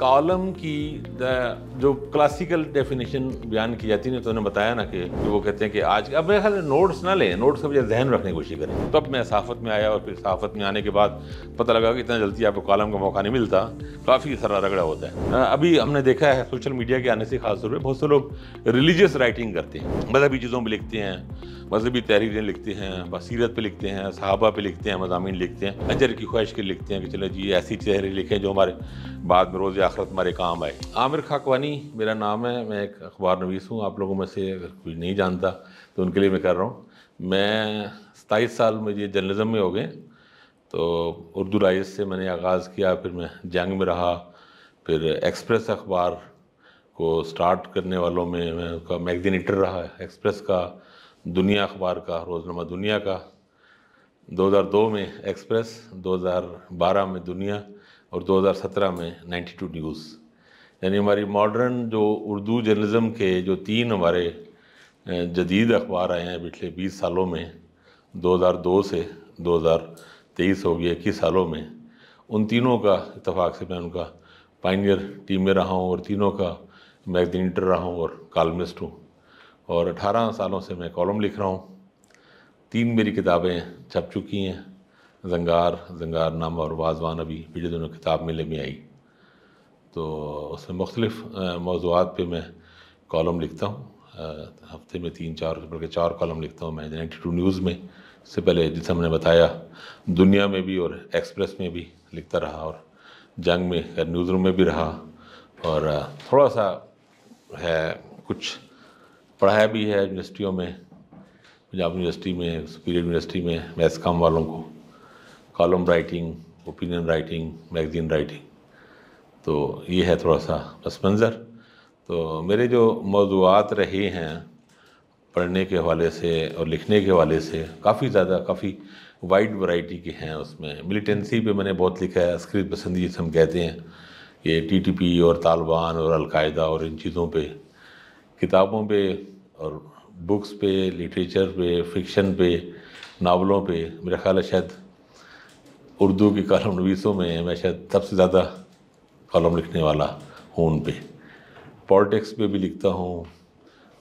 Column की जो classical definition बयान की जाती है तो उन्होंने बताया ना कि वो कहते हैं कि आज, अब मेरे ख्याल नोट्स ना लें, नोट्स का जहन रखने की कोशिश करें। तब मैं सहाफ़त में आया और फिर सहाफ़त में आने के बाद पता लगा कि इतना जल्दी आपको कॉलम का मौका नहीं मिलता, काफ़ी सारा रगड़ा होता है। अभी हमने देखा है, सोशल मीडिया के आने से खासतौर पर बहुत से लोग रिलीजियस राइटिंग करते हैं मजहबी चीज़ों पर लिखते हैं मजहबी तहरीरें लिखते हैं, बसीरत पे लिखते हैं, सहाबा पे लिखते हैं मजामी लिखते हैं, अजर की ख्वाहिश के लिखते हैं कि चलो जी, ऐसी तहरीर लिखें जो हमारे बाद में रोज़ आखरत हमारे काम आए। आमिर खाकवानी, मेरा नाम है, मैं एक अखबार नवीस हूँ, आप लोगों में से अगर कोई नहीं जानता तो उनके लिए मैं कर रहा हूँ। मैं सताईस साल मुझे जर्नलिज्म में हो गए तो उर्दू राइस से मैंने आगाज़ किया, फिर मैं जंग में रहा, फिर एक्सप्रेस अखबार को स्टार्ट करने वालों में मैं उसका मैगजीन एडिटर रहा, एक्सप्रेस का दुनिया अखबार का रोज़नामा दुनिया का। 2002 में एक्सप्रेस 2012 में दुनिया और 2017 में 92 न्यूज़। यानी हमारी मॉडर्न जो उर्दू जर्नलिज़म के जो तीन हमारे जदीद अखबार आए हैं पिछले 20 सालों में 2002 से 2023 हो गया इक्कीस सालों में, उन तीनों का इतफाक़ से मैं उनका पाइनियर टीम में रहा हूँ और तीनों का एडिटर रहा हूँ और कालमिस्ट हूँ। और 18 सालों से मैं कॉलम लिख रहा हूँ। तीन मेरी किताबें छप चुकी हैं। जंगार जंगार नाम और वाजवान अभी पिछले दिनों किताब मेले में आई। तो उसमें मुख्तलिफ़ मौजूद पे मैं कॉलम लिखता हूँ। हफ़्ते में तीन चार, बल्कि चार कॉलम लिखता हूँ मैं। नाइन्टी टू न्यूज़ में इससे पहले जिसे हमने बताया, दुनिया में भी और एक्सप्रेस में भी लिखता रहा और जंग में न्यूज़ रूम में भी रहा। और थोड़ा सा है, कुछ पढ़ाया भी है यूनिवर्सिटियों में, पंजाब यूनिवर्सिटी में, सुपीरियर यूनिवर्सिटी में, मैथ्स काम वालों को। Column writing, opinion writing, magazine writing. तो ये है थोड़ा सा पस मंज़र। तो मेरे जो मौजूद रहे हैं, पढ़ने के हवाले से और लिखने के हवाले से, काफ़ी ज़्यादा, काफ़ी वाइड वैरायटी के हैं उसमें। मिलिटेंसी पे मैंने बहुत लिखा है अस्कृत पसंदी हम कहते हैं। ये टीटीपी और तालिबान और अलकायदा और इन चीज़ों पे किताबों पे और बुक्स पे लिटरेचर पे फिक्शन पे नावलों पे, मेरा ख्याल है शायद उर्दू की कॉलम नवीसों में मैं शायद सबसे ज़्यादा कॉलम लिखने वाला हूँ उन पर पॉलिटिक्स पे भी लिखता हूँ,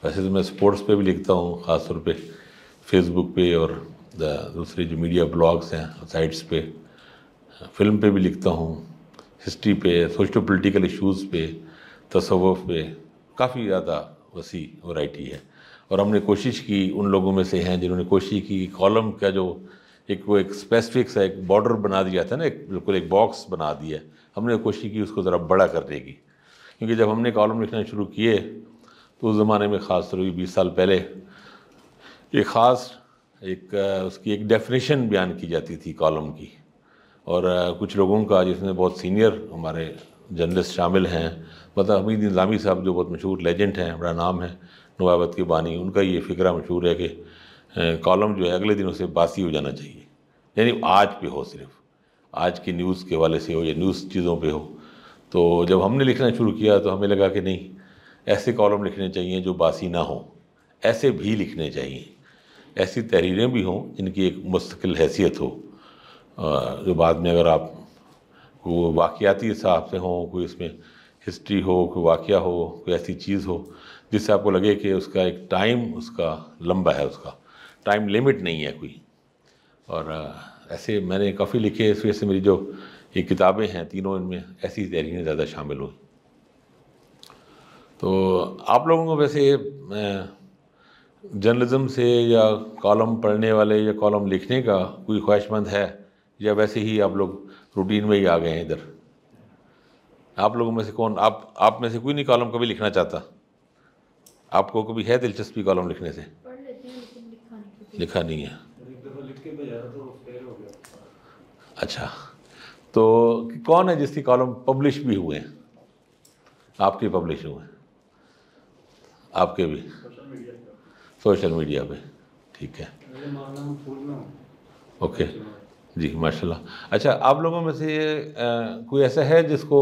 वैसे तो मैं स्पोर्ट्स पे भी लिखता हूँ ख़ास तौर पे फेसबुक पे और दूसरे जो मीडिया ब्लॉग्स हैं साइट्स पे। फ़िल्म पे भी लिखता हूँ हिस्ट्री पे सोशल पोलिटिकल इश्यूज़ पे तसवुफ़ पे, काफ़ी ज़्यादा वसी वैरायटी है। और हमने कोशिश की, उन लोगों में से हैं जिन्होंने कोशिश की कॉलम का जो एक, वो एक स्पेसिफिक सा एक बॉर्डर बना दिया था ना, एक बिल्कुल एक बॉक्स बना दिया हमने कोशिश की उसको ज़रा बड़ा करने की। क्योंकि जब हमने कॉलम लिखना शुरू किए तो उस ज़माने में ख़ास तौर पर बीस साल पहले एक ख़ास एक, उसकी एक डेफिनेशन बयान की जाती थी कॉलम की। और, कुछ लोगों का, जिसमें बहुत सीनियर हमारे जर्नलिस्ट शामिल हैं मतलब हमीद निज़ामी साहब जो बहुत मशहूर लेजेंड हैं, बड़ा नाम है, नवाबत की बानी, उनका ये फ़िक्रा मशहूर है कि कॉलम जो है, अगले दिन उसे बासी हो जाना चाहिए। यानी आज पे हो सिर्फ़। आज की न्यूज़ के वाले से हो या न्यूज़ चीज़ों पे हो। तो जब हमने लिखना शुरू किया तो हमें लगा कि नहीं, ऐसे कॉलम लिखने चाहिए जो बासी ना हो। ऐसे भी लिखने चाहिए। ऐसी तहरीरें भी हों, जिनकी एक मुस्तकिल हैसियत हो। जो बाद में अगर आप, वो वाक़ाती हिसाब से हों, कोई इसमें हिस्ट्री हो, कोई वाक़ हो, कोई ऐसी चीज़ हो, जिससे आपको लगे कि उसका एक टाइम उसका लंबा है उसका। टाइम लिमिट नहीं है कोई। और ऐसे मैंने काफ़ी लिखे इस वजह से मेरी जो ये किताबें हैं, तीनों इनमें ऐसी तहरीरें ज़्यादा शामिल हुई। तो आप लोगों को वैसे जर्नलिज़म से या कॉलम पढ़ने वाले या कॉलम लिखने का कोई ख्वाहिशमंद है? या वैसे ही आप लोग रूटीन में ही आ गए हैं इधर? आप लोगों में से कौन आप आप में से कोई नहीं कॉलम कभी लिखना चाहता। आपको कभी है दिलचस्पी कॉलम लिखने से? लिखा नहीं है। अच्छा तो कौन है जिसकी कॉलम पब्लिश भी हुए हैं? आपके पब्लिश हुए हैं। आपके भी। सोशल मीडिया पे। ठीक है। ओके। जी माशाल्लाह। अच्छा आप लोगों में से आ, कोई ऐसा है जिसको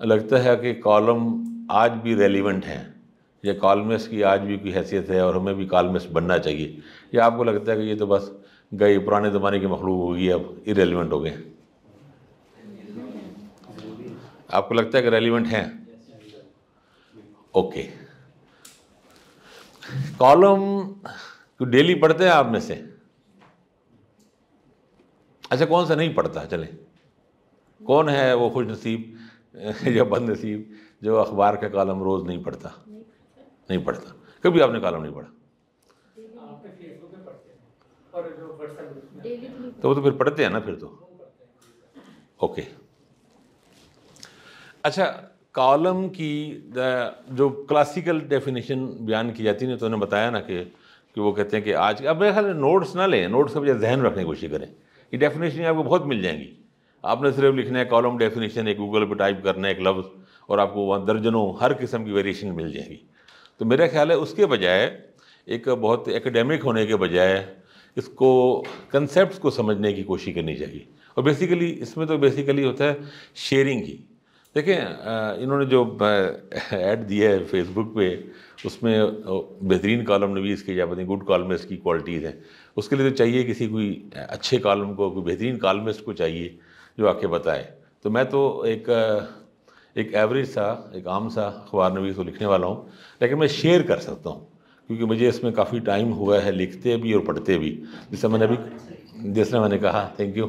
लगता है कि कॉलम आज भी रेलिवेंट हैं। या कॉलमिस्ट की आज भी कोई हैसियत है और हमें भी कॉलमिस्ट बनना चाहिए। या आपको लगता है कि ये तो बस गए, पुराने ज़माने की मखलूक होगी अब इरेलीवेंट हो गए आपको लगता है कि रेलिवेंट हैं? ओके कॉलम डेली पढ़ते हैं आप में से? अच्छा कौन सा नहीं पढ़ता? चले। कौन है वो खुश नसीब या बद नसीब जो अखबार का कॉलम रोज़ नहीं पढ़ता। नहीं पढ़ता। कभी आपने कॉलम नहीं पढ़ा? तो वो तो फिर पढ़ते हैं ना फिर तो? ओके। अच्छा कॉलम की जो क्लासिकल डेफिनेशन बयान की जाती है तो उन्होंने बताया ना कि कि वो कहते हैं कि आज अब मेरे ख्याल नोट्स ना लें नोट्स का जहन रखने की कोशिश करें। ये डेफिनेशन आपको बहुत मिल जाएँगी। आपने सिर्फ़ लिखना है कॉलम डेफिनेशन एक गूगल पर टाइप करना है, एक लफ्ज़ और आपको वहाँ दर्जनों, हर किस्म की वेरिएशन मिल जाएगी। तो मेरा ख्याल है उसके बजाय, एक बहुत एकेडमिक होने के बजाय, इसको कंसेप्ट को समझने की कोशिश करनी चाहिए। और बेसिकली इसमें तो बेसिकली होता है शेयरिंग ही। देखें इन्होंने जो ऐड दिया है फेसबुक पे, उसमें बेहतरीन कॉलम नवीस की या पता गुड कॉलमिस्ट की क्वालिटीज़ हैं। उसके लिए तो चाहिए किसी कोई अच्छे कॉलम को, कोई बेहतरीन कॉलमिस्ट को चाहिए। जो आके बताए। तो मैं तो एक एक एवरेज सा, एक आम सा अखबार नवीस को लिखने वाला हूँ, लेकिन मैं शेयर कर सकता हूँ, क्योंकि मुझे इसमें काफ़ी टाइम हुआ है लिखते भी और पढ़ते भी। जिससे मैंने अभी जिसने मैंने कहा thank you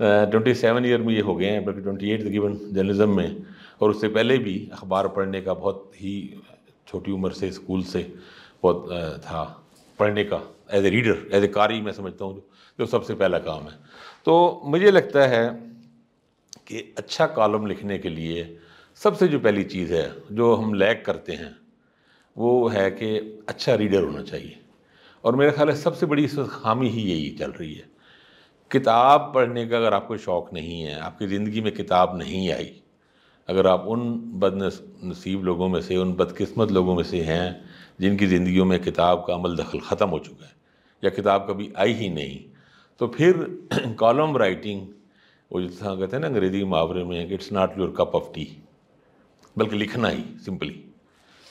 twenty seven year में ये हो गए हैं, बल्कि ट्वेंटी एट तकरीबन जर्नलिज्म में। और उससे पहले भी अखबार पढ़ने का बहुत ही छोटी उम्र से, स्कूल से बहुत था। पढ़ने का as a reader as a कारी मैं समझता हूँ, जो सबसे पहला काम है। तो मुझे लगता है कि अच्छा कॉलम लिखने के लिए सबसे जो पहली चीज़ है, जो हम लैक करते हैं, वो है कि अच्छा रीडर होना चाहिए। और मेरा ख्याल है सबसे बड़ी इस खामी ही यही चल रही है। किताब पढ़ने का अगर आपको शौक़ नहीं है, आपकी ज़िंदगी में किताब नहीं आई, अगर आप उन बद नसीब लोगों में से, उन बदकिस्मत लोगों में से हैं, जिनकी ज़िंदगियों में किताब का अमल दखल ख़त्म हो चुका है, या किताब कभी आई ही नहीं तो फिर कॉलम राइटिंग वो जिस तरह कहते हैं ना अंग्रेज़ी मुहावरे में it's not your cup of tea बल्कि लिखना ही सिंपली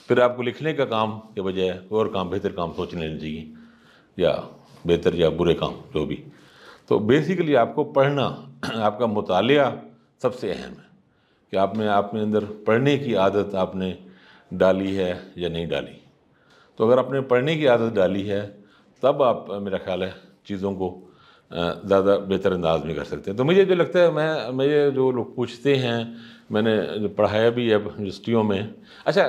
फिर आपको लिखने का काम के बजाय और काम, बेहतर काम सोचने लेना चाहिए या बेहतर या बुरे काम, जो भी। तो बेसिकली आपको पढ़ना, आपका मुताल सबसे अहम है, कि आपने आपने अंदर पढ़ने की आदत आपने डाली है या नहीं डाली। तो अगर आपने पढ़ने की आदत डाली है, तब आप, मेरा ख्याल है, चीज़ों को ज़्यादा बेहतर अंदाज में कर सकते हैं। तो मुझे जो लगता है, मैं मुझे जो लोग पूछते हैं, मैंने पढ़ाया भी है यूनिवर्सिटियों में। अच्छा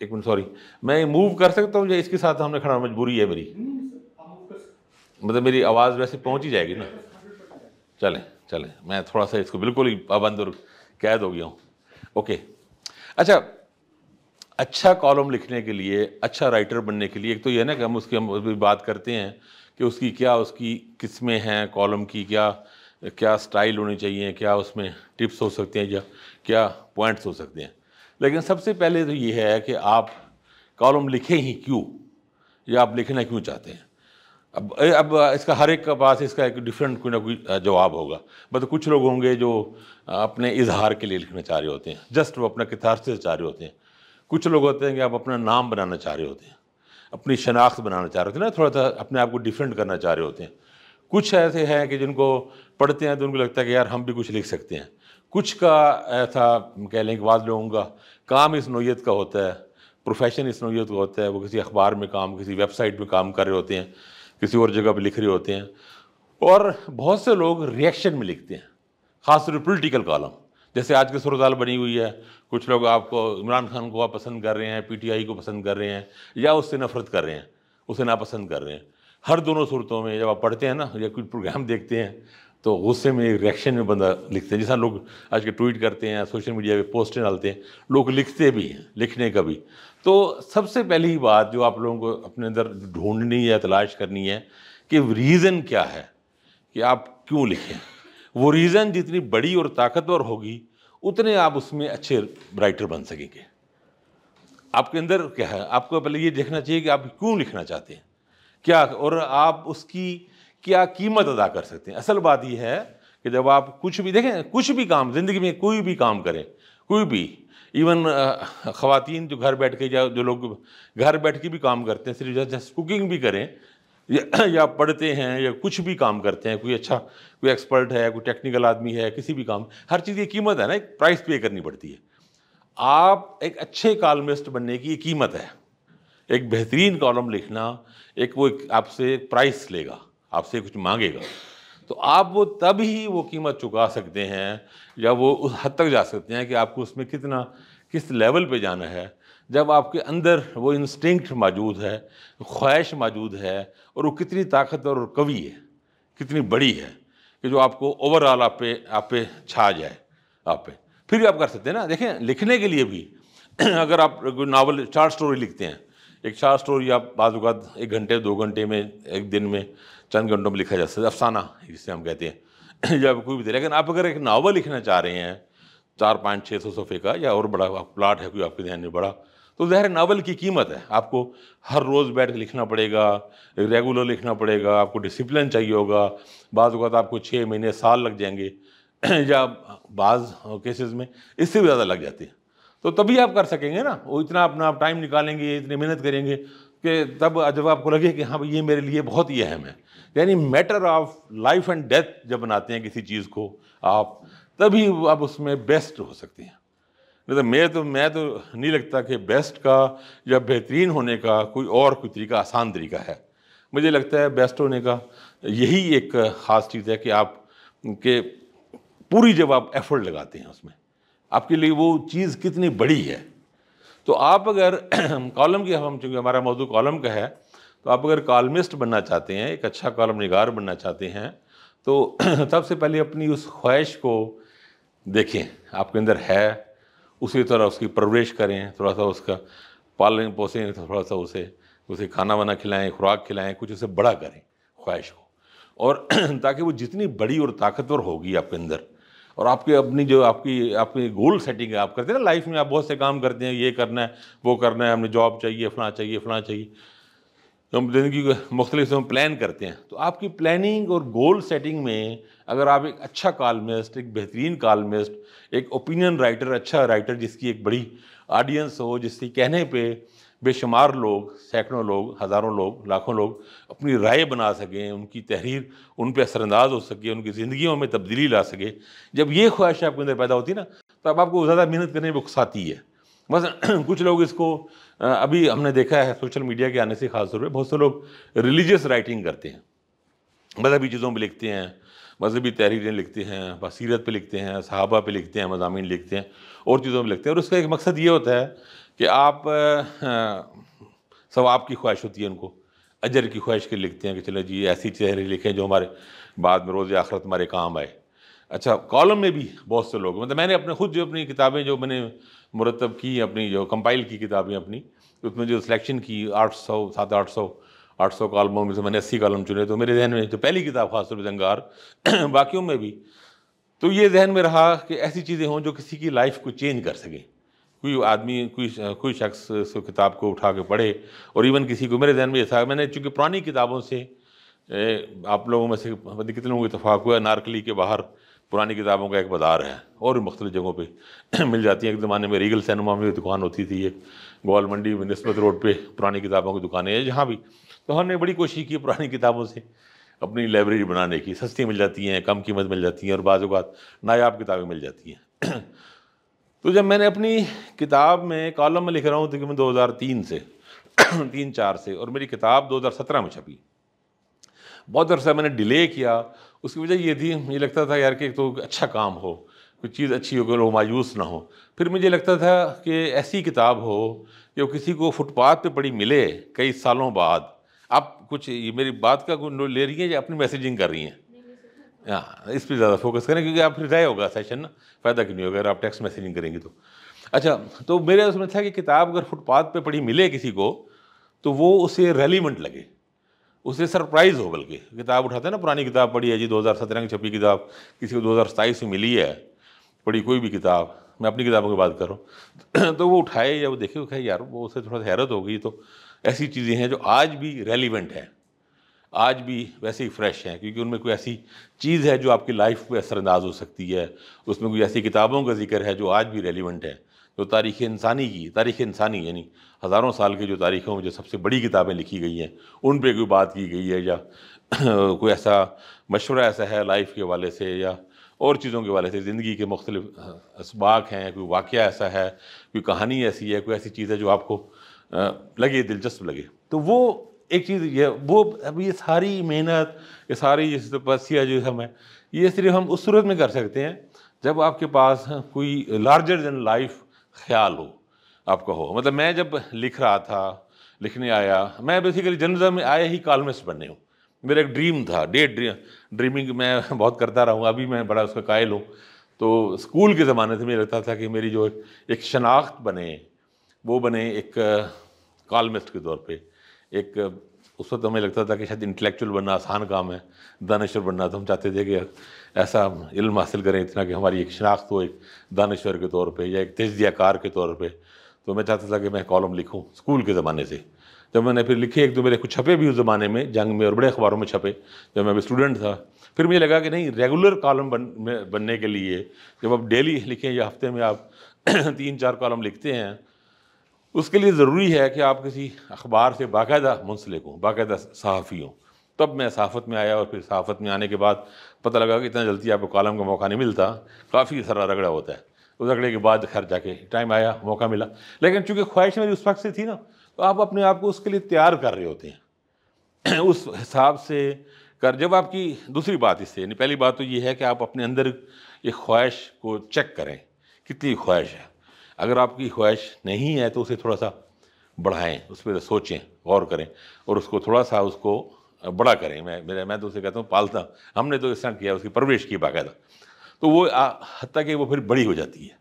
एक मिनट सॉरी मैं मूव कर सकता हूँ या इसके साथ हमने खड़ा मजबूरी है मेरी? मतलब मेरी आवाज़ वैसे पहुँच ही जाएगी ना। चलें चलें, मैं थोड़ा सा इसको बिल्कुल ही पाबंद और कैद हो गया हूँ। ओके अच्छा अच्छा कॉलम लिखने के लिए अच्छा राइटर बनने के लिए, एक तो यह ना कि हम उसकी, हम बात करते हैं कि उसकी क्या उसकी किस्में हैं, कॉलम की क्या क्या स्टाइल होनी चाहिए, क्या उसमें टिप्स हो सकते हैं या क्या पॉइंट्स हो सकते हैं। लेकिन सबसे पहले तो ये है कि आप कॉलम लिखें ही क्यों, या आप लिखना क्यों चाहते हैं? अब अब इसका हर एक के पास इसका एक डिफरेंट कोई ना कोई जवाब होगा। मतलब कुछ लोग होंगे जो अपने इजहार के लिए लिखना चाह रहे होते हैं, जस्ट वो अपना कितार से चाह रहे होते हैं। कुछ लोग होते हैं कि आप अपना नाम बनाना चाह रहे होते हैं। अपनी शनाख्त बनाना चाह रहे होते हैं ना थोड़ा सा अपने आप को डिफरेंट करना चाह रहे होते हैं। कुछ ऐसे हैं कि जिनको पढ़ते हैं तो उनको लगता है कि यार हम भी कुछ लिख सकते हैं। कुछ का ऐसा, कह लें कि बाद लोगों का, काम इस नोयत का होता है प्रोफेशन इस नोयत का होता है, वो किसी अखबार में काम, किसी वेबसाइट में काम कर रहे होते हैं, किसी और जगह पर लिख रहे होते हैं। और बहुत से लोग रिएक्शन में लिखते हैं, ख़ासतौर पर पोलिटिकल कॉलम जैसे आज की सूरत बनी हुई है, कुछ लोग आपको इमरान खान को आप पसंद कर रहे हैं, पीटीआई को पसंद कर रहे हैं, या उससे नफरत कर रहे हैं, उसे नापसंद कर रहे हैं। हर दोनों सूरतों में जब आप पढ़ते हैं ना, या कुछ प्रोग्राम देखते हैं तो गुस्से में एक रिएक्शन में बंदा लिखते हैं। जैसा लोग आज के ट्वीट करते हैं सोशल मीडिया पे पोस्टें डालते हैं, लोग लिखते भी हैं, लिखने का भी। तो सबसे पहली बात जो आप लोगों को अपने अंदर ढूंढनी या तलाश करनी है, कि रीज़न क्या है, कि आप क्यों लिखें? वो रीज़न जितनी बड़ी और ताकतवर होगी, उतने आप उसमें अच्छे राइटर बन सकेंगे। आपके अंदर क्या है? आपको पहले ये देखना चाहिए कि आप क्यों लिखना चाहते हैं? क्या और आप उसकी क्या कीमत अदा कर सकते हैं? असल बात यह है कि जब आप कुछ भी देखें, कुछ भी काम, ज़िंदगी में कोई भी काम करें, कोई भी इवन ख़वातीन जो घर बैठ के या जो लोग घर बैठ के भी काम करते हैं, सिर्फ़ जस्ट कुकिंग भी करें या, पढ़ते हैं या कुछ भी काम करते हैं कोई अच्छा कोई एक्सपर्ट है कोई टेक्निकल आदमी है किसी भी काम हर चीज़ की कीमत है ना एक प्राइस पे करनी पड़ती है। आप एक अच्छे कॉलमिस्ट बनने की कीमत है। एक बेहतरीन कॉलम लिखना एक वो आपसे प्राइस लेगा आपसे कुछ मांगेगा। तो आप वो तब ही वो कीमत चुका सकते हैं या वो उस हद तक जा सकते हैं कि आपको उसमें कितना किस लेवल पे जाना है जब आपके अंदर वो इंस्टिंक्ट मौजूद है, ख्वाहिश मौजूद है, और वो कितनी ताकतवर और कवि है, कितनी बड़ी है, कि जो आपको ओवरऑल आप पे आप पे छा जाए, आप। पे फिर भी आप कर सकते हैं ना। देखें, लिखने के लिए भी, अगर आप कोई नावल शॉर्ट स्टोरी लिखते हैं, एक शॉर्ट स्टोरी आप बाज़ एक घंटे, दो घंटे में, एक दिन में, चंद घंटों में लिखा जा सकता है। अफसाना, जिसे हम कहते हैं, या कोई भी दे लेकिन आप अगर एक नावल लिखना चाह रहे हैं, चार, पाँच छः सौ सफ़े का या और बड़ा प्लाट है, कोई आपके ध्यान में बड़ा तो ज़ाहिर नावल की कीमत है। आपको हर रोज़ बैठ के लिखना पड़ेगा रेगुलर लिखना पड़ेगा, आपको डिसिप्लिन चाहिए होगा। बाज़ अवत आपको छः महीने, साल लग जाएँगे। या बाज़ केसेस में इससे भी ज़्यादा लग जाते हैं। तो तभी आप कर सकेंगे ना। वो इतना अपना आप टाइम निकालेंगे, इतनी मेहनत करेंगे कि तब जब आपको लगे कि हाँ भाई, ये मेरे लिए बहुत ही अहम है। यानी matter of life and death जब बनाते हैं किसी चीज़ को आप, तभी आप उसमें बेस्ट हो सकते हैं। नहीं तो मैं तो मैं तो नहीं लगता कि बेस्ट का या बेहतरीन होने का कोई और कोई तरीका, आसान तरीका है। मुझे लगता है बेस्ट होने का यही एक ख़ास चीज़ है कि आप, के पूरी जब आप एफर्ट लगाते हैं उसमें, आपके लिए वो चीज़ कितनी बड़ी है। तो आप अगर कॉलम की, हम चूँकि हमारा मौजूद कॉलम का है तो आप अगर कॉलमिस्ट बनना चाहते हैं, एक अच्छा कॉलम निगार बनना चाहते हैं तो सबसे पहले अपनी उस ख्वाहिश को देखें, आपके अंदर है उसी तरह उसकी परवरिश करें थोड़ा सा उसका पालन, पोसें थोड़ा सा उसे उसे खाना वाना खिलाएँ, खुराक खिलाएँ, कुछ उसे बड़ा करें ख्वाहिश को। और ताकि वो जितनी बड़ी और ताकतवर होगी आपके अंदर, और आपके अपनी जो आपकी आपकी गोल सेटिंग है, आप करते हैं ना लाइफ में, आप बहुत से काम करते हैं, ये करना है, वो करना है हमें जॉब चाहिए फलाना चाहिए फलाना चाहिए। तो हम ज़िंदगी को, मुख्तलिफ़ हम प्लान करते हैं। तो आपकी प्लानिंग और गोल सेटिंग में अगर आप एक अच्छा कॉलमिस्ट एक बेहतरीन कॉलमिस्ट एक ओपिनियन राइटर अच्छा राइटर जिसकी एक बड़ी ऑडियंस हो, जिसके कहने पे बेशुमार लोग, सैकड़ों लोग, हज़ारों लोग, लाखों लोग अपनी राय बना सकें, उनकी तहरीर उन पर असरअंदाज हो सके, उनकी ज़िंदगियों में तब्दीली ला सके। जब ये ख्वाहिश आपके अंदर पैदा होती है ना तो अब आपको ज़्यादा मेहनत करने में उकसाती है। बस कुछ लोग इसको अभी हमने देखा है सोशल मीडिया के आने से खास तौर पर बहुत से लोग रिलीजियस राइटिंग करते हैं। मजहबी चीज़ों पर लिखते हैं मजहबी तहरीरें लिखते हैं, बसीरत पे लिखते हैं, सहाबा पे लिखते हैं मजामी लिखते हैं, और चीज़ों में लिखते हैं। और उसका एक मकसद ये होता है कि आप सवाब की ख्वाहिश होती है उनको। अजर की ख्वाहिश के लिखते हैं कि चलो जी, ऐसी चेहरे लिखें जो हमारे बाद में रोज़ आखरत हमारे काम आए। अच्छा कॉलम में भी बहुत से लोग मतलब मैंने अपने, खुद जो अपनी किताबें जो मैंने मुरतब की, अपनी जो कंपाइल की किताबें अपनी, उसमें जो सिलेक्शन की आठ सौ, सात आठ सौ आठ सौ कॉलमों में से मैंने अस्सी कॉलम चुने तो मेरे जहन में तो पहली किताब खासतौर पर जंगार बाकियों में भी। तो ये जहन में रहा कि ऐसी चीज़ें हों जो किसी की लाइफ को चेंज कर सकें। कोई आदमी कोई कोई शख्स उस किताब को उठा के पढ़े और इवन किसी को मेरे जहन में ये था मैंने चूँकि पुरानी किताबों से ए, आप लोगों में से कितने लोगों को इतफाक़ हुआ नारकली के बाहर पुरानी किताबों का एक बाज़ार है, और भी मुख्तलि जगहों पर मिल जाती हैं। एक ज़माने में रीगल सिनेमा में दुकान होती थी, एक गोल मंडी में नस्बत रोड पर पुरानी किताबों की दुकानें हैं, जहाँ भी। तो हमने बड़ी कोशिश की पुरानी किताबों से अपनी लाइब्रेरी बनाने की। सस्ती मिल जाती हैं, कम कीमत मिल जाती हैं, और बाज़ात नायाब किताबें मिल जाती हैं। तो जब मैंने अपनी किताब में कॉलम में लिख रहा हूँ तो तकरीबन 2003 से, तीन चार से, और मेरी किताब 2017 में छपी। बहुत अरसा मैंने डिले किया उसकी वजह ये थी, मुझे लगता था यार कि एक तो अच्छा काम हो, कोई चीज़ अच्छी हो लोग मायूस ना हो। फिर मुझे लगता था कि ऐसी किताब हो जो किसी को फुटपाथ पे पड़ी मिले कई सालों बाद। आप कुछ ये मेरी बात का ले रही हैं या अपनी मैसेजिंग कर रही हैं? हाँ इस पर ज़्यादा फोकस करें क्योंकि आप रहे होगा सेशन ना, फ़ायदा क्यों नहीं होगा, अगर आप टेक्स्ट मैसेजिंग करेंगे तो। अच्छा तो मेरे उसमें था कि किताब अगर फुटपाथ पे पढ़ी मिले किसी को तो वो उसे रेलिवेंट लगे। उसे सरप्राइज़ हो बल्कि। किताब उठाते हैं ना, पुरानी किताब पढ़ी है जी 2017 की छपी किताब, किसी को दो में मिली है, पढ़ी कोई भी किताब, मैं अपनी किताबों की बात कर रहा हूँ। तो वो उठाए या वो देखे उठाए यार, वो उसे थोड़ा हैरत हो गई। तो ऐसी चीज़ें हैं जो आज भी रेलिवेंट हैं। आज भी वैसे ही फ्रेश हैं, क्योंकि उनमें कोई ऐसी चीज़ है जो आपकी लाइफ पे असरअंदाज हो सकती है। उसमें कोई ऐसी किताबों का ज़िक्र है जो आज भी रेलिवेंट है। जो तारीख़ इंसानी की, तारीख़ इंसानी, यानी हज़ारों साल की जो तारीख़ों में जो सबसे बड़ी किताबें लिखी गई हैं, उन पर कोई बात की गई है, या कोई ऐसा मशवरा ऐसा है लाइफ के वाले से, या और चीज़ों के वाले से, ज़िंदगी के मुख्तलिफ़ इसबाक हैं, कोई वाक़ ऐसा है, कोई कहानी ऐसी है, कोई ऐसी चीज़ है जो आपको लगे, दिलचस्प लगे। तो वो एक चीज़ ये, वो अब ये सारी मेहनत, ये सारी ये तपस्या जो हम है, ये सिर्फ़ हम उस सूरत में कर सकते हैं, जब आपके पास कोई लार्जर देन लाइफ ख्याल हो, आपका हो। मतलब मैं जब लिख रहा था, लिखने आया, मैं बेसिकली जर्नलिज्म में आया ही कॉलमिस्ट बनने हूँ। मेरा एक ड्रीम था डे ड्रीमिंग मैं बहुत करता रहा हूँ, अभी मैं बड़ा उसका कायल हूँ। तो स्कूल के ज़माने से मुझे लगता था कि मेरी जो एक शनाख्त बने, वो बने एक कॉलमिस्ट के तौर पे। एक उस वक्त हमें लगता था कि शायद इंटेलेक्चुअल बनना आसान काम है, दानश्वर बनना तो हम चाहते थे कि ऐसा इल्म हासिल करें इतना कि हमारी एक शनाख्त हो, एक दानश्वर के तौर पे या एक तजियाकार के तौर पे। तो मैं चाहता था कि मैं कॉलम लिखूं स्कूल के ज़माने से। जब मैंने फिर लिखे, एक तो मेरे कुछ छपे भी उस ज़माने में, जंग में और बड़े अखबारों में छपे, जब मैं स्टूडेंट था। फिर मुझे लगा कि नहीं, रेगुलर कॉलम बन बनने के लिए जब आप डेली लिखें या हफ़्ते में आप तीन चार कॉलम लिखते हैं, उसके लिए ज़रूरी है कि आप किसी अखबार से बाकायदा मुंसलिक हों, बाकायदा सहाफ़ी हों। तब मैं सहाफ़त में आया और फिर सहाफ़त में आने के बाद पता लगा कि इतना जल्दी आपको कॉलम का मौका नहीं मिलता। काफ़ी सारा रगड़ा होता है। उस रगड़े के बाद खैर जाके टाइम आया, मौका मिला। लेकिन चूँकि ख्वाहिश मेरी उस वक्त से थी ना तो आप अपने आप को उसके लिए तैयार कर रहे होते हैं। उस हिसाब से कर। जब आपकी दूसरी बात इससे, यानी पहली बात तो ये है कि आप अपने अंदर ये ख्वाहिश को चेक करें। कितनी ख्वाहिश है? अगर आपकी ख्वाहिश नहीं है तो उसे थोड़ा सा बढ़ाएँ, उस पर सोचें, गौर करें और उसको थोड़ा सा उसको बड़ा करें। मैं, मेरे, मैं तो उसे कहता हूँ, पालता। हमने तो इस तरह किया, उसकी परवरिश की बाकायदा। तो वो हती कि वो फिर बड़ी हो जाती है।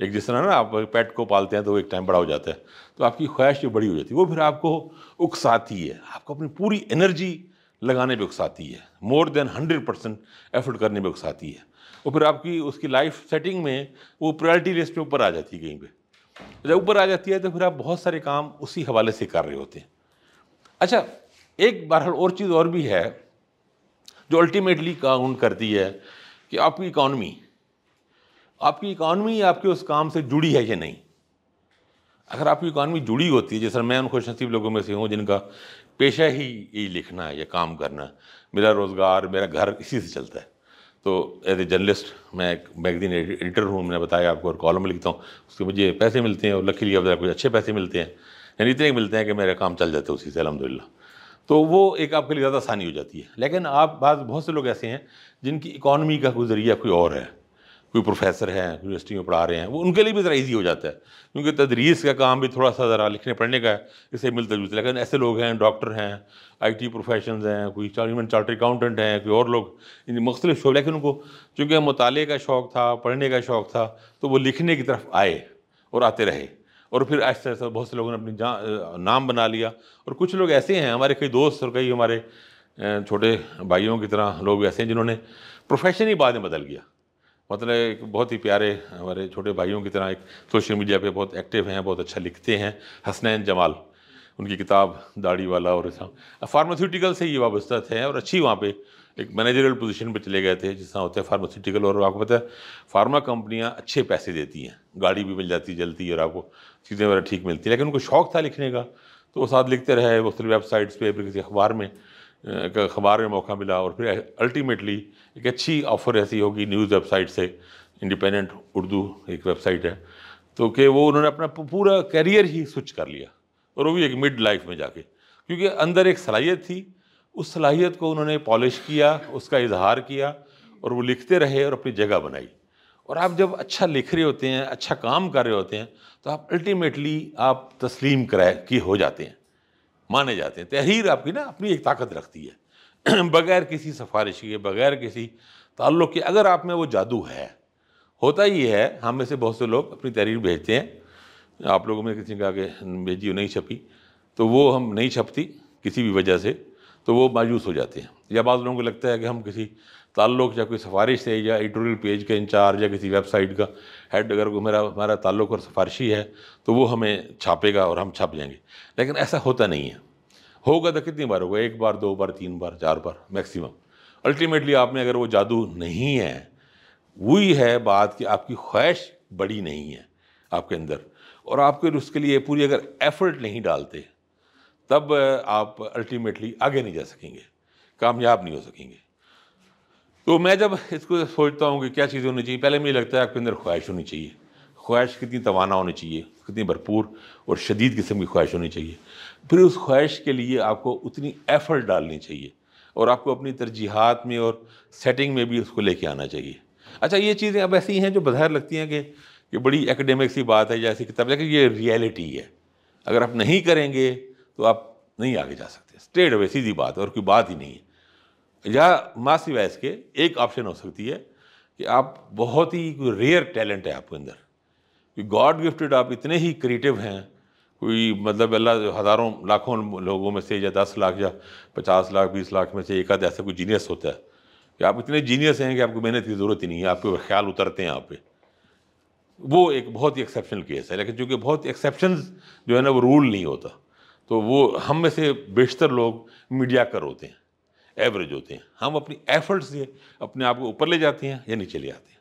एक जिस तरह ना आप पेट को पालते हैं तो वो एक टाइम बड़ा हो जाता है। तो आपकी ख्वाहिश जो बड़ी हो जाती है, वो फिर आपको उकसाती है। आपको अपनी पूरी एनर्जी लगाने पर उकसाती है। More than hundred percent effort करने में उकसाती है। और फिर आपकी, उसकी लाइफ सेटिंग में वो प्रायोरिटी लिस्ट में ऊपर आ जाती है कहीं पर जब ऊपर आ जाती है तो फिर आप बहुत सारे काम उसी हवाले से कर रहे होते हैं। अच्छा एक बार और चीज़ और भी है, जो अल्टीमेटली काउंट करती है कि आपकी इकॉनमी आपकी इकॉनमी आपके उस काम से जुड़ी है या नहीं। अगर आपकी इकॉनमी जुड़ी होती है, जैसे मैं उन खुश नसीब लोगों में से हूँ जिनका पेशा ही यही लिखना है या काम करना मेरा रोज़गार, मेरा घर इसी से चलता है। तो एज ए जर्नलिस्ट मैं एक मैगजीन एडिटर हूँ, मैंने बताया आपको और कॉलम लिखता हूँ, उसके मुझे पैसे मिलते हैं और लकीली अब कुछ अच्छे पैसे मिलते हैं। यानी इतने मिलते हैं कि मेरा काम चल जाता है उसी से अलहमदिल्ला तो वो एक आपके लिए ज़्यादा आसानी हो जाती है। लेकिन आप बात बहुत से लोग ऐसे हैं जिनकी इकॉनमी का कोई ज़रिया कोई और है। कोई प्रोफेसर हैं यूनिवर्सिटी में पढ़ा रहे हैं, वो उनके लिए भी ज़रा ईजी हो जाता है। क्योंकि तदरीस का काम भी थोड़ा सा ज़रा लिखने पढ़ने का है, इससे मिलता जुलता लेकिन ऐसे लोग हैं, डॉक्टर हैं, आईटी प्रोफेशन हैं, कोई इवन चार्टर अकाउंटेंट हैं, कोई और लोग मुख्तलिफ़ शो लेकिन उनको, चूँकि मताले का शौक़ था, पढ़ने का शौक़ था तो वो लिखने की तरफ़ आए और आते रहे। और फिर ऐसे ऐसा बहुत से लोगों ने अपनी नाम बना लिया। और कुछ लोग ऐसे हैं हमारे कई दोस्त और कई हमारे छोटे भाइयों की तरह लोग ऐसे हैं जिन्होंने प्रोफेशन ही बाद में बदल गया। मतलब एक बहुत ही प्यारे हमारे छोटे भाइयों की तरह एक सोशल मीडिया पे बहुत एक्टिव हैं, बहुत अच्छा लिखते हैं, हसनैन जमाल। उनकी किताब दाढ़ी वाला और फार्मास्यूटिकल से ये वाबस्ता थे और अच्छी वहाँ पे एक मैनेजरल पोजीशन पे चले गए थे, जिस तरह होते हैं फार्मास्यूटिकल और आपको पता है फार्मा कंपनियाँ अच्छे पैसे देती हैं। गाड़ी भी मिल जाती है जल्दी और आपको चीज़ें वगैरह ठीक मिलती है। लेकिन उनको शौक था लिखने का तो वो साथ लिखते रहे मुख्तलि वेबसाइट्स पर फिर किसी अखबार में अखबार में मौका मिला, और फिर अल्टीमेटली एक अच्छी ऑफ़र ऐसी होगी न्यूज़ वेबसाइट से इंडिपेंडेंट उर्दू एक वेबसाइट है। तो कि वो उन्होंने अपना पूरा करियर ही स्विच कर लिया, और वो भी एक मिड लाइफ में जाके, क्योंकि अंदर एक सलाहियत थी उस सलाहियत को उन्होंने पॉलिश किया, उसका इजहार किया और वो लिखते रहे और अपनी जगह बनाई। और आप जब अच्छा लिख रहे होते हैं अच्छा काम कर रहे होते हैं तो आप अल्टीमेटली आप तस्लीम कराए की हो जाते हैं, माने जाते हैं। तहरीर आपकी ना अपनी एक ताकत रखती है। बगैर किसी सिफारिश के, बगैर किसी ताल्लुक़ के, अगर आप में वो जादू है, होता ही है, हम में से बहुत से लोग अपनी तहरीर भेजते हैं। आप लोगों में किसी का आगे भेजी नहीं छपी। तो वो हम नहीं छपती किसी भी वजह से। तो वो मायूस हो जाते हैं। या बाद लोगों को लगता है कि हम किसी ताल्लुक़ या कोई सिफारिश से या एडिटोरियल पेज के इंचार्ज या किसी वेबसाइट का हेड अगर मेरा, हमारा ताल्लुक़ और सिफारिशी है तो वो हमें छापेगा और हम छाप जाएँगे। लेकिन ऐसा होता नहीं है। होगा तो कितनी बार होगा? एक बार, दो बार, तीन बार, चार बार, मैक्सिमम। अल्टीमेटली आप में अगर वो जादू नहीं है, वही है बात कि आपकी ख्वाहिश बड़ी नहीं है आपके अंदर। और आपके उसके लिए पूरी अगर एफर्ट नहीं डालते तब आप अल्टीमेटली आगे नहीं जा सकेंगे, कामयाब नहीं हो सकेंगे। तो मैं जब इसको सोचता हूँ कि क्या चीज़ें होनी चाहिए, पहले मुझे लगता है आपके अंदर ख्वाहिश होनी चाहिए। ख्वाहिश कितनी तवाना होनी चाहिए, कितनी भरपूर और शदीद किस्म की ख्वाहिश होनी चाहिए। फिर उस ख्वाहिश के लिए आपको उतनी एफ़र्ट डालनी चाहिए और आपको अपनी तरजीहत में और सेटिंग में भी उसको लेके आना चाहिए। अच्छा ये चीज़ें अब ऐसी हैं जो बाहर लगती हैं कि ये बड़ी एकेडमिक सी बात है, जैसी किताब लेकिन ये रियलिटी है। अगर आप नहीं करेंगे तो आप नहीं आगे जा सकते। स्ट्रेट अवे सीधी बात है और कोई बात ही नहीं है। या मासी वैस के एक ऑप्शन हो सकती है कि आप बहुत ही कोई रेयर टैलेंट है आपके अंदर। कि गॉड गिफ्टेड आप इतने ही क्रिएटिव हैं, कोई मतलब अल्लाह हज़ारों, लाखों लोगों में से या दस लाख या पचास लाख, बीस लाख में से एक आध ऐसा कोई जीनियस होता है। कि आप इतने जीनियस हैं कि आपको मेहनत की ज़रूरत ही नहीं है, आपके ख्याल उतरते हैं आप पे। वो एक बहुत ही एक्सेप्शनल केस है, लेकिन चूँकि बहुत एक्सेप्शन जो है ना, वो रूल नहीं होता। तो वो हम में से बेशतर लोग मीडिया कर होते हैं एवरेज होते हैं। हम अपनी एफर्ट्स से अपने आप को ऊपर ले जाते हैं या नीचे ले आते हैं।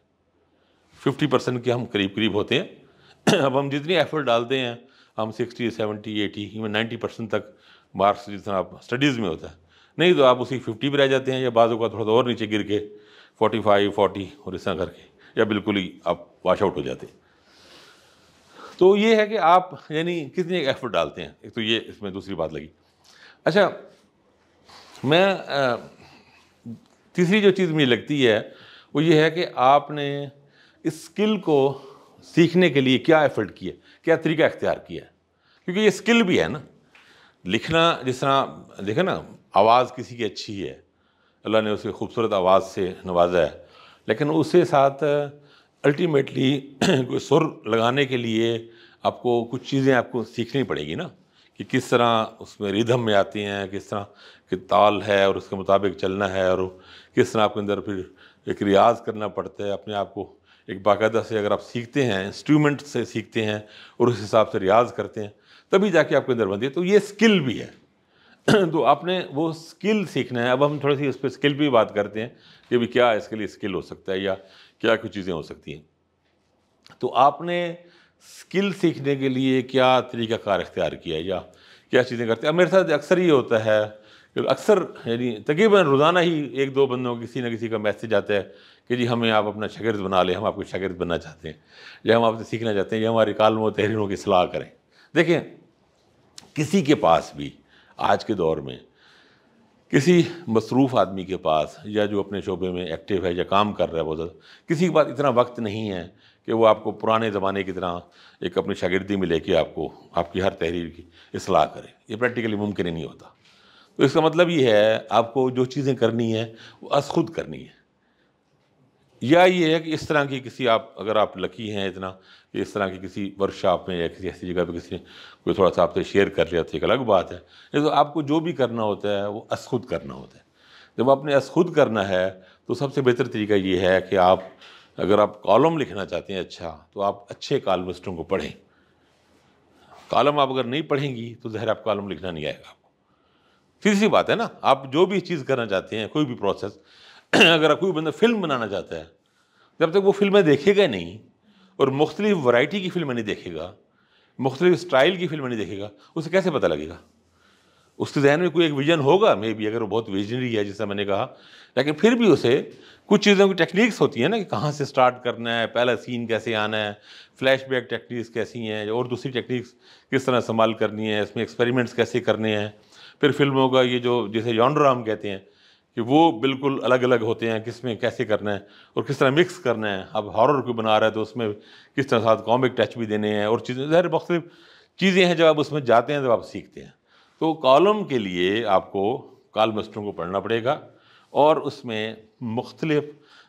फिफ्टी परसेंट के हम करीब करीब होते हैं। अब हम जितनी एफर्ट डालते हैं, हम sixty seventy eighty even ninety percent तक मार्क्स जितना आप स्टडीज़ में होता है। नहीं तो आप उसी फिफ्टी पर रह जाते हैं या बाजू का थोड़ा सा और नीचे गिर के फोर्टी फाइव फोर्टी और इस तरह करके, या बिल्कुल ही आप वॉश आउट हो जाते हैं। तो ये है कि आप, यानी कितनी एक एफर्ट डालते हैं? एक तो ये इसमें दूसरी बात लगी। अच्छा मैं तीसरी जो चीज़ मुझे लगती है, वो ये है कि आपने इस स्किल को सीखने के लिए क्या एफर्ट किया क्या तरीका इख्तियार किया क्योंकि ये स्किल भी है ना। लिखना, जिस तरह, देखे ना, आवाज़ किसी की अच्छी है, अल्लाह ने उसे खूबसूरत आवाज़ से नवाजा है, लेकिन उसके साथ अल्टीमेटली कोई सुर लगाने के लिए आपको कुछ चीज़ें आपको सीखनी पड़ेगी ना, कि किस तरह उसमें रिधम में आती हैं, किस तरह कि ताल है और उसके मुताबिक चलना है और किस तरह आपके अंदर फिर एक रियाज करना पड़ता है। अपने आप को एक बाकायदा से अगर आप सीखते हैं इंस्ट्रूमेंट से सीखते हैं और उस हिसाब से रियाज करते हैं, तभी जाके आपके अंदर बनती है। तो ये स्किल भी है। तो आपने वो स्किल सीखना है। अब हम थोड़ी सी उस पर स्किल भी बात करते हैं कि भी क्या इसके लिए स्किल हो सकता है या क्या कुछ चीज़ें हो सकती हैं। तो आपने स्किल सीखने के लिए क्या तरीक़ाकार इख्तियार किया या क्या चीज़ें करते हैं? मेरे साथ अक्सर ये होता है कि अक्सर यानी तकरीबन रोज़ाना ही एक दो बंदों किसी न किसी का मैसेज आता है कि जी हमें आप अपना शागिर्द बना लें, हम आपको शागिर्द बनना चाहते हैं, या हम आपसे सीखना चाहते हैं, या हमारी कालमों, तहरीरों की सलाह करें। देखें, किसी के पास भी आज के दौर में किसी मसरूफ़ आदमी के पास या जो अपने शोबे में एक्टिव है या काम कर रहा है बहुत ज़्यादा, किसी के पास इतना वक्त नहीं है कि वो आपको पुराने ज़माने की तरह एक अपनी शागिर्दी में लेके आपको, आपकी हर तहरीर की असलाह करे। ये प्रैक्टिकली मुमकिन ही नहीं होता। तो इसका मतलब ये है, आपको जो चीज़ें करनी है, वो अस खुद करनी है। या ये है कि इस तरह की किसी आप, अगर आप लकी हैं इतना, कि इस तरह की किसी वर्कशॉप में या किसी ऐसी जगह पे किसी कोई थोड़ा सा आपसे शेयर कर लिया तो एक अलग बात है। नहीं तो आपको जो भी करना होता है, वो अस खुद करना होता है। जब आपने अस खुद करना है तो सबसे बेहतर तरीका ये है कि आप, अगर आप कॉलम लिखना चाहते हैं अच्छा तो आप अच्छे कॉलमिस्टों को पढ़ें। कॉलम आप अगर नहीं पढ़ेंगी तो जहर आप कॉलम लिखना नहीं आएगा आपको। सीधी सी बात है ना, आप जो भी चीज़ करना चाहते हैं, कोई भी प्रोसेस अगर कोई बंदा फ़िल्म बनाना चाहता है, जब तक वो फ़िल्में देखेगा नहीं और मुख्तलिफ़ वैरायटी की फ़िल्में नहीं देखेगा, मुख्तलिफ़ स्टाइल की फ़िल्में नहीं देखेगा, उसे कैसे पता लगेगा? उसके जहन में कोई एक विजन होगा? मे बी अगर वो बहुत विजनरी है, जैसा मैंने कहा, लेकिन फिर भी उसे कुछ चीज़ों की टेक्निक्स होती हैं ना कि कहाँ से स्टार्ट करना है, पहला सीन कैसे आना है फ्लैश बैक टेक्निक्स कैसी हैं और दूसरी टेक्निक्स किस तरह संभाल करनी है, इसमें एक्सपेरिमेंट्स कैसे करने हैं। फिर फ़िल्मों का ये जो, जैसे जॉनर हम कहते हैं कि वो बिल्कुल अलग अलग होते हैं, किसमें कैसे करना है और किस तरह मिक्स करना है। अब हॉरर कोई बना रहा है तो उसमें किस तरह साथ कॉमिक टच भी देने हैं और चीज़ें, ज़ाहिर मुख्तलिफ़ चीज़ें हैं जब आप उसमें जाते हैं जब आप सीखते हैं। तो कॉलम के लिए आपको कॉलमिस्टों को पढ़ना पड़ेगा और उसमें मुख्तलिफ़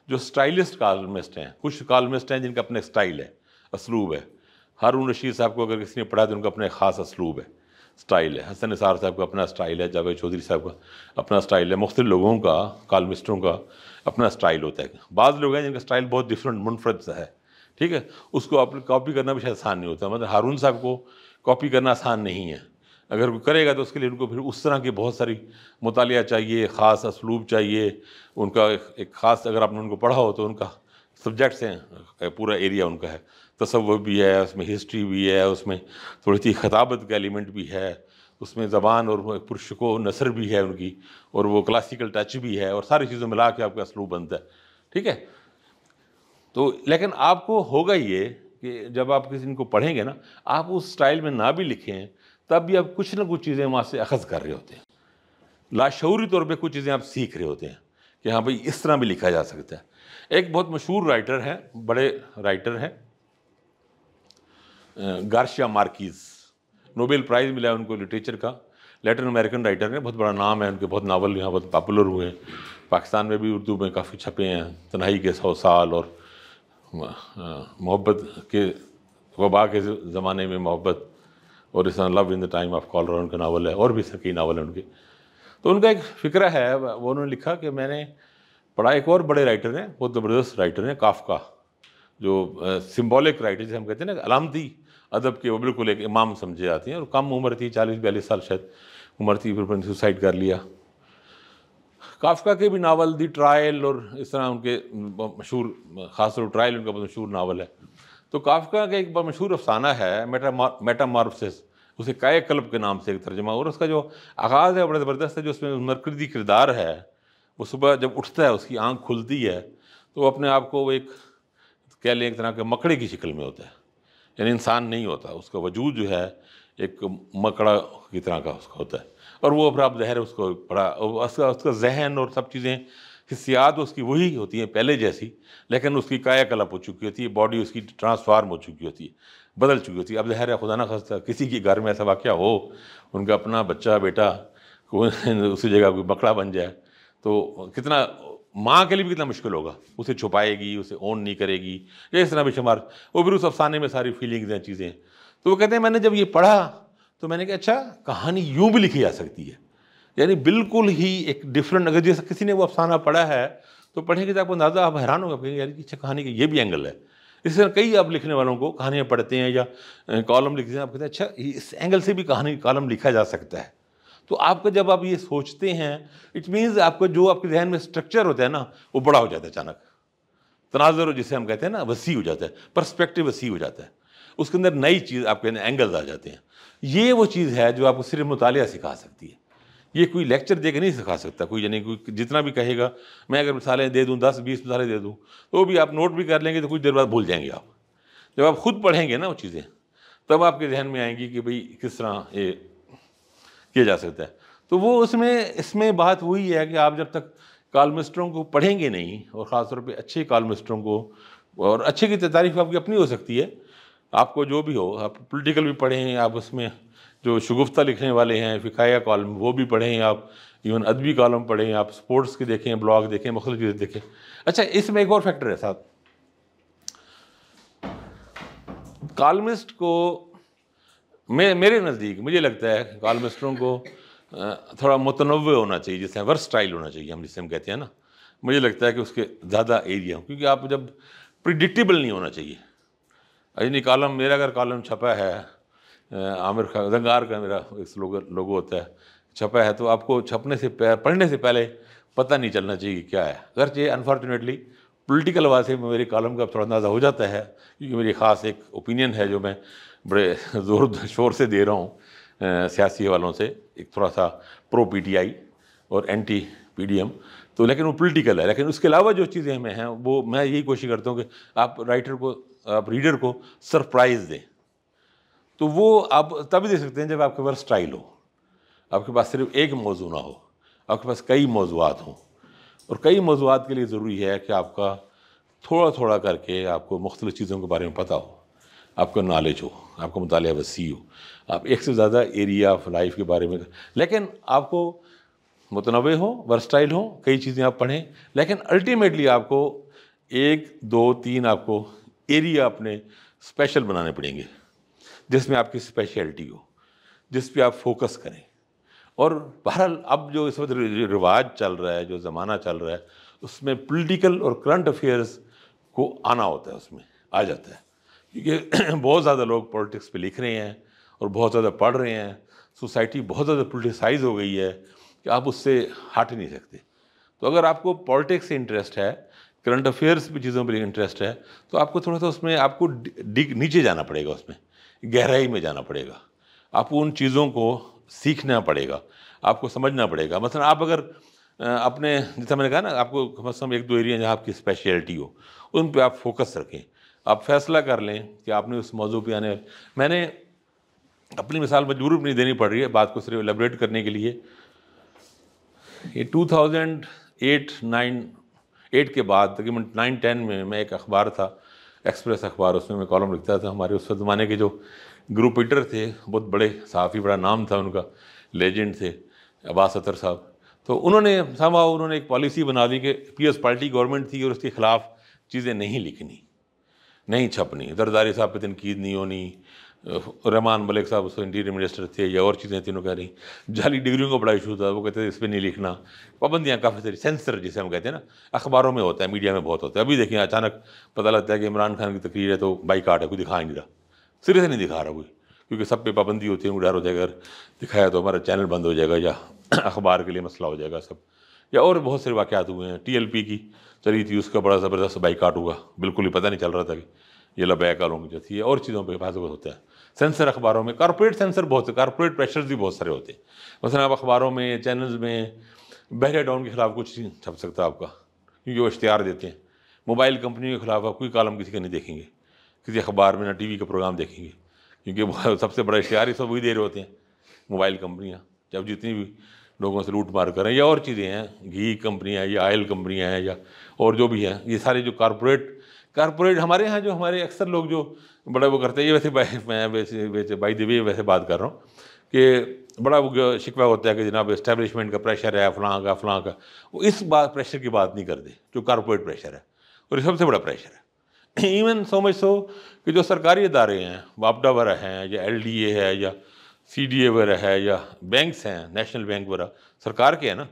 जो स्टाइलिस्ट कॉलमिस्ट हैं, कुछ कॉलमिस्ट हैं जिनका अपने स्टाइल है, असलूब है। हारून रशीद साहब को अगर किसी ने पढ़ा तो उनका अपने ख़ास असलूब है। स्टाइल है। हसन निसार साहब का अपना स्टाइल है, जावेद चौधरी साहब का अपना स्टाइल है मुख्तु लोगों का कॉलमिस्टों का अपना स्टाइल होता है। बाज़ लोग हैं जिनका स्टाइल बहुत डिफरेंट मुनफरद सा है। ठीक है? उसको आप कॉपी करना भी शायद आसान नहीं होता। मतलब हारून साहब को कॉपी करना आसान नहीं है। अगर कोई करेगा तो उसके लिए उनको फिर उस तरह की बहुत सारी मुताल चाहिए, ख़ास असलूब चाहिए। उनका एक ख़ास अगर आपने उनको पढ़ा हो तो उनका सब्जेक्ट्स हैं, पूरा एरिया उनका है। तस्वुर भी है, उसमें हिस्ट्री भी है, उसमें थोड़ी सी खताबत का एलिमेंट भी है, उसमें ज़बान और पुरुष को नसर भी है उनकी और वो क्लासिकल टच भी है और सारी चीज़ों मिला के आपका असलूब बनता है, ठीक है? तो लेकिन आपको होगा ये कि जब आप किसी इनको पढ़ेंगे ना, आप उस स्टाइल में ना भी लिखें, तब भी आप कुछ ना कुछ चीज़ें वहाँ से अखज़ कर रहे होते हैं। लाशूरी तौर पे कुछ चीज़ें आप सीख रहे होते हैं कि हाँ भाई इस तरह भी लिखा जा सकता है। एक बहुत मशहूर राइटर है, बड़े राइटर हैं गार्शिया मार्कीज़। नोबेल प्राइज़ मिला है उनको लिटरेचर का। लेटिन अमेरिकन राइटर ने बहुत बड़ा नाम है उनके, बहुत नावल यहाँ बहुत पॉपुलर हुए हैं। पाकिस्तान में भी उर्दू में काफ़ी छपे हैं तनाई के सौ साल और मोहब्बत के, वबा के ज़माने में मोहब्बत और इस love in the time of cholera उनका नावल है, और भी कई नावल हैं उनके। तो उनका एक फ़िक्र है, वो उन्होंने लिखा कि मैंने पढ़ा, एक और बड़े राइटर हैं, बहुत ज़बरदस्त राइटर हैं, काफका, जो सिम्बॉलिक राइटर जैसे हम कहते हैं ना अलामती अदब के वो बिल्कुल एक इमाम समझे जाते हैं और कम उम्र थी, चालीस बयालीस साल शायद उम्र थी, फिर सुसाइड कर लिया। काफका के भी नावल, दी ट्रायल और इस तरह उनके मशहूर खासतौर ट्रायल उनका बहुत मशहूर नावल है। तो काफका का एक बहुत मशहूर अफसाना है, मेटा मेटामार्फसिस, उसे काय कल्ब के नाम से एक तर्जमा और उसका जो आगाज़ है बड़ा ज़बरदस्त है, जो उसमें मरकजी किरदार है, वो सुबह जब उठता है, उसकी आँख खुलती है तो वो अपने आप को वो एक, कह लें एक तरह के मकड़े की शक्ल में होता है। यानी इंसान नहीं होता, उसका वजूद जो है, एक मकड़ा की तरह का उसका होता है। और वो आप जहर उसको बड़ा उसका उसका जहन और सब चीज़ें, हिस्सियात उसकी वही होती हैं, पहले जैसी, लेकिन उसकी कायाकल्प हो चुकी होती है, बॉडी उसकी ट्रांसफार्म हो चुकी होती है, बदल चुकी होती है। अब जहर खुदा ना खस्ता, किसी के घर में ऐसा वाक़ हो, उनका अपना बच्चा, बेटा उसी जगह कोई मकड़ा बन जाए तो कितना माँ के लिए भी कितना मुश्किल होगा। उसे छुपाएगी, उसे ओन नहीं करेगी। या इस तरह बेशुमार वो फिर उस अफसाने में सारी फीलिंग्स हैं, चीज़ें। तो वो कहते हैं, मैंने जब ये पढ़ा तो मैंने कहा अच्छा कहानी यूँ भी लिखी जा सकती है। यानी बिल्कुल ही एक डिफरेंट अगर जैसे किसी ने वो अफसाना पढ़ा है तो पढ़ेंगे तो आपको अंदाज़ा, आप हैरान होगा यार कि अच्छा कहानी का ये भी एंगल है। इस तरह कई आप लिखने वालों को कहानियाँ पढ़ते हैं या कॉलम लिखते हैं, आप कहते हैं अच्छा इस एंगल से भी कहानी कॉलम लिखा जा सकता है। तो आपका जब आप ये सोचते हैं इट मीन्स आपका जो आपके जहन में स्ट्रक्चर होता है ना, वो बड़ा हो जाता है अचानक। तनाजर जिसे हम कहते हैं ना, वसी हो जाता है परस्पेक्टिव वसी हो जाता है। उसके अंदर नई चीज़ आपके अंदर एंगल्स आ जाते हैं। ये वो चीज़ है जो आपको सिर्फ़ मुताल सिखा सकती है। ये कोई लेक्चर दे के नहीं सिखा सकता कोई, यानी कोई जितना भी कहेगा, मैं अगर मिसालें दे दूँ, दस, बीस मिसालें दे दूँ तो भी आप नोट भी कर लेंगे तो कुछ देर बाद भूल जाएँगे आप। जब आप खुद पढ़ेंगे ना वो चीज़ें, तब आपके जहन में आएँगी कि भाई किस तरह ये किया जा सकता है। तो वो उसमें, इसमें बात वही है कि आप जब तक कालमिस्टरों को पढ़ेंगे नहीं, और ख़ासतौर पर अच्छे कालमिस्टरों को, और अच्छे की तारीफ़ आपकी अपनी हो सकती है, आपको जो भी हो, आप पोलिटिकल भी पढ़ें, आप उसमें जो शगुफ्ता लिखने वाले हैं, फ़िकाया कॉलम, वो भी पढ़ें आप इवन अदबी कॉलम पढ़ें, आप स्पोर्ट्स के देखें ब्लॉग देखें मुख्तु चीज़ें देखें। अच्छा इसमें एक और फैक्टर है साथ कॉलमिस्ट को मे, मेरे नज़दीक, मुझे लगता है कॉलमिस्टरों को थोड़ा मुतनव होना चाहिए, जिससे वर्सटाइल होना चाहिए, हम जिससे हम कहते हैं ना। मुझे लगता है कि उसके ज़्यादा एरिया हो, क्योंकि आप जब प्रिडिक्टेबल नहीं होना चाहिए। यानी कॉलम, मेरा अगर कॉलम छपा है आमिर खान, जंगार का मेरा एक लोगो लोगो होता है, छपा है तो आपको छपने से पढ़ने से पहले पता नहीं चलना चाहिए क्या है। अगर ये अनफॉर्चुनेटली पोलिटिकल आवाज़ से मेरे कॉलम का थोड़ा अंदाज़ा हो जाता है, क्योंकि मेरी ख़ास एक ओपिनियन है जो मैं बड़े ज़ोर शोर से दे रहा हूँ सियासी वालों से, एक थोड़ा सा प्रो पीटीआई और एंटी पीडीएम तो लेकिन वो पोलिटिकल है, लेकिन उसके अलावा जो चीज़ें हमें हैं, वो मैं यही कोशिश करता हूँ कि आप राइटर को, आप रीडर को सरप्राइज़ दें। तो वो आप तभी दे सकते हैं जब आपके पास स्टाइल हो। आपके पास सिर्फ़ एक मौजू ना हो, आपके पास कई मौजूद हों। और कई मौजूद के लिए ज़रूरी है कि आपका थोड़ा थोड़ा करके आपको मुख्तलि चीज़ों के बारे में पता हो। आपका नॉलेज हो, आपका मुताल वसी हो। आप एक से ज़्यादा एरिया ऑफ़ लाइफ के बारे में लेकिन आपको मुतनव हो वर्सटाइल हो, कई चीज़ें आप पढ़ें, लेकिन अल्टीमेटली आपको एक, दो, तीन आपको एरिया अपने स्पेशल बनाने पड़ेंगे, जिसमें आपकी स्पेशलिटी हो, जिस पे आप फोकस करें। और बहरहाल, अब जो इस वक्त रिवाज चल रहा है, जो ज़माना चल रहा है, उसमें पॉलिटिकल और करंट अफेयर्स को आना होता है, उसमें आ जाता है। क्योंकि बहुत ज़्यादा लोग पॉलिटिक्स पे लिख रहे हैं और बहुत ज़्यादा पढ़ रहे हैं। सोसाइटी बहुत ज़्यादा पोलिटिसाइज हो गई है कि आप उससे हट नहीं सकते। तो अगर आपको पॉलिटिक्स से इंटरेस्ट है, करंट अफेयर्स भी चीज़ों पर इंटरेस्ट है तो आपको थोड़ा सा उसमें आपको डिग नीचे जाना पड़ेगा उसमें, गहराई में जाना पड़ेगा। आपको उन चीज़ों को सीखना पड़ेगा, आपको समझना पड़ेगा। मतलब आप अगर अपने, जैसा मैंने कहा ना, आपको कम से कम एक दो एरिया जहाँ आपकी स्पेशलिटी हो, उन पर आप फोकस रखें। आप फैसला कर लें कि आपने उस मौजू पर आने मैंने अपनी मिसाल मजबूर नहीं देनी पड़ रही है बात को सिर्फ़ एलेबरेट करने के लिए। ये 2008 9 8 के बाद, तकरीबन नाइन टेन में मैं एक अखबार था एक्सप्रेस अखबार, उसमें मैं कॉलम लिखता था। हमारे उस ज़माने के जो ग्रुप लीडर थे, बहुत बड़े, साफ़ी बड़ा नाम था उनका लेजेंड थे, अब्बास अतर साहब। तो उन्होंने समा उन्होंने एक पॉलिसी बना दी कि पीएस पार्टी गवर्नमेंट थी और उसके ख़िलाफ़ चीज़ें नहीं लिखनी। नहीं छपनी। दरदारी साहब पे तनकीद नहीं होनी। रहमान मलिक साहब उस इंटीरियर मिनिस्टर थे या और चीज़ें तीनों कह रही जाली डिग्रियों का बड़ा इशू था, वो कहते थे इस पर नहीं लिखना। पाबंदियाँ काफ़ी सारी, सेंसर जिसे हम कहते हैं ना, अखबारों में होता है, मीडिया में बहुत होता है। अभी देखिए, अचानक पता लगता है कि इमरान खान की तकरीर है तो बाइकाट है, कोई दिखा नहीं रहा। सिरे से नहीं दिखा रहा कोई, क्योंकि सब पे पाबंदी होती है डर हो जाएगा अगर दिखाया तो हमारा चैनल बंद हो जाएगा या अखबार के लिए मसला हो जाएगा सब। या और बहुत सारे वाक़ात हुए हैं। टीएलपी की चली थी, उसका बड़ा ज़बरदस्त बाइकाट हुआ। बिल्कुल ही पता नहीं चल रहा था कि ये लबैक आलों की थी। और चीज़ों पर हिफाजत होता है। सेंसर अखबारों में, कॉरपोरेट सेंसर बहुत, कॉरपोरेट प्रेशर्स भी बहुत सारे होते हैं। मसलन आप अखबारों में चैनल्स में बहरे डाउन के खिलाफ कुछ नहीं छप सकता आपका। क्योंकि वो इश्तहार देते हैं। मोबाइल कंपनियों के खिलाफ आप कोई कॉलम किसी का नहीं देखेंगे। किसी अखबार में ना टी वी का प्रोग्राम देखेंगे। क्योंकि सबसे बड़ा इश्तहार ही सब वही दे रहे होते हैं। मोबाइल कंपनियाँ, जब जितनी भी लोगों से लूट मार करें, या और चीज़ें हैं, घी कंपनियाँ, या ऑयल कंपनियाँ हैं, या और जो भी हैं, ये सारे जो कॉरपोरेट कॉरपोरेट हमारे यहाँ जो हमारे अक्सर लोग जो बड़ा वो करते हैं, ये वैसे मैं वैसे वैसे बाई देवी वैसे बात कर रहा हूँ कि बड़ा वो शिकवा होता है कि जनाब इस्टेब्लिशमेंट का प्रेशर है, फलां का फलां का, वो इस बात प्रेशर की बात नहीं करते, जो कॉरपोरेट प्रेशर है, और सबसे बड़ा प्रेशर है। इवन सो मच सो कि जो सरकारी इदारे हैं वापडा वगैरह हैं, या एल डी ए है, या सी डी ए वगैरह है या बैंक्स हैं नेशनल बैंक वगैरह, सरकार के हैं ना,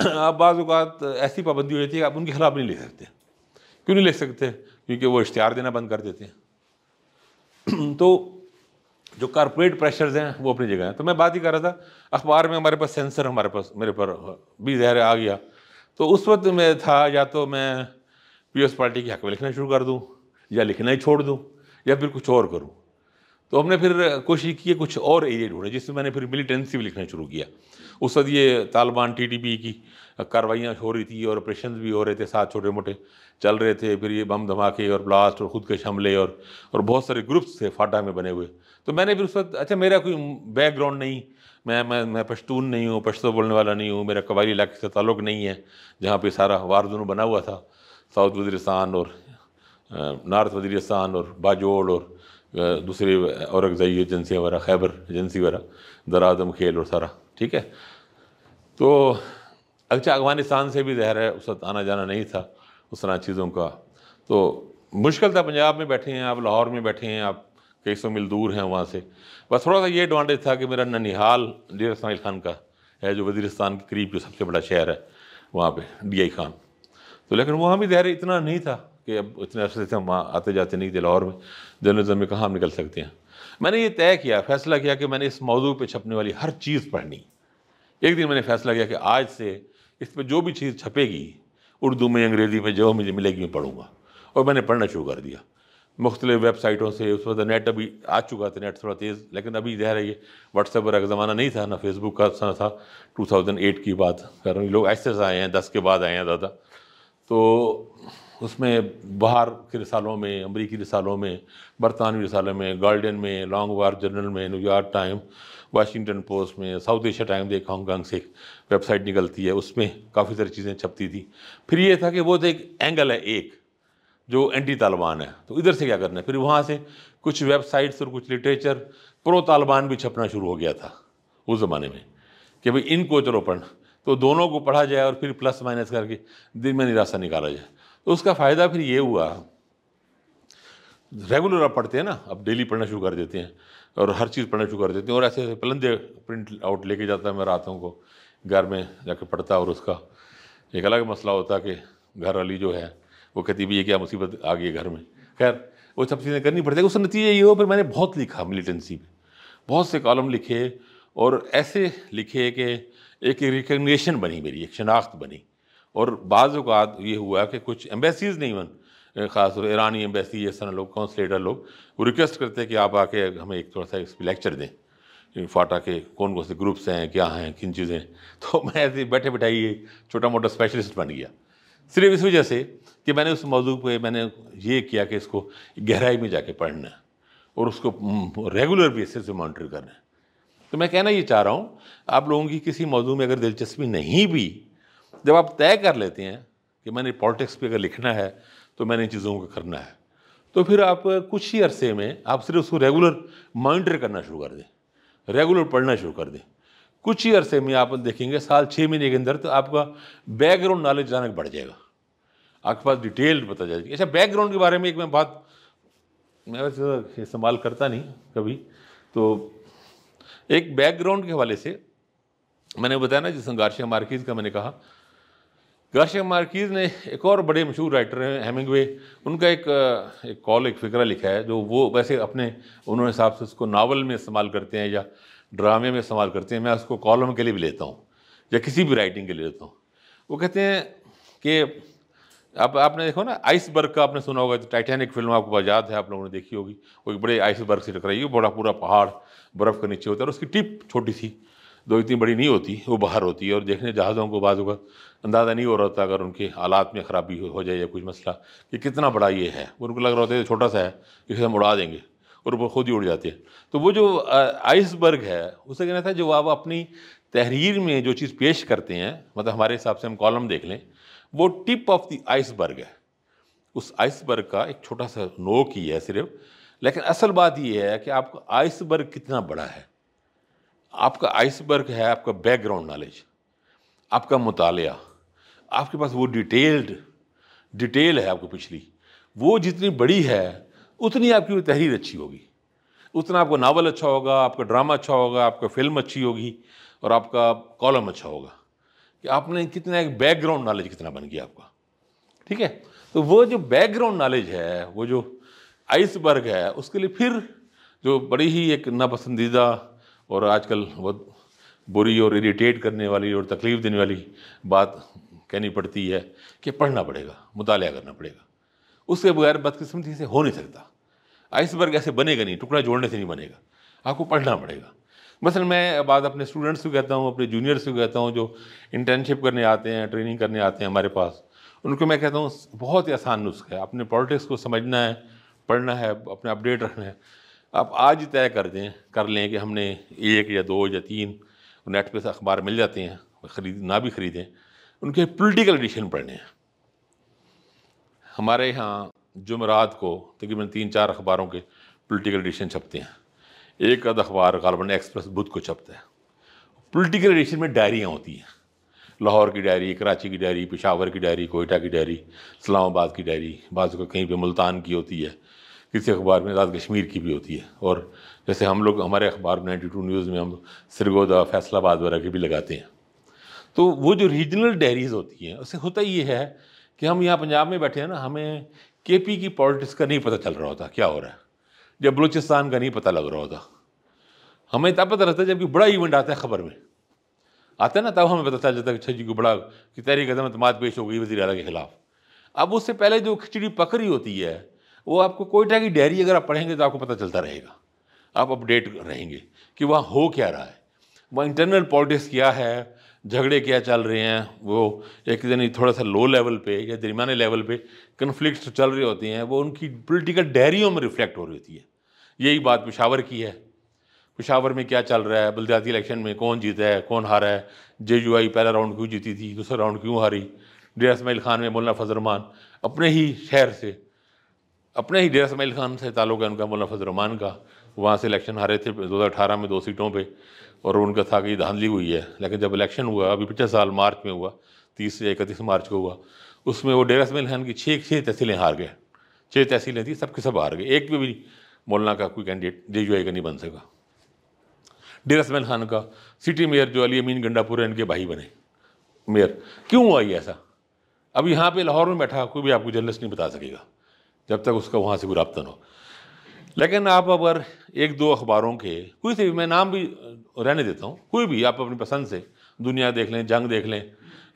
आप बाज़ात ऐसी पाबंदी हो जाती है कि आप उनके खिलाफ नहीं लिख सकते। क्यों नहीं लिख सकते? क्योंकि वो इश्तहार देना बंद कर देते हैं। तो जो कारपोरेट प्रेशर्स हैं, वो अपनी जगह हैं। तो मैं बात ही कर रहा था, अखबार में हमारे पास सेंसर हमारे पास, मेरे पर भी जहर आ गया। तो उस वक्त मैं था, या तो मैं पी पार्टी के हक में लिखना शुरू कर दूँ, या लिखना ही छोड़ दूँ, या फिर कुछ और करूँ। तो हमने फिर कोशिश की कुछ और एरिया ढूंढे, जिसमें मैंने फिर मिलिटेंसी भी लिखना शुरू किया। उस वक्त ये तालिबान टीटीपी की कार्रवाइयाँ हो रही थी और ऑपरेशन भी हो रहे थे साथ छोटे मोटे चल रहे थे, फिर ये बम धमाके और ब्लास्ट और ख़ुद के हमले और और बहुत सारे ग्रुप्स थे फाटा में बने हुए। तो मैंने फिर उस वक्त अच्छा मेरा कोई बैकग्राउंड नहीं, मैं मैं मैं पश्तून नहीं हूँ, पश्तो बोलने वाला नहीं हूँ, मेरा कबाली इलाके से ताल्लुक़ नहीं है, जहाँ पर सारा वार दोनों बना हुआ था, साउथ वजीरस्तान और नॉर्थ वजीरस्तान और बाजोड़ और दूसरी औरकजई एजेंसियाँ वगैरह खैबर एजेंसी वगैरह दरादम खेल और सारा, ठीक है? तो अच्छा अफ़गानिस्तान से भी जहर है, उस वक्त आना जाना नहीं था, उस तरह चीज़ों का। तो मुश्किल था, पंजाब में बैठे हैं आप, लाहौर में बैठे हैं आप, कई सौ मील दूर हैं वहाँ से। बस थोड़ा सा ये एडवांटेज था कि मेरा ननिहाल, डेर इसमाइल खान का है, जो वजीरस्तान के करीब जो सबसे बड़ा शहर है, वहाँ पे, डी आई खान। तो लेकिन वहाँ भी जहर इतना नहीं था कि अब इतने अरसे से हम आते जाते नहीं थे लाहौर में जर्नलिज्म में कहाँ हम निकल सकते हैं। मैंने ये तय किया, फैसला किया कि मैंने इस मौजू पर छपने वाली हर चीज़ पढ़नी। एक दिन मैंने फैसला किया कि आज से इस पर जो भी चीज़ छपेगी, उर्दू में, अंग्रेज़ी में, जो मुझे मिलेगी मैं पढ़ूँगा। और मैंने पढ़ना शुरू कर दिया। मुख्तलिफ़ वेबसाइटों से उस वक्त नेट अभी आ चुका था, नेट थोड़ा तेज़, लेकिन अभी जहर है। ये व्हाट्सएप वगैरह का ज़माना नहीं था, ना फेसबुक का था। 2008 की बात कर लोग ऐसे आए हैं, दस के बाद आए हैं ज़्यादा। तो उसमें बाहर के रिसालों में, अमरीकी रिसालों में, बरतानवी रिसालों में, गार्डियन में, लॉन्ग वार जर्नल में New York Time, Washington Post में, साउथ एशिया टाइम एक हांगकॉन्ग से वेबसाइट निकलती है, उसमें काफ़ी सारी चीज़ें छपती थी। फिर ये था कि वो तो एक एंगल है, एक, जो एंटी तालिबान है। तो इधर से क्या करना है? फिर वहाँ से कुछ वेबसाइट्स और कुछ लिटरेचर प्रो तालिबान भी छपना शुरू हो गया था, उस ज़माने में, कि भाई इनको चलो पढ़। तो दोनों को पढ़ा जाए और फिर प्लस माइनस करके दिन में निराशा निकाला जाए। तो उसका फ़ायदा फिर ये हुआ। रेगुलर आप पढ़ते हैं ना अब डेली पढ़ना शुरू कर देते हैं और हर चीज़ पढ़ना शुरू कर देते हैं और ऐसे ऐसे पलंदे प्रिंट आउट लेके जाता है मैं रातों को, घर में जाके पढ़ता और उसका एक अलग मसला होता कि घर वाली जो है, वो कहती भी ये क्या मुसीबत आ गई घर में। खैर, वो सब चीज़ें करनी पड़ती है। उसका नतीजा ये हो, फिर मैंने बहुत लिखा मिलिटेंसी में बहुत से कॉलम लिखे और ऐसे लिखे कि एक रिकग्निशन बनी मेरी, एक शनाख्त बनी। और बाज़ ये हुआ कि कुछ एम्बेसीज नहीं बन ख़ास ईरानी एम्बेसी, ये सारे लोग कॉन्सलेटर लोग, वो रिक्वेस्ट करते हैं कि आप आके हमें एक थोड़ा सा लेक्चर दें फाटा के कौन कौन से ग्रुप्स हैं, क्या हैं, किन चीज़ें तो मैं ऐसे बैठे बैठाई, ये छोटा मोटा स्पेशलिस्ट बन गया। सिर्फ़ इस वजह से कि मैंने उस मौजू पर मैंने ये किया कि इसको गहराई में जाके पढ़ना है और उसको रेगुलर बेसिस पे मॉनिटर करना है। तो मैं कहना ये चाह रहा हूँ, आप लोगों की किसी मौजू में अगर दिलचस्पी नहीं भी जब आप तय कर लेते हैं कि मैंने पॉलिटिक्स पे अगर लिखना है तो मैंने इन चीज़ों को करना है तो फिर आप कुछ ही अरसे में आप सिर्फ़ उसको रेगुलर मॉनिटर करना शुरू कर दें रेगुलर पढ़ना शुरू कर दें। कुछ ही अरसे में आप देखेंगे साल छः महीने के अंदर तो आपका बैकग्राउंड नॉलेज अचानक बढ़ जाएगा। आपके पास डिटेल्ड पता जाएगी। अच्छा बैकग्राउंड के बारे में एक मैं बात, मैं वैसे इस्तेमाल करता नहीं कभी तो एक बैकग्राउंड के हवाले से मैंने बताया ना, जिस गार्शिया मार्किज़ का मैंने कहा गार्शिया मार्किज़ ने एक और बड़े मशहूर राइटर हैं हेमिंगवे उनका एक एक कॉल, एक फ़िक्रा लिखा है, जो वो वैसे अपने, उन्होंने हिसाब से उसको नावल में इस्तेमाल करते हैं या ड्रामे में इस्तेमाल करते हैं। मैं उसको कॉलम के लिए भी लेता हूँ, या किसी भी राइटिंग के लिए लेता हूँ। वो कहते हैं कि, आप, आपने देखो ना, आइसबर्ग का आपने सुना होगा, टाइटैनिक फ़िल्म आपको याद है, आप लोगों ने देखी होगी। वो एक बड़े आइसबर्ग से टकराई है बड़ा पूरा पहाड़, बर्फ़ के नीचे होता है, और उसकी टिप छोटी सी, दो इतनी बड़ी नहीं होती, वो बाहर होती है, और देखने जहाज़ों को बाजू का अंदाज़ा नहीं हो रहा था अगर उनके हालात में ख़राबी हो जाए या कुछ मसला, कि कितना बड़ा ये है। उनको लग रहा होता है छोटा सा है, इसे हम उड़ा देंगे और वो खुद ही उड़ जाते हैं। तो वो जो आइसबर्ग है, उसे कहना था जो आप अपनी तहरीर में जो चीज़ पेश करते हैं मतलब हमारे हिसाब से हम कॉलम देख लें, वो टिप ऑफ़ द आइसबर्ग है। उस आइसबर्ग का एक छोटा सा नोक ही है सिर्फ़, लेकिन असल बात यह है कि आपका आइसबर्ग कितना बड़ा है। आपका आइसबर्ग है, आपका बैकग्राउंड नॉलेज, आपका मुतालिया। आपके पास वो डिटेल्ड, डिटेल है आपको पिछली। वो जितनी बड़ी है, उतनी आपकी तहरीर अच्छी होगी। उतना आपका नावल अच्छा होगा, आपका ड्रामा अच्छा होगा, आपका फ़िल्म अच्छी होगी और आपका कॉलम अच्छा होगा। कि आपने कितना एक बैकग्राउंड नॉलेज कितना बन गया आपका। ठीक है? तो वो जो बैकग्राउंड नॉलेज है, वो जो आइसबर्ग है, उसके लिए फिर जो बड़ी ही एक नापसंदीदा और आजकल बहुत बुरी और इरीटेट करने वाली और तकलीफ़ देने वाली बात कहनी पड़ती है कि पढ़ना पड़ेगा मुताल करना पड़ेगा। उसके बगैर बदकिस्मती से हो नहीं सकता। आइसबर्ग ऐसे बनेगा नहीं, टुकड़ा जोड़ने से नहीं बनेगा। आपको पढ़ना पड़ेगा। मसलन मैं बात अपने स्टूडेंट्स को कहता हूँ, अपने जूनियर्स को कहता हूँ जो इंटर्नशिप करने आते हैं ट्रेनिंग करने आते हैं हमारे पास, उनको मैं कहता हूँ, बहुत ही आसान नुस्खा है। अपने पॉलिटिक्स को समझना है, पढ़ना है, अपने अपडेट रखना है। आप आज ही तय कर दें, कर लें कि हमने एक या दो या तीन, नेट पे से अखबार मिल जाते हैं, खरीद, ना भी ख़रीदें। उनके पोलिटिकल एडिशन पढ़ने हैं। हमारे यहाँ जुमरात को तकरीबन तीन चार अखबारों के पोलिटिकल एडिशन छपते हैं। एक अद अखबार गालबन एक्सप्रेस बुध को छपता है। पोलिटिकल एडिशन में डायरियाँ होती हैं। लाहौर की डायरी कराची की डायरी पेशावर की डायरी कोयटा की डायरी इस्लामाबाद की डायरी बाज़ कहीं पे मुल्तान की होती है, किसी अखबार में आज़ाद कश्मीर की भी होती है। और जैसे हम लोग, हमारे अखबार नाइन्टी टू न्यूज़ में हम सरगोदा, फैसलाबाद वगैरह की भी लगाते हैं। तो वो जो रीजनल डायरीज होती हैं, उससे होता ये है कि हम यहाँ पंजाब में बैठे हैं ना, हमें के पी की पॉलिटिक्स का नहीं पता चल रहा होता क्या हो रहा है। जब बलूचिस्तान का नहीं पता लग रहा होता। हमें तब पता रहता जबकि बड़ा इवेंट आता है खबर में। आता है ना, तब हमें पता चल जाता है अच्छा जी, को बड़ा, कि तहरीक कदम अतमाद पेश हो गई वजी अला के खिलाफ। अब उससे पहले जो खिचड़ी पकड़ी होती है, वो आपको कोयटा की डायरी अगर आप पढ़ेंगे तो आपको पता चलता रहेगा। आप अपडेट रहेंगे कि वहाँ हो क्या रहा है। वहाँ इंटरनल पॉलिटिक्स क्या है? झगड़े क्या चल रहे हैं, वो एक दिन थोड़ा सा लो लेवल पे, या दरमियाने लेवल पे कन्फ्लिक्ट चल रहे होते हैं, वो उनकी पोलिटिकल डायरियों में रिफ्लेक्ट हो रही होती है। यही बात पेशावर की है। पेशावर में क्या चल रहा है? बलदियाती इलेक्शन में कौन जीता है, कौन हारा है? जे यू आई पहला राउंड क्यों जीती थी, दूसरा राउंड क्यों हारी? डेरा इसमाइल खान में मौलाना फजलरमान अपने ही शहर से, अपने ही डेरा इसमाइल खान से ताल्लुक है उनका मौलाना फजलरमान का। वहाँ से इलेक्शन हारे थे दो हज़ार अठारह में दो सीटों पर और उनका था कि धांधली हुई है। लेकिन जब इलेक्शन हुआ, अभी पिछले साल मार्च में हुआ, तीस से इकतीस मार्च को हुआ, उसमें वो डेरा इसमाइल खान की छः छः तहसीलें हार गए। छः तहसीलें थी, सबके सब हार गए। एक भी भी मौलाना का कोई कैंडिडेट जे का नहीं बन सका। डेरा इसमाइल खान का सिटी मेयर जो अली अमीन गंडापुर है, इनके भाई बने। मेयर, क्यों हुआ ये ऐसा? अब यहाँ पे लाहौर में बैठा, कोई भी आपको जर्नलिस्ट नहीं बता सकेगा, जब तक उसका वहाँ से कोई रबता ना हो। लेकिन आप अगर एक दो अखबारों के, कोई से भी, मैं नाम भी रहने देता हूँ, कोई भी आप अपनी पसंद से दुनिया देख लें, जंग देख लें,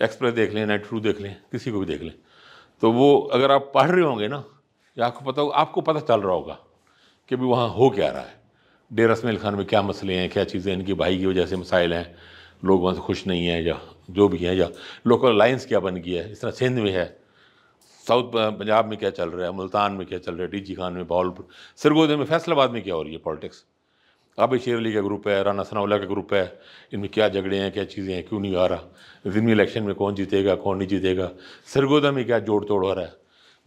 एक्सप्रेस देख लें, नाइट टू देख लें, किसी को भी देख लें तो वो अगर आप पढ़ रहे होंगे ना, या आपको पता हो, आपको पता चल रहा होगा कि भी वहाँ हो क्या रहा है। डेरा इसमेल खान में क्या मसले हैं, क्या चीज़ें इनकी भाई की वजह से मसाइल हैं, लोग वहाँ से खुश नहीं हैं या जो भी हैं, या लोकल अलाइंस क्या बन गया है, इस तरह सिंध में है। साउथ पंजाब में क्या चल रहा है, मुल्तान में क्या चल रहा है डी जी खान में बावलपुर सरगोदे में फैसलाबाद में क्या हो रही है पॉलिटिक्स? आबिद शेर अली का ग्रुप है राना सनाउल्ला का ग्रुप है, इनमें क्या झगड़े हैं, क्या चीज़ें हैं, क्यों नहीं आ रहा जिमनी इलेक्शन में कौन जीतेगा, कौन नहीं जीतेगा? सरगोदा में क्या जोड़ तोड़ हो रहा है?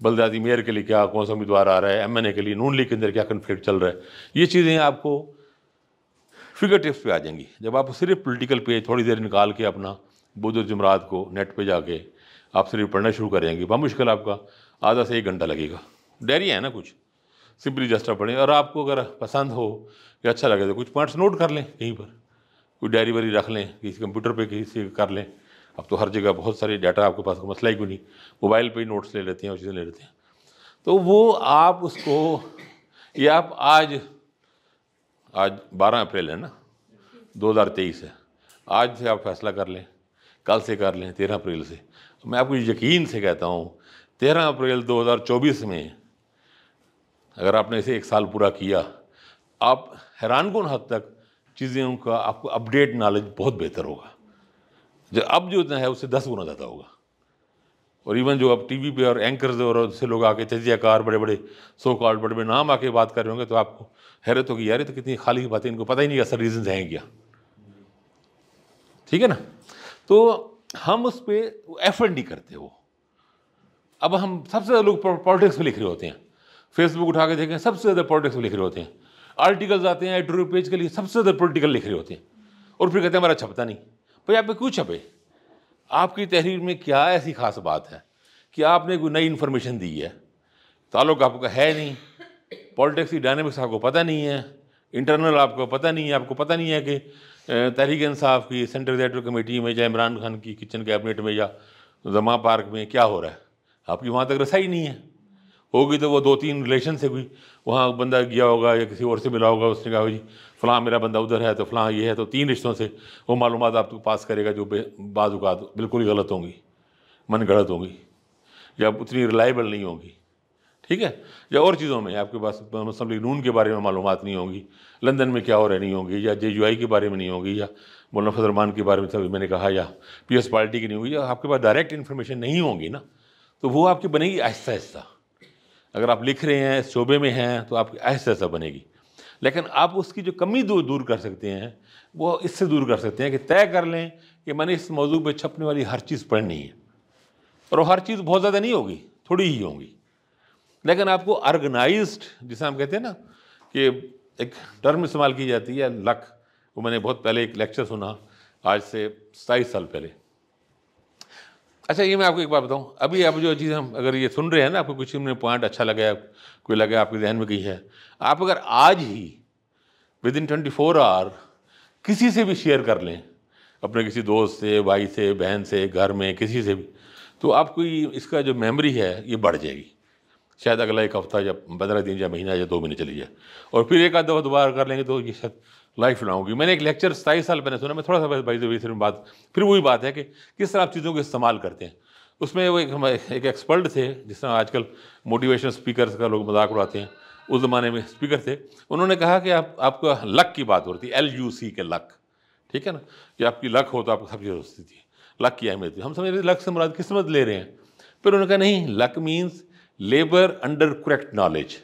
बलदादी मेयर के लिए क्या, कौन सा उम्मीदवार आ रहा है? एम के लिए, नून लीग के अंदर क्या कन्फ्लिक्ट चल रहा है? ये चीज़ें आपको फिगर टिप्स पे आ जाएँगी। जब आप सिर्फ़ पॉलिटिकल पे थोड़ी देर निकाल के अपना बुध जुमरात को नेट पे जाके आप सिर्फ़ पढ़ना शुरू करेंगे बहुत मुश्किल आपका। आधा से एक घंटा लगेगा। डायरी है ना कुछ? सिंपली जस्ट आप पढ़ें। और आपको अगर पसंद हो या अच्छा लगे तो कुछ पॉइंट्स नोट कर लें कहीं पर। कोई डायरी वारी रख लें, किसी कंप्यूटर पे किसी कर लें। अब तो हर जगह बहुत सारे डाटा आपके पास मसला ही क्यों नहीं? मोबाइल पे ही नोट्स ले लेते हैं और चीज़ें ले लेते हैं। तो वो आप उसको, ये आप आज आज 12 अप्रैल है ना? 2023 है। आज से आप फैसला कर लें, कल से कर लें, तेरह अप्रैल से। मैं आपको यकीन से कहता हूँ, तेरह अप्रैल 2024 में अगर आपने इसे एक साल पूरा किया, आप हैरान कौन हद तक चीज़ों का आपको अपडेट नॉलेज बहुत बेहतर होगा। जो अब जो इतना है, उससे दस गुना ज़्यादा होगा। और इवन जो अब टीवी पे और एंकर्स और उससे लोग आके तजियाकार बड़े बड़े सो कॉल्ड बड़े बड़े नाम आके बात कर रहे होंगे तो आपको हैरत होगी, यार तो कितनी खाली बातें, इनको पता ही नहीं असल रीजन हैं क्या। ठीक है ना? तो हम उस पर एफर्ट नहीं करते वो। अब हम सबसे ज़्यादा लोग पॉलिटिक्स में लिख रहे होते हैं। फेसबुक उठा के देखें, सबसे ज़्यादा पॉलिटिक्स में लिख रहे होते हैं। आर्टिकल्स आते हैं एडिटोरियल पेज के लिए सबसे ज़्यादा पॉलिटिकल लिख रहे होते हैं। और फिर कहते हैं, हमारा छपता नहीं। भाई, आप क्यों छपे? आपकी तहरीर में क्या ऐसी खास बात है कि आपने कोई नई इन्फॉर्मेशन दी है? ताल्लुक आपका है नहीं। पॉलिटिक्स की डायनेमिक्स आपको पता नहीं है। इंटरनल आपको पता नहीं है, आपको पता नहीं है कि तहरीक इंसाफ की सेंट्रल एग्जेक्टिव कमेटी में या इमरान खान की किचन कैबिनेट में या जमा पार्क में क्या हो रहा है? आपकी वहाँ तक रसाई नहीं है। होगी तो वो दो तीन रिलेशन से कोई वहाँ बंदा गया होगा या किसी और से मिला होगा, उसने कहा जी, फ़लाँ मेरा बंदा उधर है तो फ़लाँ ये है। तो तीन रिश्तों से वो मालूम आपको पास करेगा जो बाज़ात बिल्कुल ही गलत होंगी, मन गलत होंगी या उतनी रिलायबल नहीं होंगी। ठीक है? या और चीज़ों में, आपके पास मुस्लिम नून के बारे में मालूम नहीं होंगी, लंदन में क्या हो रहा नहीं होंगी, या जे यू आई के बारे में नहीं होगी, या मौलाना फजरमान के बारे में सभी मैंने कहा, या पी एस पार्टी की नहीं होगी, या आपके पास डायरेक्ट इन्फॉर्मेशन नहीं होगी ना तो वो आपकी बनेगी आहिस्ता आहिस्ता। अगर आप लिख रहे हैं, शोबे में हैं तो आपकी आहिस्ता आहिस्ता बनेगी। लेकिन आप उसकी जो कमी दूर दूर कर सकते हैं, वो इससे दूर कर सकते हैं कि तय कर लें कि मैंने इस मौजू पर छपने वाली हर चीज़ पढ़नी है। और हर चीज़ बहुत ज़्यादा नहीं होगी, थोड़ी ही होंगी। लेकिन आपको ऑर्गेनाइज्ड जिसे हम कहते हैं ना, कि एक टर्म इस्तेमाल की जाती है लक वो मैंने बहुत पहले एक लेक्चर सुना, आज से सताईस साल पहले। अच्छा ये मैं आपको एक बात बताऊँ। अभी आप जो चीज़ हम, अगर ये सुन रहे हैं ना, आपको कुछ में पॉइंट अच्छा लगा, कोई लगा, आपके जहन में कहीं है। आप अगर आज ही within twenty four hour किसी से भी शेयर कर लें, अपने किसी दोस्त से, भाई से, बहन से, घर में, किसी से भी तो आपको इसका जो मेमोरी है, ये बढ़ जाएगी। शायद अगला एक हफ़्ता या पंद्रह दिन या महीना या दो महीने चली जाए और फिर एक आध दफ़ा दोबारा कर लेंगे तो ये शायद लाइफ लाऊँगी मैंने एक लेक्चर सताईस साल पहले सुना, मैं थोड़ा सा भाई में बात, फिर वही बात है कि किस तरह आप चीज़ों को इस्तेमाल करते हैं। उसमें वो एक एक एक्सपर्ट थे, जिस तरह आजकल मोटिवेशनल स्पीकर का लोग मज़ाक उड़ाते हैं। उस ज़माने में स्पीकर थे। उन्होंने कहा कि आप, आपका लक की बात हो रही एल यू सी के लक ठीक है ना? कि आपकी लक हो तो आपको सब चीज़ होती थी। लक की अहमियत। हम समझ रहे लक से मुराद किस्मत ले रहे हैं। फिर उन्होंने कहा, नहीं luck means labour under correct knowledge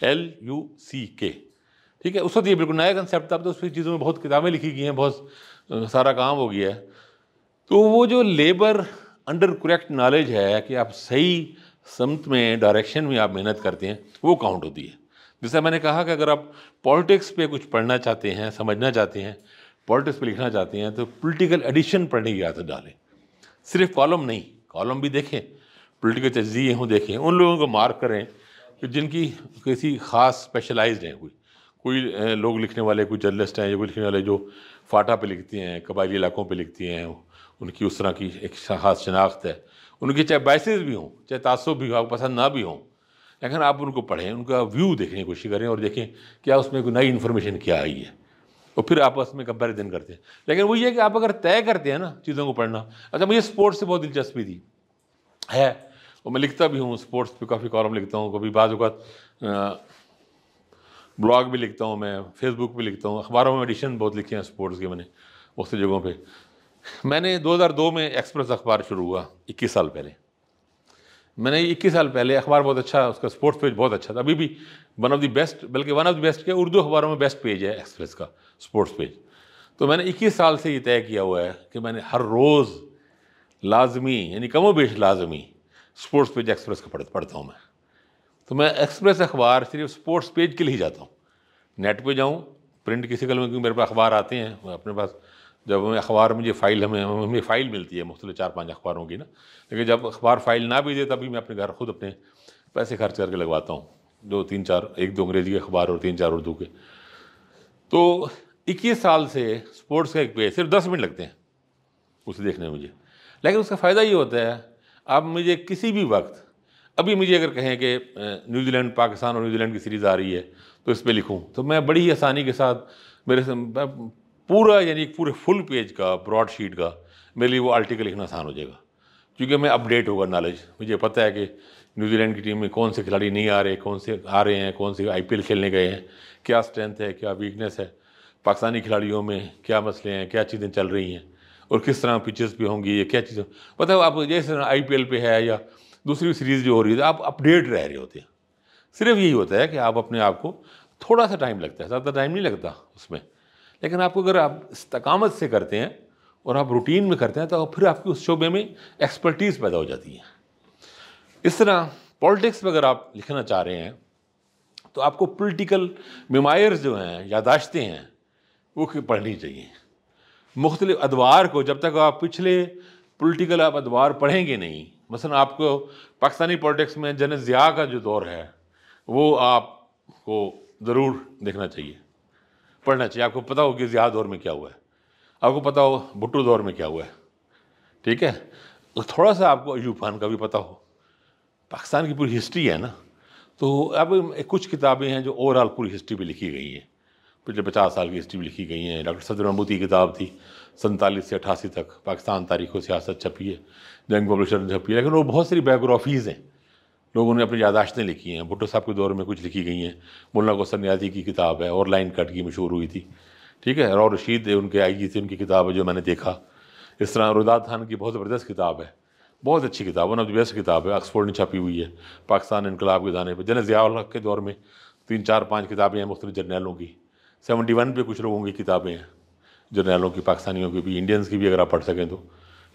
L U C K ठीक है? उस वक्त ये बिल्कुल नया कंसेप्ट था तो उस चीज़ों में बहुत किताबें लिखी गई हैं, बहुत सारा काम हो गया है। तो वो जो लेबर अंडर करेक्ट नॉलेज है कि आप सही समत में डायरेक्शन में आप मेहनत करते हैं, वो काउंट होती है। जैसे मैंने कहा कि अगर आप पॉलिटिक्स पे कुछ पढ़ना चाहते हैं, समझना चाहते हैं पॉलिटिक्स पे लिखना चाहते हैं तो पॉलिटिकल एडिशन पढ़ने की आदत डालें। सिर्फ़ कॉलम नहीं कॉलम भी देखें पोलिटिकल तजिए हों, देखें, उन लोगों को मार्क करें कि जिनकी किसी ख़ास स्पेशलाइज्ड हैं कोई। कोई लोग लिखने वाले, कोई जर्नलिस्ट हैं, या कोई लिखने वाले जो फाटा पे लिखते हैं, कबायली इलाकों पे लिखती हैं, उनकी उस तरह की एक ख़ास शनाख्त है। उनकी चाहे बाइसेस भी हों, चाहे तासुब भी हो, आपको पसंद ना भी हों, लेकिन आप उनको पढ़ें, उनका व्यू देखने की कोशिश करें और देखें क्या उसमें कोई नई इन्फॉर्मेशन क्या आई है। और फिर आपस में कंपेरिजन करते हैं। लेकिन वो ये कि आप अगर तय करते हैं ना चीज़ों को पढ़ना। अच्छा मुझे स्पोर्ट्स से बहुत दिलचस्पी थी। है और मैं लिखता भी हूँ स्पोर्ट्स पे काफ़ी कॉलम लिखता हूँ, कभी बाद ब्लॉग भी लिखता हूँ मैं फेसबुक भी लिखता हूँ, अखबारों में एडिशन बहुत लिखे हैं स्पोर्ट्स के मैंने उस जगहों पे। मैंने 2002 में एक्सप्रेस अखबार शुरू हुआ 21 साल पहले। मैंने 21 साल पहले अखबार बहुत अच्छा उसका स्पोर्ट्स पेज बहुत अच्छा था। अभी भी वन ऑफ़ द बेस्ट बल्कि वन ऑफ़ द बेस्ट क्या, उर्दू अखबारों में बेस्ट पेज है एक्सप्रेस का स्पोर्ट्स पेज तो मैंने 21 साल से ये तय किया हुआ है कि मैंने हर रोज़ लाजमी, यानी कमो बेश लाजमी स्पोर्ट्स पेज एक्सप्रेस का पढ़ पढ़ता हूँ मैं। तो मैं एक्सप्रेस अखबार सिर्फ़ स्पोर्ट्स पेज के लिए ही जाता हूँ। नेट पे जाऊँ, प्रिंट किसी कल में, क्योंकि मेरे पास अखबार आते हैं अपने पास जब हमें अखबार मुझे फ़ाइल हमें हमें फ़ाइल मिलती है मुख्तु चार पाँच अखबारों की ना। लेकिन जब अखबार फ़ाइल ना भी दे, तभी मैं अपने घर खुद अपने पैसे खर्च करके लगवाता हूँ। दो, तीन, चार, एक दो अंग्रेज़ी के अखबार और तीन, चार उर्दू के। तो इक्कीस साल से स्पोर्ट्स का एक पेज, सिर्फ़ दस मिनट लगते हैं उसे देखने में मुझे। लेकिन उसका फ़ायदा ये होता है आप मुझे किसी भी वक्त, अभी मुझे अगर कहें कि न्यूजीलैंड, पाकिस्तान और न्यूजीलैंड की सीरीज़ आ रही है तो इस पर लिखूँ। तो मैं बड़ी आसानी के साथ मेरे से पूरा, यानी पूरे फुल पेज का ब्रॉड शीट का, मेरे लिए वो आर्टिकल लिखना आसान हो जाएगा। क्योंकि मैं अपडेट होगा नॉलेज मुझे पता है कि न्यूजीलैंड की टीम में कौन से खिलाड़ी नहीं आ रहे, कौन से आ रहे हैं, कौन से आईपीएल खेलने गए हैं, क्या स्ट्रेंथ है, क्या वीकनेस है, पाकिस्तानी खिलाड़ियों में क्या मसले हैं, क्या चीज़ें चल रही हैं। और किस तरह पिचेस पे होंगी, या क्या चीज़ें है। आप जैसे आईपीएल पे है या दूसरी सीरीज़ जो हो रही है आप अपडेट रह रहे होते हैं। सिर्फ़ यही होता है कि आप अपने आप को थोड़ा सा टाइम लगता है, ज़्यादा टाइम नहीं लगता उसमें। लेकिन आपको अगर आप इस्तकामत से करते हैं और आप रूटीन में करते हैं तो फिर आपकी उस शोबे में एक्सपर्टीज़ पैदा हो जाती है। इस तरह पॉलिटिक्स में अगर आप लिखना चाह रहे हैं तो आपको पोलिटिकल मेमायर्स जो हैं यादाश्तें हैं, वो पढ़नी चाहिए? मुख्तलिफ़ अदवार को जब तक आप पिछले पोलिटिकल आप अदवार पढ़ेंगे नहीं, मसलन आपको पाकिस्तानी पॉलिटिक्स में जन ज़िया का जो दौर है, वो आपको ज़रूर देखना चाहिए, पढ़ना चाहिए। आपको पता हो कि ज़िया दौर में क्या हुआ है। आपको पता हो भुट्टो दौर में क्या हुआ है। ठीक है? थोड़ा सा आपको अयूब खान का भी पता हो। पाकिस्तान की पूरी हिस्ट्री है ना? तो अब कुछ किताबें हैं जो ओवरऑल पूरी हिस्ट्री पे लिखी गई हैं। पिछले पचास साल की हिस्ट्री लिखी गई हैं। डॉक्टर सदर महमूद की किताब थी, सैंतालीस से अठासी तक, पाकिस्तान तारीख सियासत छपी है, जंग पब्लिशर ने छपी है, लेकिन वो बहुत सारी बायोग्राफीज़ हैं। लोगों ने अपनी यादाश्तें लिखी हैं। भुट्टो साहब के दौर में कुछ लिखी गई हैं। मुल्ला को सन्यासी की किताब है, और लाइन कट की मशहूर हुई थी। ठीक है और रशीद उनके आई जी थी उनकी किताब है जो मैंने देखा। इस तरह रुदात खान की बहुत ज़बरदस्त किताब है। बहुत अच्छी किताब, वन ऑफ़ द बेस्ट किताब है। ऑक्सफोर्ड ने छपी हुई है, पाकिस्तान इनकलाब के दाने पर जन ज़िया के दौर में तीन, चार, पाँच किताबें हैं मुख्तु जर्नैलों की। सेवेंटी वन पे कुछ लोगों की किताबें हैं, जर्नैलों की, पाकिस्तानियों की भी, इंडियंस की भी अगर आप पढ़ सकें तो।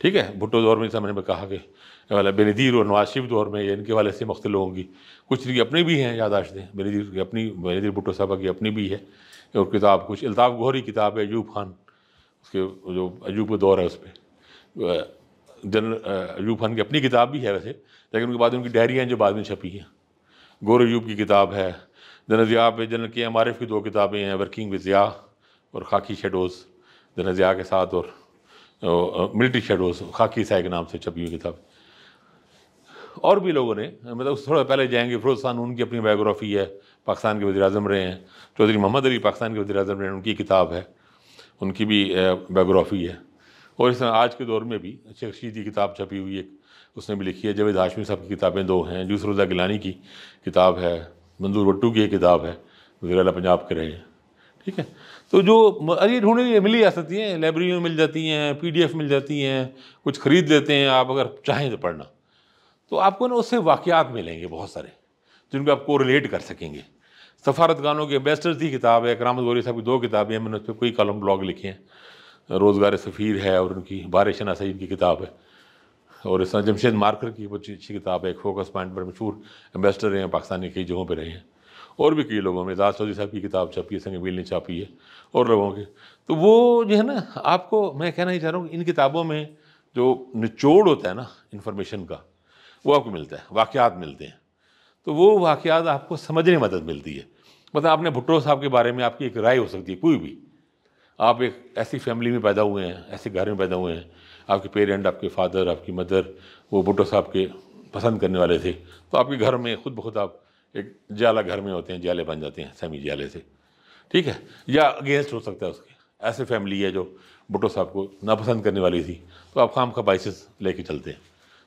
ठीक है, भुट्टो दौर में जैसा मैंने कहा कि वाला बेनज़ीर और नवाज़ शरीफ दौर में इनके वाले से मुख्त लोगों की, कुछ की अपनी भी हैं यादाश्तें बेनज़ीर की अपनी, बेनज़ीर भुट्टो साहबा की अपनी भी है। और किताब, कुछ अल्ताफ़ गोहरी किताब है, अयूब खान, उसके जो अयूब दौर है उस पर जनरल अयूब खान की अपनी किताब भी है वैसे, लेकिन उनके बाद उनकी डायरियाँ जो बाद में छपी हैं। गौर अयूब की किताब है जनरल ज़िया पे जनरल के एम आर एफ़ की दो किताबें हैं, वर्किंग विद ज़िया और खाकी शेडोज़। जनरल ज़िया के साथ और मिलिट्री शेडोज़, खाकी साय के नाम से छपी हुई किताब। और भी लोगों ने मतलब थोड़ा पहले जाएँगे, फिरोज खान, उनकी अपनी बायोग्राफी है, पाकिस्तान के वजी अजम रहे हैं। चौधरी मोहम्मद अली, पाकिस्तान के वजी अजम रहे हैं, उनकी किताब है, उनकी भी बायोग्राफी है। और इस आज के दौर में भी शेख शीद की किताब छपी हुई है उसने भी लिखी है, जवेद हाशमी साहब की किताबें दो हैं जूस रोज़ा गिलानी की किताब है मंजूर भट्टू की एक किताब है वजी पंजाब के रहे हैं। ठीक है? तो जो अरे ढूँढने मिल जा सकती हैं, लाइब्रेरी में मिल जाती हैं, पीडीएफ मिल जाती हैं, कुछ ख़रीद लेते हैं आप अगर चाहें तो पढ़ना। तो आपको ना उससे वाक़ात मिलेंगे बहुत सारे, जिनको आप रिलेट कर सकेंगे। सफारत खानों के एम्बेसडर की किताब है, करामत गौरी साहब की दो किताबें हैं, मैंने उस पर कोई कलम ब्लॉग लिखे हैं। रोज़गार सफ़ीर है और उनकी बार शनासईद की किताब है। और इस तरह जमशेद मार्कर की बहुत अच्छी किताब है फोकस पॉइंट पर मशहूर एम्बेसडर रहे हैं, पाकिस्तानी कई जगहों पर रहे हैं। और भी कई लोगों में दास चौधरी साहब की किताब छपी है संग ने छापी है, और लोगों की। तो वो जो है ना, आपको, मैं कहना ही चाह रहा हूँ इन किताबों में जो निचोड़ होता है ना इन्फॉर्मेशन का, वो आपको मिलता है वाक़ात मिलते हैं। तो वो वाक़ात आपको समझने में मदद मिलती है। मतलब आपने भुट्टो साहब के बारे में आपकी एक राय हो सकती है, कोई भी। आप एक ऐसी फैमिली में पैदा हुए हैं, ऐसे घर में पैदा हुए हैं आपके पेरेंट, आपके फादर, आपकी मदर, वो भुट्टो साहब के पसंद करने वाले थे। तो आपके घर में खुद ब खुद आप एक जाला घर में होते हैं जाले बन जाते हैं, सेमी जाले से। ठीक है? या अगेंस्ट हो सकता है उसके। ऐसे फैमिली है जो भुट्टो साहब को नापसंद करने वाली थी। तो आप खाम का बाइसिस लेके चलते हैं।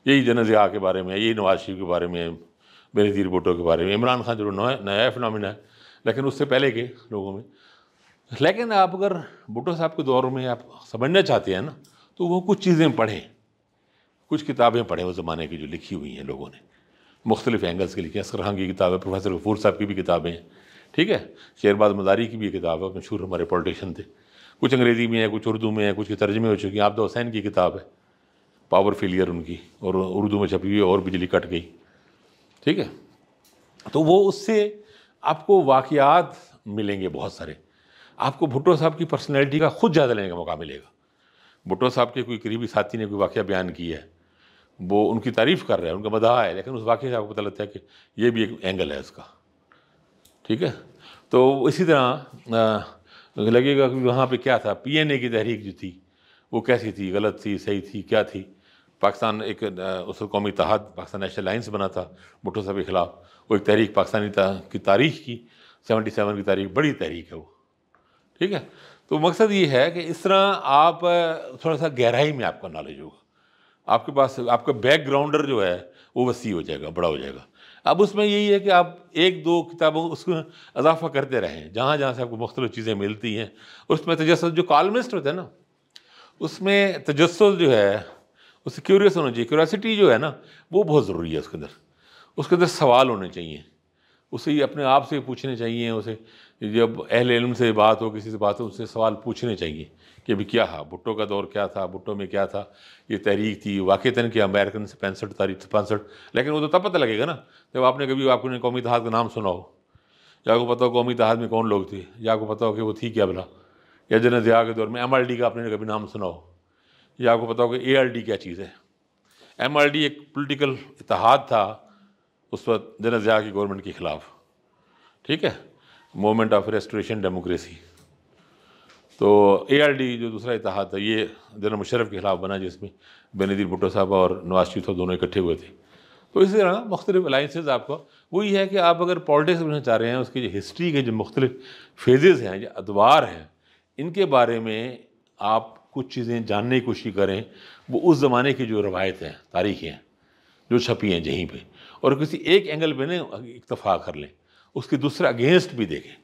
यही जनजिया के बारे में, यही नवाज़ शरीफ के बारे में, बेनज़ीर भुट्टो के बारे में। इमरान खान जो नया नया फिनमिना है। लेकिन उससे पहले के लोगों में। लेकिन आप अगर भुट्टो साहब के दौर में आप समझना चाहते हैं ना तो वो कुछ चीज़ें पढ़ें। कुछ किताबें पढ़ें उस ज़माने की जो लिखी हुई हैं लोगों ने। मुख्तलिफ़ एंगल्स के लिखे असर खान की किताब है प्रोफेसर गफूर साहब की भी किताबें हैं ठीक है? शेरबाज मदारी की भी किताब है, मशहूर हमारे पॉलिटिशन थे। कुछ अंग्रेज़ी में है, कुछ उर्दू में है, कुछ के तर्जमे हो चुकी हैं। आप हुसैन की किताब है पावर फेलियर उनकी, और उर्दू में छपी हुई और बिजली कट गई, ठीक है? तो वो उससे आपको वाक़ात मिलेंगे बहुत सारे। आपको भुट्टो साहब की पर्सनैलिटी का खुद ज़्यादा लेने का मौका मिलेगा। भुट्टो साहब के कोई करीबी साथी ने कोई वाक़ बयान किया है? वो उनकी तारीफ़ कर रहे हैं, उनका मदा है, लेकिन उस वाक़े से आपको पता लगता है कि ये भी एक एंगल है इसका ठीक है? तो इसी तरह लगेगा कि वहाँ पे क्या था? पीएनए की तहरीक जो थी, वो कैसी थी? गलत थी? सही थी? क्या थी? पाकिस्तान एक उस कौमी तहत पाकिस्तान नेशनल लाइन्स बना था, भुट्टो साहब के ख़िलाफ़। वो एक तहरीक पाकिस्तानी की तारीख की सेवेंटी सेवन की तारीख, बड़ी तहरीक है वो। ठीक है? तो मकसद ये है कि इस तरह आप थोड़ा सा गहराई में आपका नॉलेज होगा। आपके पास, आपका बैकग्राउंडर जो है, वो वसी हो जाएगा, बड़ा हो जाएगा। अब उसमें यही है कि आप एक दो किताबों उसको इजाफा करते रहें, जहाँ जहाँ से आपको मुख्तलिफ़ चीज़ें मिलती हैं। उसमें तजस जो कॉलमिस्ट होते हैं ना, उसमें तजस जो है, उससे क्यूरियस होना चाहिए। क्यूरियासिटी जो है ना, वो बहुत ज़रूरी है उसके अंदर। उसके अंदर सवाल होने चाहिए। उसे अपने आप से पूछने चाहिए, उसे जब अहल इल्म से बात हो, किसी से बात हो, उससे सवाल पूछने चाहिए कि अभी क्या था, भुट्टो का दौर क्या था, भुट्टो में क्या था, ये तहरीक थी वाक़ता कि अमेरिकन से पैंसठ, तारीख पैंसठ, लेकिन वो तो तब पता लगेगा ना, जब आपने कभी आपने कौमी तहाद का नाम सुना हो। या आपको पता हो कौमी तहाद में कौन लोग थे, या आपको पता हो कि वो थी क्या भला, या जन ज़िया के दौर में एम का आपने कभी नाम सुना हो, या आपको पता हो कि ए क्या चीज़ है। एम एक पोलिटिकल इतिहाद था, उस वक्त जन ज़िया की गवर्नमेंट के ख़िलाफ़, ठीक है? मोमेंट ऑफ़ रेस्टोरेशन डेमोक्रेसी तो एआरडी जो दूसरा इतिहाद था, ये जनरल मुशरफ के खिलाफ बना, जिसमें बेनदीर भुट्टो साहब और नवाज़ शरीफ साहब दोनों इकट्ठे हुए थे। तो इसी तरह मुख्तलिफ़ अलाइंसेज आपको, वही है कि आप अगर पॉलिटिक्स में चाह रहे हैं, उसकी जो हिस्ट्री के जो मुख्तलिफ़ फेजेज़ हैं, जो अदवार हैं, इनके बारे में आप कुछ चीज़ें जानने की कोशिश करें, वो उस ज़माने की जो रवायत हैं, तारीखें हैं, जो छपी हैं, जहीं पर और किसी एक एंगल पर ना इतफा कर लें। उसके दूसरे अगेंस्ट भी देखें,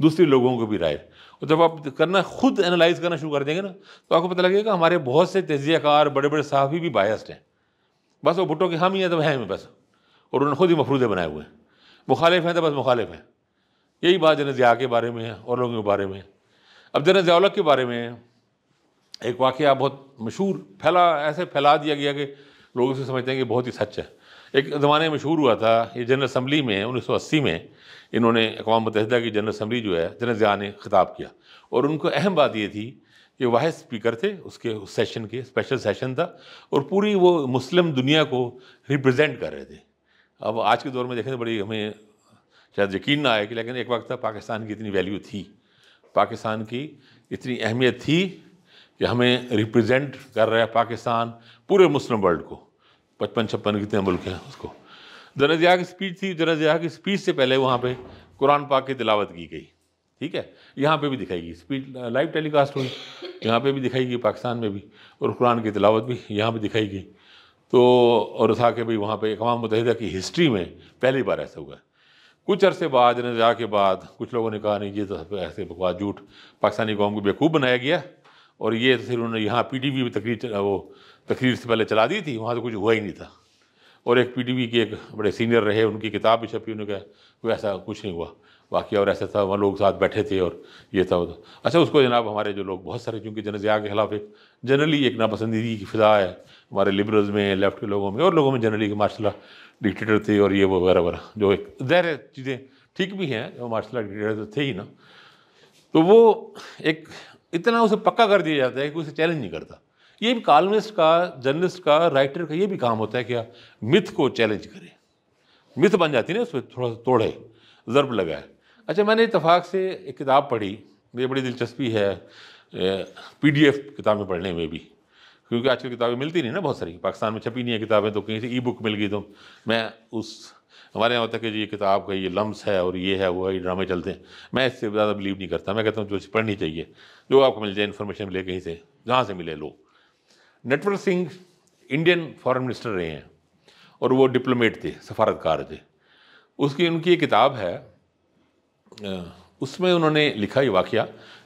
दूसरे लोगों को भी राय। और जब आप करना, खुद एनालाइज करना शुरू कर देंगे ना तो आपको पता लगेगा हमारे बहुत से तजियाकार बड़े बड़े साहबी भी बायस्ड हैं। बस वो भुट्टो के हम ही हैं तो हैं बस। और उन्होंने खुद ही मफरूदे बनाए हुए हैं। मुखालिफ हैं तो बस मुखालिफ हैं। यही बात जन ज़िया के बारे में है, और लोगों के बारे में अब जन ज़ियालक के बारे में एक वाक़ बहुत मशहूर, फैला, ऐसे फैला दिया गया कि लोग उसे समझते हैं कि बहुत ही सच है। एक ज़माने में मशहूर हुआ था, ये जनरल असम्बली में, उन्नीस सौ अस्सी में इन्होंने अकवा मुतहदा की जनरल असम्बली जो है, जनरल ज़िया ने ख़िताब किया। और उनको अहम बात ये थी कि वाहिद स्पीकर थे, उसके उस सेशन के स्पेशल सेशन था और पूरी वो मुस्लिम दुनिया को रिप्रेजेंट कर रहे थे। अब आज के दौर में देखें तो बड़ी हमें शायद यकीन ना आए कि लेकिन एक वक्त था पाकिस्तान की इतनी वैल्यू थी। पाकिस्तान की इतनी अहमियत थी कि हमें रिप्रेजेंट कर रहा है पाकिस्तान पूरे मुस्लिम वर्ल्ड को। पचपन छप्पन कितने मुल्क हैं उसको। जनजिया की स्पीच थी जनजिया की स्पीच से पहले वहाँ पे कुरान पाक की तिलावत की गई, ठीक है? यहाँ पे भी दिखाएगी स्पीच लाइव टेलीकास्ट हुई, यहाँ पे भी दिखाई गई, पाकिस्तान में भी, और कुरान की तिलावत भी यहाँ पे दिखाई गई। तो और था कि भाई वहाँ पे अकवा मुतहदा की हिस्ट्री में पहली बार ऐसा हुआ। है कुछ अरसे बाद जनजिया के बाद, कुछ लोगों ने कहा, नहीं, ये तो ऐसे बकवास, झूठ, पाकिस्तानी कौम को बेवकूफ़ बनाया गया, और ये तो फिर उन्होंने यहाँ पी टी वी में तकरीर, वो तकरीर से पहले चला दी थी, वहाँ तो कुछ हुआ ही नहीं था। और एक पी के एक बड़े सीनियर रहे, उनकी किताब भी छपी, उन्होंने कहा कोई ऐसा कुछ नहीं हुआ। वाकई और ऐसा था, वहाँ लोग साथ बैठे थे और ये था, वो था। अच्छा उसको जनाब हमारे जो लोग बहुत सारे क्योंकि जनजिया के खिलाफ एक जनरली एक नापसंदीदी की फिजा है, हमारे लिबरल्स में लेफ़्ट के लोगों में, और लोगों में जनरली के मार्शल डिक्टेटर थे और ये वो वगैरह वगैरह, जो एक ज़ाहिर चीज़ें ठीक भी हैं जो मार्शल डिक्टेटर थे ही ना। तो वो एक, इतना उसे पक्का कर दिया जाता है कि उसे चैलेंज नहीं करता। ये भी कॉलमिस्ट का जर्नलिस्ट का राइटर का ये भी काम होता है कि मिथ को चैलेंज करे। मिथ बन जाती है ना, उसमें थोड़ा सा तोड़े, ज़रब लगाए। अच्छा मैंने इतफाक़ से एक किताब पढ़ी मुझे बड़ी दिलचस्पी है पीडीएफ किताबें पढ़ने में भी, क्योंकि आजकल किताबें मिलती नहीं ना बहुत सारी, पाकिस्तान में छपी नहीं है किताबें तो कहीं से ई बुक मिल गई तो मैं उस, हमारे यहाँ होता है कि ये किताब का ये लम्स है और ये है, वो है, ये ड्रामे चलते हैं। मैं इससे ज़्यादा बिलीव नहीं करता, मैं कहता हूँ जो पढ़नी चाहिए, जो आपको मिल जाए इन्फॉर्मेशन मिले कहीं से, जहाँ से मिले, लो। Natwar Singh Indian foreign minister रहे हैं और वो डिप्लोमेट थे सफारतकार थे। उसकी, उनकी एक किताब है उसमें उन्होंने लिखा ये वाक्य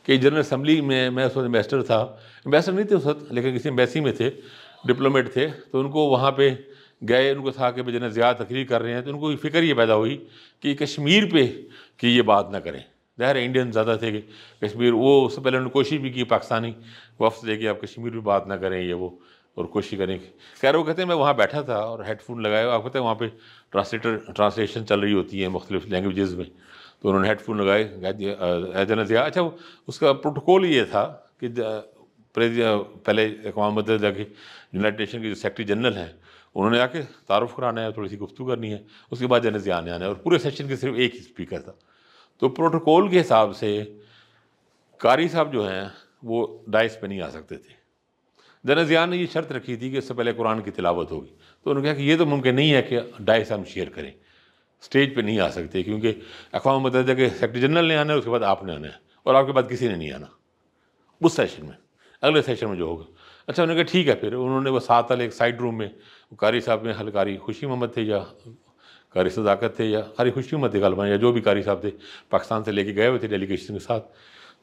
कि जनरल असम्बली में, मैं उस वक्त एम्बेसडर था। एम्बेसडर नहीं थे उस वक्त, लेकिन किसी एम्बेसी में थे डिप्लोमेट थे। तो उनको वहाँ पे गए, उनको था कि भाई जनरल ज़्यादा तकरीर कर रहे हैं तो उनको फ़िक्र ये पैदा हुई कि कश्मीर पे कि ये बात ना करें। ज़ाहिर इंडियन ज़्यादा थे कश्मीर, वो उससे पहले उन्होंने कोशिश भी की पाकिस्तानी वफ्त दे कि आप कश्मीर में बात ना करें ये वो और कोशिश करें। रहे वो कहते हैं, मैं वहाँ बैठा था और हेडफोन लगाया। आप कहते हैं वहाँ पे ट्रांसलेटर ट्रांसलेशन चल रही होती है मुख्तलिफ़ लैंग्वेजेस में। तो उन्होंने हेडफोन लगाए जनरल ज़िया अच्छा उसका प्रोटोकॉल ये था कि पहले अकवा मुतहदा के यूनाइटेड नेशन के जो सेक्रेटरी जनरल हैं, उन्होंने आके तारफ़ कराना है, थोड़ी सी गुफ्तु करनी है, उसके बाद जनरल ज़िया ने आना है। और पूरे सेशन के सिर्फ़ एक ही स्पीकर था। तो प्रोटोकॉल के हिसाब से कारी साहब जो हैं, वो डाइस पे नहीं आ सकते थे। जनरल ने ये शर्त रखी थी कि उससे पहले कुरान की तिलावत होगी। तो उन्होंने कहा कि ये तो मुमकिन नहीं है कि डाइस हम शेयर करें। स्टेज पे नहीं आ सकते, क्योंकि अकवा मुतहदा के सेक्रेटरी जनरल ने आना है, उसके बाद आपने आना है, और आपके बाद किसी ने नहीं आना। उस सेशन में, अगले सेशन में जो होगा। अच्छा उन्होंने कहा, ठीक है, फिर उन्होंने वो सात वाले एक साइड रूम में कारी साहब में हल कारी खुशी मोहम्मद थे, या कारी सदाकत थे या कारी खुशी मोहम्मद थे गालबान या जो भी कारी साहब थे, पाकिस्तान से लेके गए हुए थे डेलीगेशन के साथ।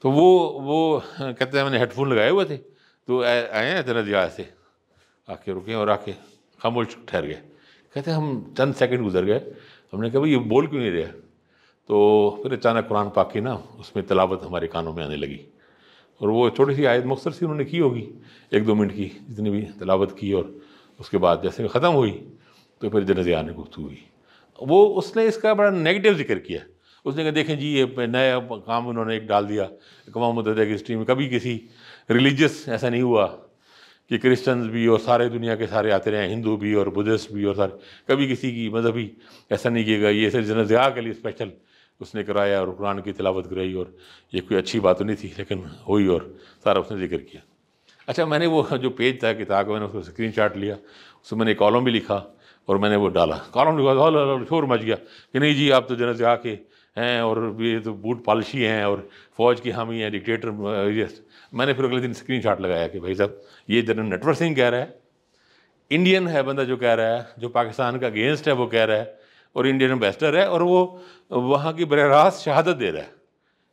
तो वो वो कहते हैं मैंने हेडफोन लगाए हुए थे तो आए हैं जरा जिया से आके रुके और आके खामोश ठहर गए। कहते हम चंद सेकंड गुजर गए। हमने कहा, भाई, ये बोल क्यों नहीं रहे? तो फिर अचानक कुरान पाक की ना, उसमें तलावत हमारे कानों में आने लगी। और वो छोटी सी आयत मुख्तर सी उन्होंने की होगी, एक दो मिनट की, जितनी भी तलावत की और उसके बाद जैसे ख़त्म हुई तो फिर जनजिया ने गुफ्तु हुई। वो उसने इसका बड़ा नेगेटिव ज़िक्र किया। उसने कहा, देखें जी, ये नया काम उन्होंने एक डाल दिया कमाम मुद्दे की हिस्ट्री में कभी किसी रिलीजियस ऐसा नहीं हुआ कि क्रिश्चियंस भी और सारे दुनिया के सारे आते रहे हिंदू भी और बुद्धिस्ट भी और सारे, कभी किसी की मजहबी ऐसा नहीं किएगा ये सिर्फ़ जनजिया के लिए स्पेशल उसने कराया और कुरान की तिलावत कराई और ये कोई अच्छी बात तो नहीं थी, लेकिन हुई और सारा उसने ज़िक्र किया। अच्छा मैंने वो जो पेज था, किताब का मैंने उसको स्क्रीन लिया, उसमें मैंने कॉलम भी लिखा और मैंने वो डाला। कॉलम लिखा शोर मच गया। कि नहीं जी आप तो जनरल आके हैं और ये तो बूट पॉलिशी हैं और फौज की हामी हैं डिक्टेटर मैंने फिर अगले दिन स्क्रीन शॉट लगाया कि भाई साहब ये जनरल नटवर सिंह कह रहा है। इंडियन है बंदा जो कह रहा है जो पाकिस्तान का अगेंस्ट है वो कह रहा है और इंडियन एम्बेसडर है और वो वहाँ की बर रास्त शहादत दे रहा है।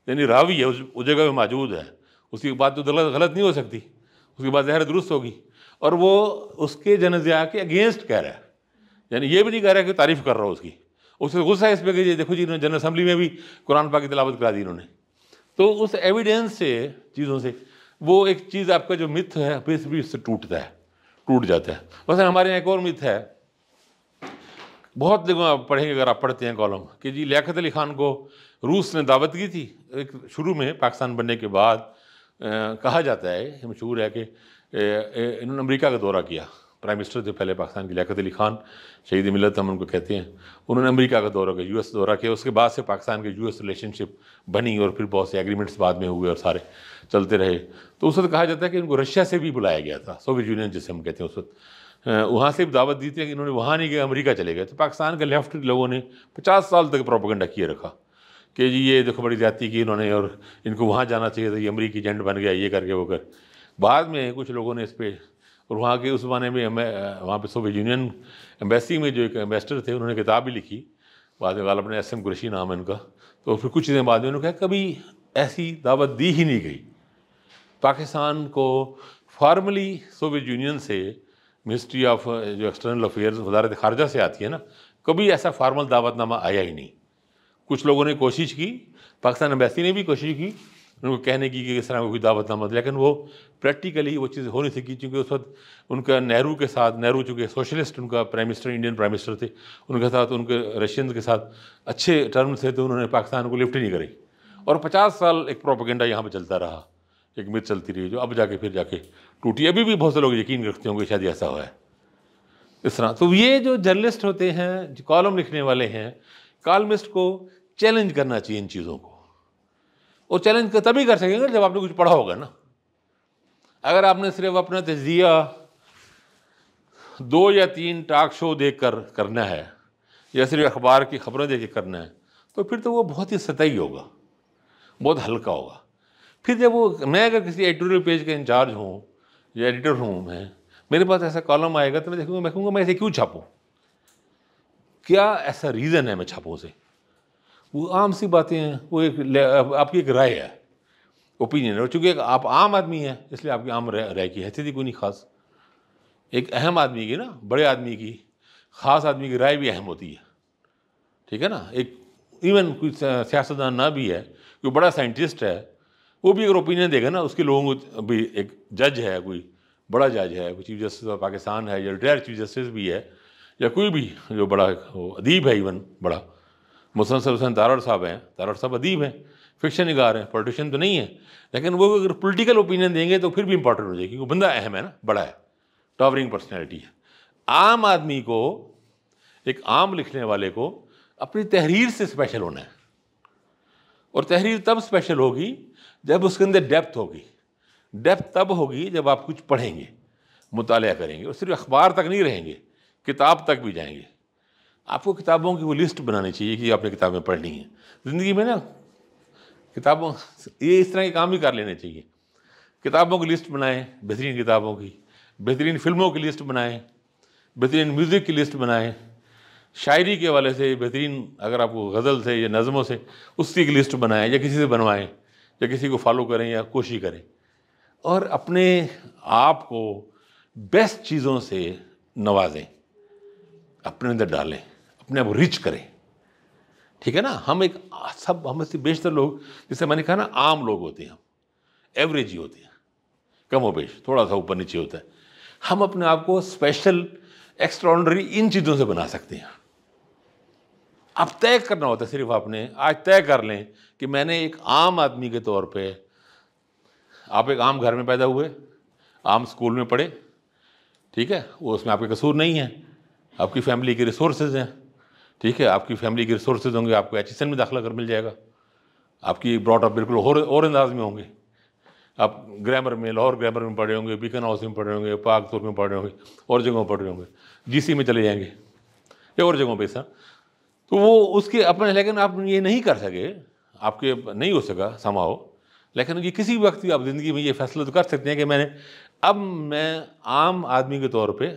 यानी रावी है उस, उस जगह पर मौजूद है। उसकी बात तो गलत गलत नहीं हो सकती। उसकी बात जहर दुरुस्त होगी। और वो उसके जनजिया के अगेंस्ट कह रहा है। यानी ये भी नहीं कह रहा कि तारीफ़ कर रहा हो उसकी। उससे गुस्सा है इस पर कि देखो जी इन्होंने जनरल असम्बली में भी कुरान पाक की तलावत करा दी इन्होंने। तो उस एविडेंस से चीज़ों से वो एक चीज़ आपका जो मिथ है फिर भी उससे टूटता है टूट जाता है। वैसे हमारे यहाँ एक और मिथ है। बहुत जगह आप पढ़ेंगे अगर आप पढ़ते हैं कॉलम कि जी लियाकत अली खान को रूस ने दावत की थी एक शुरू में पाकिस्तान बनने के बाद आ, कहा जाता है मशहूर है कि इन्होंने अमेरिका का दौरा किया। प्राइम मिनिस्टर थे पहले पाकिस्तान के लियाकत अली खान, शहीद मिलत हम उनको कहते हैं, उन्होंने अमेरिका का दौरा किया यूएस दौरा किया, उसके बाद से पाकिस्तान के यूएस रिलेशनशिप बनी और फिर बहुत से एग्रीमेंट्स बाद में हुए और सारे चलते रहे। तो उस वक्त कहा जाता है कि इनको रशिया से भी बुलाया गया था सोवियत यूनियन जिसे हम कहते हैं उस वक्त। वहाँ से भी दावत दी थी कि इन्होंने वहाँ नहीं गया अमेरिका चले गए। तो पाकिस्तान के लेफ़्ट लोगों ने पचास साल तक प्रोपोगंडा किए रखा कि जी ये देखो बड़ी जाती की इन्होंने और इनको वहाँ जाना चाहिए था, ये अमरीकी एजेंट बन गया, ये करके वो कर। बाद में कुछ लोगों ने इस पर और वहाँ के उस जमाने में वहाँ पे सोवियत यूनियन एम्बेसी में जो एक एम्बेसडर थे, उन्होंने किताब भी लिखी। बाद में गालब ने एस एम कुरशी नाम है उनका। तो फिर कुछ दिन बाद में उन्होंने कहा, कभी ऐसी दावत दी ही नहीं गई। पाकिस्तान को फॉर्मली सोवियत यूनियन से मिनिस्ट्री ऑफ़ जो एक्सटर्नल अफेयर्स, वजारत खारजा से आती है ना, कभी ऐसा फार्मल दावतनामा आया ही नहीं। कुछ लोगों ने कोशिश की, पाकिस्तान एम्बेसी ने भी कोशिश की उनको कहने की कि इस तरह कोई दावतनामा लेकिन वो प्रैक्टिकली वो चीज़ हो नहीं सकी क्योंकि उस वक्त उनका नेहरू के साथ, नेहरू चूँकि सोशलिस्ट उनका prime minister Indian prime minister थे, उनके साथ, उनके रशियन के साथ अच्छे टर्म थे तो उन्होंने पाकिस्तान को लिफ्ट नहीं करी। और पचास साल एक प्रोपोगंडा यहाँ पर चलता रहा, एक मित चलती रही जो अब जाके फिर जाके टूटी। अभी भी बहुत से लोग यकीन रखते होंगे शायद ऐसा हुआ है। इस तरह। तो ये जो जर्नलिस्ट होते हैं, जो कॉलम लिखने वाले हैं कॉलमिस्ट को चैलेंज करना चाहिए इन चीज़ों को। और चैलेंज तभी कर सकेंगे जब आपने कुछ पढ़ा होगा ना। अगर आपने सिर्फ़ अपना तजिया, दो या तीन टाक शो देख कर करना है, या सिर्फ़ अखबार की खबरें देख करना है तो फिर तो वो बहुत ही सतही होगा, बहुत हल्का होगा। फिर जब वो, मैं अगर किसी एडिटोरियल पेज का इंचार्ज हूँ, या एडिटर हूँ मैं, मेरे पास ऐसा कॉलम आएगा तो मैं देखूँगा, मैं कहूँगा, मैं ऐसे क्यों छापूँ? क्या ऐसा रीज़न है मैं छापूँ से वो आम सी बातें हैं, वो एक आपकी एक राय है ओपिनियन है। और चूँकि आप आम आदमी हैं, इसलिए आपकी आम राय की हैसियत ही कोई नहीं खास। एक अहम आदमी की ना, बड़े आदमी की, ख़ास आदमी की राय भी अहम होती है। ठीक है ना? एक इवन कोई सियासतदान ना भी है, कोई बड़ा साइंटिस्ट है, वो भी अगर ओपिनियन देगा ना, उसके लोगों को भी एक जज है, कोई बड़ा जज है, कोई चीफ जस्टिस ऑफ़ पाकिस्तान है, या रिटायर्ड चीफ जस्टिस भी है, या कोई भी जो बड़ा अदीब है इवन बड़ा। मुसनसर हुसैन तारड़ साहब हैं तारड़ साहब अदीब हैं फिक्शन निगार हैं पॉलिटिशियन तो नहीं है, लेकिन वो अगर पोलिटिकल ओपिनियन देंगे तो फिर भी इंपॉर्टेंट हो जाएगी क्योंकि बंदा अहम है ना, बड़ा है टॉवरिंग पर्सनैलिटी है। आम आदमी को, एक आम लिखने वाले को अपनी तहरीर से स्पेशल होना है, और तहरीर तब स्पेशल होगी जब उसके अंदर डेप्थ होगी। डेप्थ तब होगी जब आप कुछ पढ़ेंगे मुताल करेंगे, और सिर्फ़ अखबार तक नहीं रहेंगे, किताब तक भी जाएँगे। आपको किताबों की वो लिस्ट बनानी चाहिए कि आपने किताबें पढ़नी है। ज़िंदगी में ना, किताबों, ये इस तरह के काम भी कर लेने चाहिए। किताबों की लिस्ट बनाएँ, बेहतरीन किताबों की, बेहतरीन फ़िल्मों की लिस्ट बनाएँ, बेहतरीन म्यूज़िक की लिस्ट बनाएँ, शायरी के वाले से, बेहतरीन अगर आपको गज़ल से या नज़मों से, उसकी की लिस्ट बनाएँ या किसी से बनवाएँ, या किसी को फॉलो करें या कोशिश करें। और अपने आप को बेस्ट चीज़ों से नवाजें, अपने अंदर डालें। अपने आप रिच करें। ठीक है ना? हम एक, सब, हम से बेशतर लोग, जैसे मैंने कहा ना, आम लोग होते हैं हम। एवरेज ही होते हैं। कम हो बेश, थोड़ा सा ऊपर नीचे होता है। हम अपने आप को स्पेशल एक्स्ट्रॉनरी इन चीज़ों से बना सकते हैं। अब तय करना होता है सिर्फ़ आपने, आज तय कर लें कि मैंने एक आम आदमी के तौर पे, आप एक आम घर में पैदा हुए, आम स्कूल में पढ़े, ठीक है? वो उसमें आपके कसूर नहीं है। आपकी फैमिली के रिसोर्सेज हैं। ठीक है, आपकी फैमिली के रिसोर्सेज होंगे, आपको एच में दाखिला कर मिल जाएगा। आपकी ब्रॉडअप बिल्कुल और और अंदाज में होंगे। आप ग्रामर में, लाहौर ग्रामर में पढ़े होंगे बीकन हाउस में पढ़े होंगे पाकपुर में पढ़े होंगे, और जगहों पढ़ रहे होंगे जीसी में चले जाएँगे, या और जगहों पर सर तो वो उसके अपने, लेकिन आप ये नहीं कर सके, आपके नहीं हो सका समाओ लेकिन ये किसी भी वक्त आप ज़िंदगी में ये फैसला तो कर सकते हैं कि मैंने, अब मैं आम आदमी के तौर पे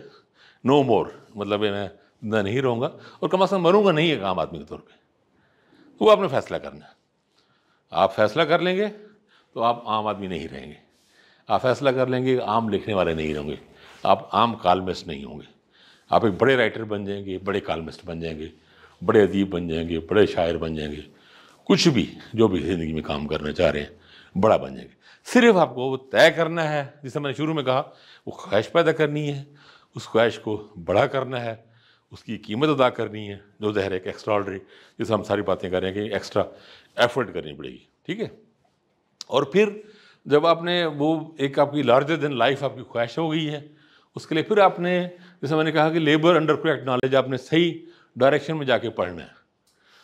नो मोर मतलब मैं ज़िंदा नहीं रहूँगा और कम अज़ कम मरूँगा नहीं एक आम आदमी के तौर पर तो वो आपने फैसला करना है। आप फैसला कर लेंगे तो आप आम आदमी नहीं रहेंगे। आप फैसला कर लेंगे, आम लिखने वाले नहीं होंगे। आप आम कालमिस्ट नहीं होंगे। आप एक बड़े राइटर बन जाएँगे, बड़े कालमिस्ट बन जाएँगे, बड़े अदीब बन जाएँगे, बड़े शायर बन जाएँगे। कुछ भी, जो भी ज़िंदगी में काम करना चाह रहे हैं, बड़ा बन जाएँगे। सिर्फ़ आपको वो तय करना है, जिसे मैंने शुरू में कहा, वो ख्वाहिश पैदा करनी है। उस ख्वाहिश को बड़ा करना है। उसकी कीमत अदा करनी है, जो जहर एक एक्स्ट्रा ऑर्डरी जिसे हम सारी बातें कर रहे हैं कि एक्स्ट्रा एफर्ट करनी पड़ेगी, ठीक है? और फिर जब आपने वो एक आपकी लार्जर देन लाइफ आपकी ख्वाहिश हो गई है, उसके लिए फिर आपने, जैसे मैंने कहा कि लेबर अंडर करेक्ट नॉलेज आपने सही डायरेक्शन में जाके पढ़ना है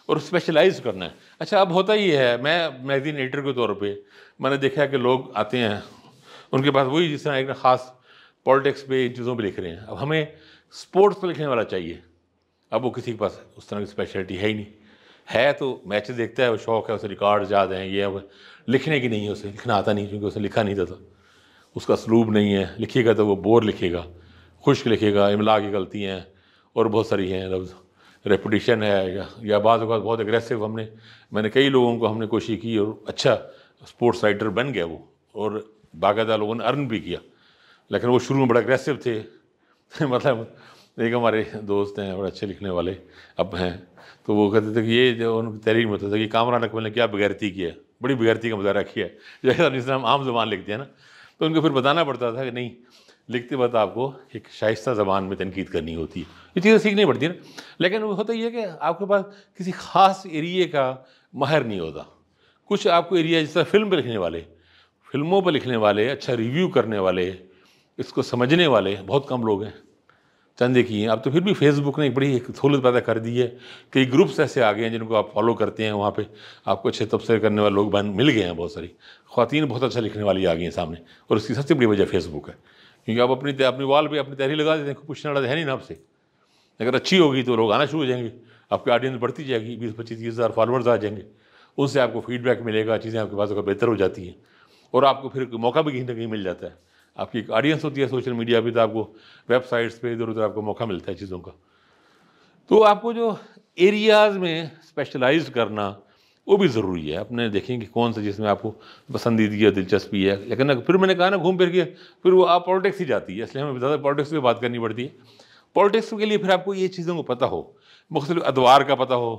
और स्पेशलाइज करना है। अच्छा अब होता ही है, मैं मैगजीन एडिटर के तौर पे मैंने देखा है कि लोग आते हैं, उनके पास वही जिस तरह एक ख़ास पॉलिटिक्स पे इन चीज़ों पे लिख रहे हैं। अब हमें स्पोर्ट्स पर लिखने वाला चाहिए। अब वो किसी के पास उस तरह की स्पेशलिटी है ही नहीं। है तो मैच देखता है वो शौक है उसे रिकॉर्ड याद हैं ये है लिखने की नहीं है उसे लिखना आता नहीं क्योंकि उसे लिखा नहीं था उसका स्लूब नहीं है लिखेगा तो वो बोर लिखेगा खुश्क लिखेगा इमला की गलतियाँ हैं और बहुत सारी हैं लफ्ज़ रेपुटेशन है या, या बाद बहुत एग्रेसिव हमने मैंने कई लोगों को हमने कोशिश की और अच्छा स्पोर्ट्स राइटर बन गया वो और बाकायदा लोगों ने अर्न भी किया। लेकिन वो शुरू में बड़ा अग्रेसिव थे मतलब एक हमारे दोस्त हैं, बड़े अच्छे लिखने वाले, अब हैं। तो वो कहते थे कि ये जो उनकी तहरीर में होता था कि कामरान अकमल ने क्या बगैरती किया बड़ी बगैरती का मुजाहरा किया जैसा हम आम जबान लिखते हैं ना तो उनको फिर बताना पड़ता था कि नहीं, लिखते वक्त आपको एक शाइस्ता ज़बान में तनकीद करनी होती है। ये चीज़ें सीखनी पड़ती है ना। लेकिन वो होता ही है कि आपके पास किसी ख़ास एरिए का माहिर नहीं होता। कुछ आपको एरिया, जिस तरह फ़िल्म पर लिखने वाले, फ़िल्मों पर लिखने वाले अच्छा रिव्यू करने वाले इसको समझने वाले बहुत कम लोग हैं। चंद एक ही हैं अब तो फिर भी फेसबुक ने एक बड़ी एक सहूलत पैदा कर दी है। कई ग्रुप्स ऐसे आ गए हैं जिनको आप फॉलो करते हैं, वहाँ पे आपको अच्छे तबसरे करने वाले लोग मिल गए हैं बहुत सारी। खातन बहुत अच्छा लिखने वाली आ गई हैं सामने, और उसकी सबसे बड़ी वजह फेसबुक है। क्योंकि आप अपनी अपनी वाल पर अपनी तहरीर लगा देते हैं पूछने वाला है नहीं ना आपसे। अगर अच्छी होगी तो लोग आना शुरू हो जाएँगे, आपकी ऑडियंस बढ़ती जाएगी, बीस, पच्चीस, तीस हज़ार फॉलोअर्स आ जाएँगे। उससे आपको फीडबैक मिलेगा, चीज़ें आपके पास अगर बेहतर हो जाती हैं। और आपको फिर मौका भी कहीं ना कहीं मिल जाता है। आपकी एक ऑडियंस होती है सोशल मीडिया पर तो आपको वेबसाइट्स पे इधर उधर आपको मौका मिलता है चीज़ों का। तो आपको जो एरियाज़ में स्पेशलाइज करना, वो भी ज़रूरी है। अपने देखें कि कौन सा जिसमें आपको पसंदीदगी है दिलचस्पी है। लेकिन फिर मैंने कहा ना घूम फिर के, फिर वो आप पॉलिटिक्स ही जाती है, इसलिए हमें ज़्यादा पॉलिटिक्स की बात करनी पड़ती है। पॉलिटिक्स के लिए फिर आपको ये चीज़ों को पता हो, मुख्तलिफ़ अदवार का पता हो,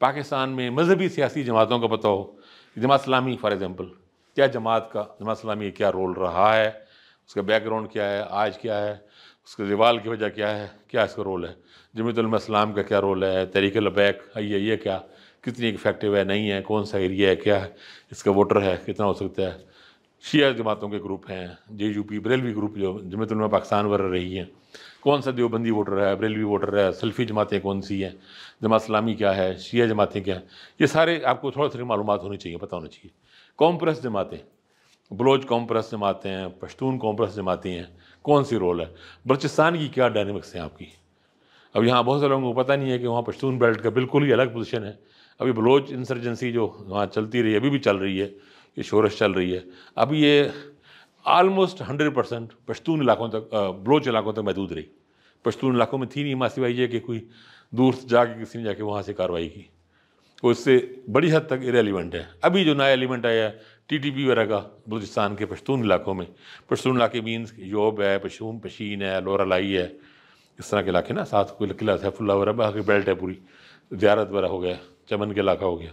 पाकिस्तान में मजहबी सियासी जमातों का पता हो। जमात इस्लामी फॉर एग्ज़ाम्पल क्या जमात का, जमात इस्लामी क्या रोल रहा है? उसका बैकग्राउंड क्या है, आज क्या है, उसके रिवाल की वजह क्या है, क्या इसका रोल है? जमीतलम का क्या रोल है? तरीके लबैक ये ये क्या? कितनी इफ़ेक्टिव है, नहीं है, कौन सा एरिया है, क्या? है इसका वोटर है, कितना हो सकता है? शिया जमातों के ग्रुप हैं J U P Barelvi group जो जमीतुलमा पाकिस्तान वर रही हैं। कौन सा देवबंदी वोटर है बरेलवी वोटर है सल्फ़ी जमातें कौन सी हैं? जमात इस्लामी क्या है शिया जमातें क्या हैं? ये सारे आपको थोड़ा थोड़ी मालूम होनी चाहिए, पता होनी चाहिए। कॉम्प्रेस जमातें बलोच कॉम्प्रेस जमातें हैं, पश्तून कॉम्प्रेस जमातें हैं। कौन सी रोल है? बलोचिस्तान की क्या डायनेमिक्स हैं आपकी? अब यहाँ बहुत सारे लोगों को पता नहीं है कि वहाँ पश्तून बेल्ट का बिल्कुल ही अलग पोजीशन है। अभी बलोच इंसर्जेंसी जो वहाँ चलती रही है, अभी भी चल रही है, ये शोरश चल रही है। अभी ये आलमोस्ट हंड्रेड परसेंट पश्तून इलाकों तक बलोच इलाकों तक महदूद रही। पश्तून इलाकों में थी नहीं मासी ये कि कोई दूर से जाके किसी ने जाके वहाँ से कार्रवाई की। तो इससे बड़ी हद तक इरेलीवेंट है। अभी जो नया एलिमेंट आया है टी टी पी वगैरह का बलूचिस्तान के पश्तून इलाकों में। पश्तून इलाके मीन्स योब है, पशूम, पशीन है लोरालाई है। इस तरह के इलाके ना, साथ कोई किला सैफुल्ला वगैरह की बेल्ट है पूरी। ज़्यारत वगैरह हो गया, चमन का इलाका हो गया।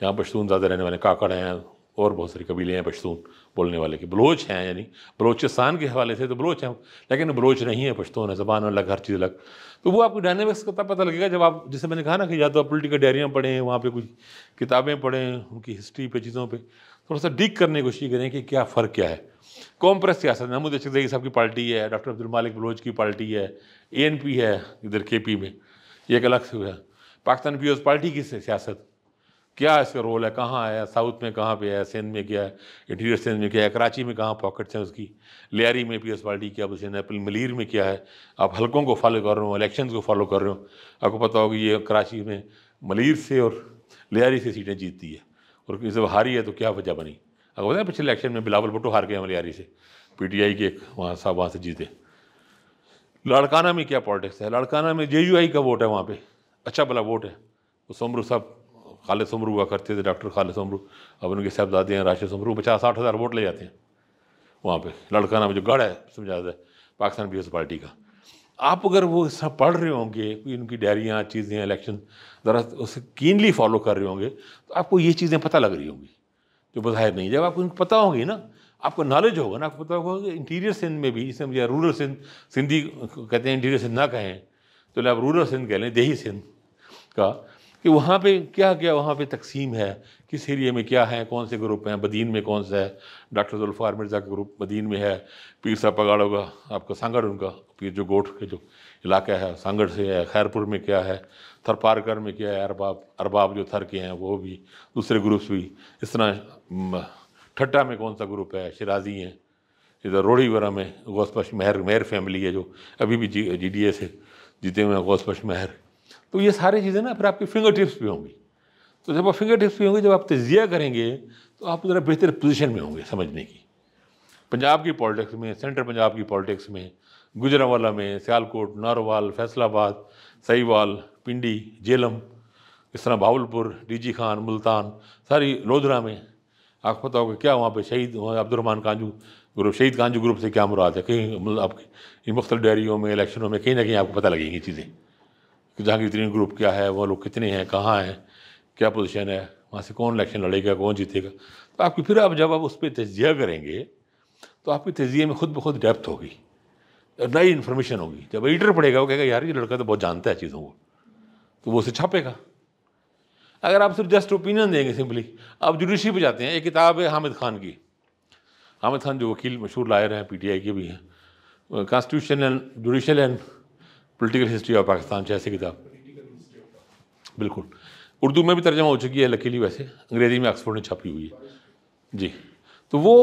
यहाँ पश्तून ज़्यादा रहने वाले काकड़ हैं और बहुत सारी कबीले हैं, पश्तून बोलने वाले के। बलोच हैं, यानी बलोचिस्तान के हवाले से तो बलोच हैं, लेकिन बलोच नहीं है, पश्तून है, ज़बान अलग, हर चीज़ अलग। तो वो आपको डायनेमिक्स का तब पता लगेगा जब आप, जैसे मैंने कहा ना कि या तो आप पोलिटिकल डायरियाँ पढ़ें, वहाँ पर कुछ किताबें पढ़ें, उनकी हिस्ट्री पे, चीज़ों पर थोड़ा सा डिक करने की कोशिश करें कि क्या फ़र्क क्या है। कॉम्प्रेस सियासत महमूद अशरदई साहब की पार्टी है, डॉक्टर अब्दुल मालिक बलोच की पार्टी है, एएनपी है, इधर के पी में, ये एक अलग से हुआ। पाकिस्तान पीपल्स पार्टी की सियासत क्या इसका रोल है? कहाँ है साउथ में कहाँ पे है? सिंध में क्या है? इंटीरियर सिंध में क्या है? कराची में कहाँ पॉकेट्स हैं उसकी? लियारी में पीएस पार्टी क्या पोजिशन है? मलीर में क्या है? आप हलकों को फॉलो कर रहे हो इलेक्शन को फॉलो कर रहे हो, आपको पता होगा ये कराची में मलीर से और लियारी से सीटें जीतती है। और जब हारी है तो क्या वजह बनी? आपको पता है पिछले इलेक्शन में बिलावल भुट्टो हार गए मलियारी से। पी टी आई के वहाँ साहब वहाँ से जीते। लाड़काना में क्या पॉलिटिक्स है? लाड़काना में जे यू आई का वोट है वहाँ पर अच्छा भला वोट है। तो सोमरू साहब खाले सोमरू हुआ करते थे, डॉक्टर खालिद सोमरू। अब उनके साहबजादे हैं राशिद सोमरू पचास साठ हज़ार वोट ले जाते हैं। वहाँ पे लड़का नाम जो गढ़ है, समझा है पाकिस्तान पीपल्स पार्टी का। आप अगर वो सब पढ़ रहे होंगे, उनकी डायरियाँ, चीज़ें, इलेक्शन, ज़रा उसे कीनली फॉलो कर रहे होंगे तो आपको ये चीज़ें पता लग रही होंगी। जो बाहर नहीं, जब आपको पता होगी ना, आपको नॉलेज होगा ना, आपको पता होगा इंटीरियर सिंध में भी जिसे मुझे रूरल सिंध सिंधी कहते हैं इंटीरियर सिंध ना कहें तो आप रूरल सिंध कह लें, देही सिंध का कि वहाँ पे क्या क्या वहाँ पे तकसीम है? किस एरिए में क्या है? कौन से ग्रुप हैं? बदीन में कौन सा है? डॉक्टर जुल्फ़ार मिर्ज़ा का ग्रुप बदीन में है। पीर साहब पगाड़ों का, आपका सांगड़ उनका, पीर जो गोट के जो इलाका है, सांगड़ से है, खैरपुर में क्या है? थरपारकर में क्या है? अरबाब अरबाब जो थर के हैं, वो भी, दूसरे ग्रुप्स भी। इस तरह ठट्टा में कौन सा ग्रुप है? शराजी हैं। इधर रोड़ी वरा में गौसपश महर महर फैमिली है जो, अभी भी जी डी ए से जीते हुए हैं गौसपश महर। तो ये सारी चीज़ें ना फिर आपकी फिंगर टिप्स भी होंगी। तो जब आप फिंगर टिप्स भी होंगे, जब आप तजिया करेंगे तो आप ज़रा बेहतर पोजीशन में होंगे समझने की। पंजाब की पॉलिटिक्स में सेंट्रल पंजाब की पॉलिटिक्स में, गुजरावाला में, सियालकोट, नारोवाल, फैसलाबाद, सहीवाल, पिंडी जेलम इस तरह भावलपुर डीजी खान, मुल्तान, सारी लोधरा में। आपको पता होगा क्या वहाँ पे शहीद अब्दुलरमान कांजू ग्रुप। शहीद कांजू ग्रुप से क्या मुराद है? कहीं आपकी इन मुख्तल डायरियों में इलेक्शनों में कहीं ना कहीं आपको पता लगेंगी चीज़ें। कि जहांगीर ग्रुप क्या है वो लोग कितने हैं, कहाँ हैं, क्या पोजीशन है, वहाँ से कौन इलेक्शन लड़ेगा, कौन जीतेगा। तो आपकी फिर आप जब आप उस पर तजिया करेंगे तो आपकी तजिए में खुद ब खुद डेप्थ होगी नई इन्फॉर्मेशन होगी। जब एडिटर पढ़ेगा, वो कहेगा, यार, ये लड़का तो बहुत जानता है चीज़ों को। तो वो उसे छापेगा। अगर आप सिर्फ़ जस्ट ओपिनियन देंगे सिंपली आप जुडिशरी पे जाते हैं, एक किताब है हामिद खान की। हामिद खान जो वकील, मशहूर लायर हैं पी टी आई के भी हैं। Constitution and judicial and political history of Pakistan से ऐसी किताब बिल्कुल। उर्दू में भी तर्जमा हो चुकी है, लकीली वैसे। अंग्रेज़ी में ऑक्सफोर्ड ने छापी हुई है। जी। तो वो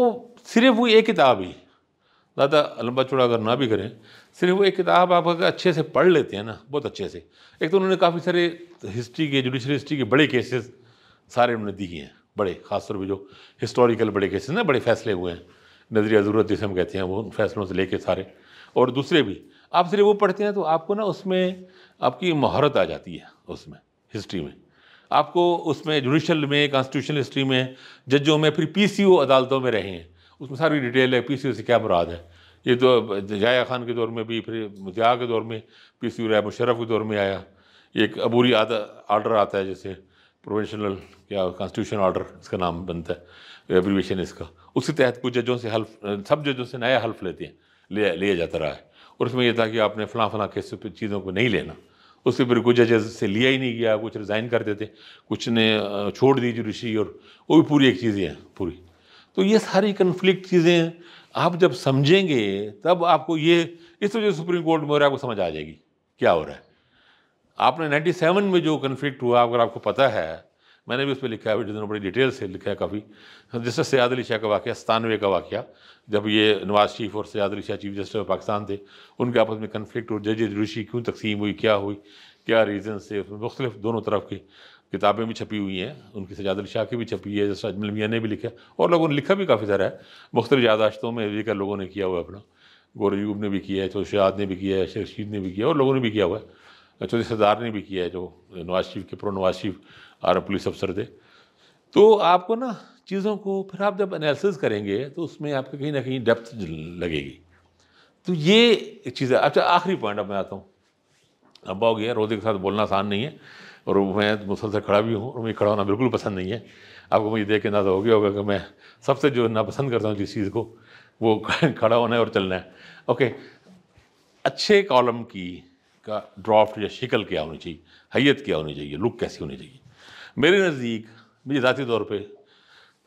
सिर्फ़ वो एक किताब ही, ज़्यादा लंबा चौड़ा अगर ना भी करें, सिर्फ़ वो एक किताब आप अगर अच्छे से पढ़ लेते हैं ना, बहुत अच्छे से। एक तो उन्होंने काफ़ी सारे हिस्ट्री के जुडिशल हिस्ट्री के बड़े केसेस सारे उन्होंने दिए हैं, बड़े, खासतौर पर जो हिस्टोरिकल बड़े केसेस ना, बड़े फैसले हुए हैं। नज़रिया ज़रूरत जिसे हम कहते हैं, वो उन फैसलों से लेके सारे। और दूसरे भी आप सिर्फ़ वो पढ़ते हैं तो आपको ना उसमें आपकी महारत आ जाती है, उसमें हिस्ट्री में। आपको उसमें जुडिशल में कॉन्स्टिट्यूशनल हिस्ट्री में जजों में, फिर पीसीओ अदालतों में रहे हैं। उसमें सारी डिटेल है पीसीओ से क्या मुराद है? ये तो जाया खान के दौर में भी, फिर मुतिया के दौर में पीसीओ रहा मुशरफ के दौर में आया। एक अबूरी आर्डर आता है जैसे प्रोविशनल क्या कॉन्स्टिट्यूशन ऑर्डर इसका नाम बनता है एब्रीवेशन इसका। उसके तहत कुछ जजों से हल्फ सब जजों से नया हल्फ लेते हैं, ले, लिया जाता रहा है। और उसमें यह था कि आपने फ़लाँ फ़लाँ केस चीज़ों को नहीं लेना। उससे फिर कुछ जजेस से लिया ही नहीं गया, कुछ रिज़ाइन कर देते, कुछ ने छोड़ दी जुडिशरी और वो भी पूरी एक चीज़ें हैं, पूरी। तो ये सारी कन्फ्लिक्ट चीज़ें आप जब समझेंगे, तब आपको ये, इस वजह से सुप्रीम कोर्ट में हो रहा है आपको समझ आ जाएगी, क्या हो रहा है। आपने 97 में जो कन्फ्लिक्ट हुआ, अगर आपको पता है मैंने भी उस पर लिखा है जिन्होंने बड़ी डिटेल से लिखा है काफ़ी। जैसे सयाद अली शाह का वाक़ सतानवे का वाक़ जब ये नवाज़ शरीफ और Sajjad Ali Shah chief justice of Pakistan थे, उनके आपस में कन्फ्लिक्ट और जज जुडिशी क्यों तकसीम हुई, क्या हुई, क्या रीज़न से, उसमें मुख्तलिफ़ दोनों तरफ़ की किताबें भी छपी हुई हैं, उनकी सजाद अली शाह की भी छपी है जैसे अजमल मियाँ ने भी लिखा और लोगों ने लिखा भी काफ़ी सारा है। मुख्तलिफ़ यादाश्तों में लेकर लोगों ने किया हुआ अपना गौरयूब ने भी किया है चौशाद ने भी किया है, शेख रशीद ने भी किया और लोगों ने भी किया हुआ है। चौधरी सरदार ने भी किया है, जो नवाज़ शरीफ के pro Nawaz Sharif are police अफसर थे। तो आपको ना चीज़ों को फिर आप जब एनालिसिस करेंगे तो उसमें आपको कहीं ना कहीं डेप्थ लगेगी। तो ये चीज़ है। अच्छा आखिरी पॉइंट अब मैं आता हूँ। अब्बा हो गया रोदे के साथ बोलना आसान नहीं है, और मैं मुसलसल खड़ा भी हूँ, और मुझे खड़ा होना बिल्कुल पसंद नहीं है। आपको मुझे देख के तो हो गया होगा कि मैं सबसे जो ना पसंद करता हूँ जिस चीज़ को, वो खड़ा होना है और चलना है। ओके अच्छे कॉलम की का ड्राफ्ट या शिकल क्या होनी चाहिए? हैत क्या होनी चाहिए? लुक कैसी होनी चाहिए? मेरे नज़दीक मुझे ज़ाती तौर पे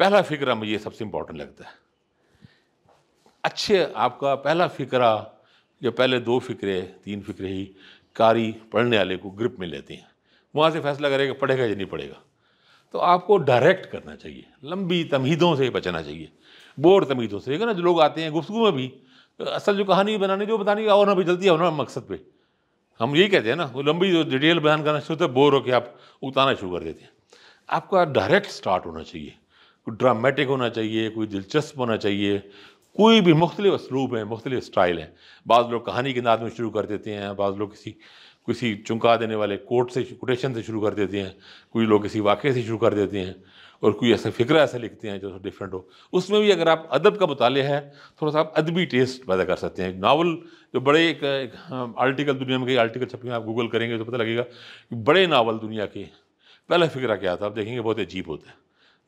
पहला फ़िक्रा मुझे सबसे इम्पोर्टेंट लगता है। अच्छे आपका पहला फ़िक्रा, जो पहले दो फ़िक्रे, तीन फ़िक्रे ही कारी पढ़ने वाले को ग्रिप में लेते हैं। वहाँ से फैसला करेगा, पढ़ेगा या नहीं पढ़ेगा। तो आपको डायरेक्ट करना चाहिए। लंबी तमहीदों से बचना चाहिए। बोर तमीदों से। ना जो लोग आते हैं गुफ्तु में भी, असल जो कहानी बनानी, जो बतानी और ना भी जल्दी आओ ना मकसद पे। हम यही कहते हैं ना, वो लंबी जो डिटेल बयान करना शुरू होता है, बोर होकर आप उतारना शुरू कर देते हैं। आपका डायरेक्ट स्टार्ट होना चाहिए। कोई ड्रामेटिक होना चाहिए कोई दिलचस्प होना चाहिए। कोई भी मुख्तलिफ़ असलूब हैं मुख्तलिफ़ स्टाइल हैं। बाद लोग कहानी के नाद में शुरू कर देते हैं बाद लोग किसी किसी चुंका देने वाले कोट से कोटेशन से शुरू कर देते हैं। कोई लोग किसी वाक़े से शुरू कर देते हैं और कोई ऐसा फ़िक्र ऐसा लिखते हैं जो डिफरेंट हो। उसमें भी अगर आप अदब का मुताले है थोड़ा सा आप अदबी टेस्ट पैदा कर सकते हैं। नावल जो बड़े एक, एक आर्टिकल दुनिया में कई आर्टिकल छपे हैं आप गूगल करेंगे तो पता लगेगा कि बड़े नावल दुनिया के पहला फिक्रा क्या था? आप देखेंगे बहुत अजीब होता है।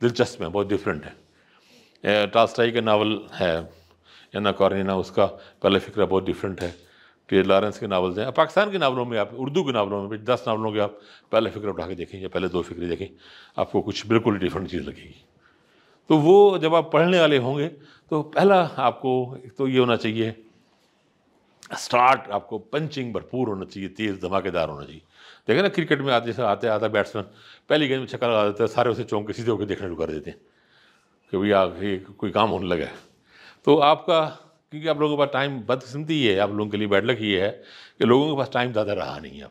दिलचस्प है बहुत डिफरेंट है। टास्टाई का नावल है एना कॉर्निना उसका पहला फिक्रा बहुत डिफरेंट है। टी लॉरेंस के नावल्स हैं। पाकिस्तान के नावलों में आप, उर्दू के नावलों में दस नावलों के आप पहले फ़िक्र उठा के देखें या पहले दो फ़िक्र देखें, आपको कुछ बिल्कुल डिफरेंट चीज़ लगेगी। तो वो जब आप पढ़ने वाले होंगे तो पहला आपको तो ये होना चाहिए स्टार्ट आपको पंचिंग भरपूर होना चाहिए, तेज़, धमाकेदार होना चाहिए। देखें ना क्रिकेट में आते आते, आता बैट्समैन पहली गेंद में छक्का लगा देता है, सारे उसे चौंक के, सीधे होकर देखना शुरू कर देते हैं कि भैया, ये कोई काम होने लगा है। तो आपका, क्योंकि आप लोगों के पास टाइम बदकिस्मती है आप लोगों के लिए बैड लक ये है कि लोगों के पास टाइम ज़्यादा रहा नहीं है अब।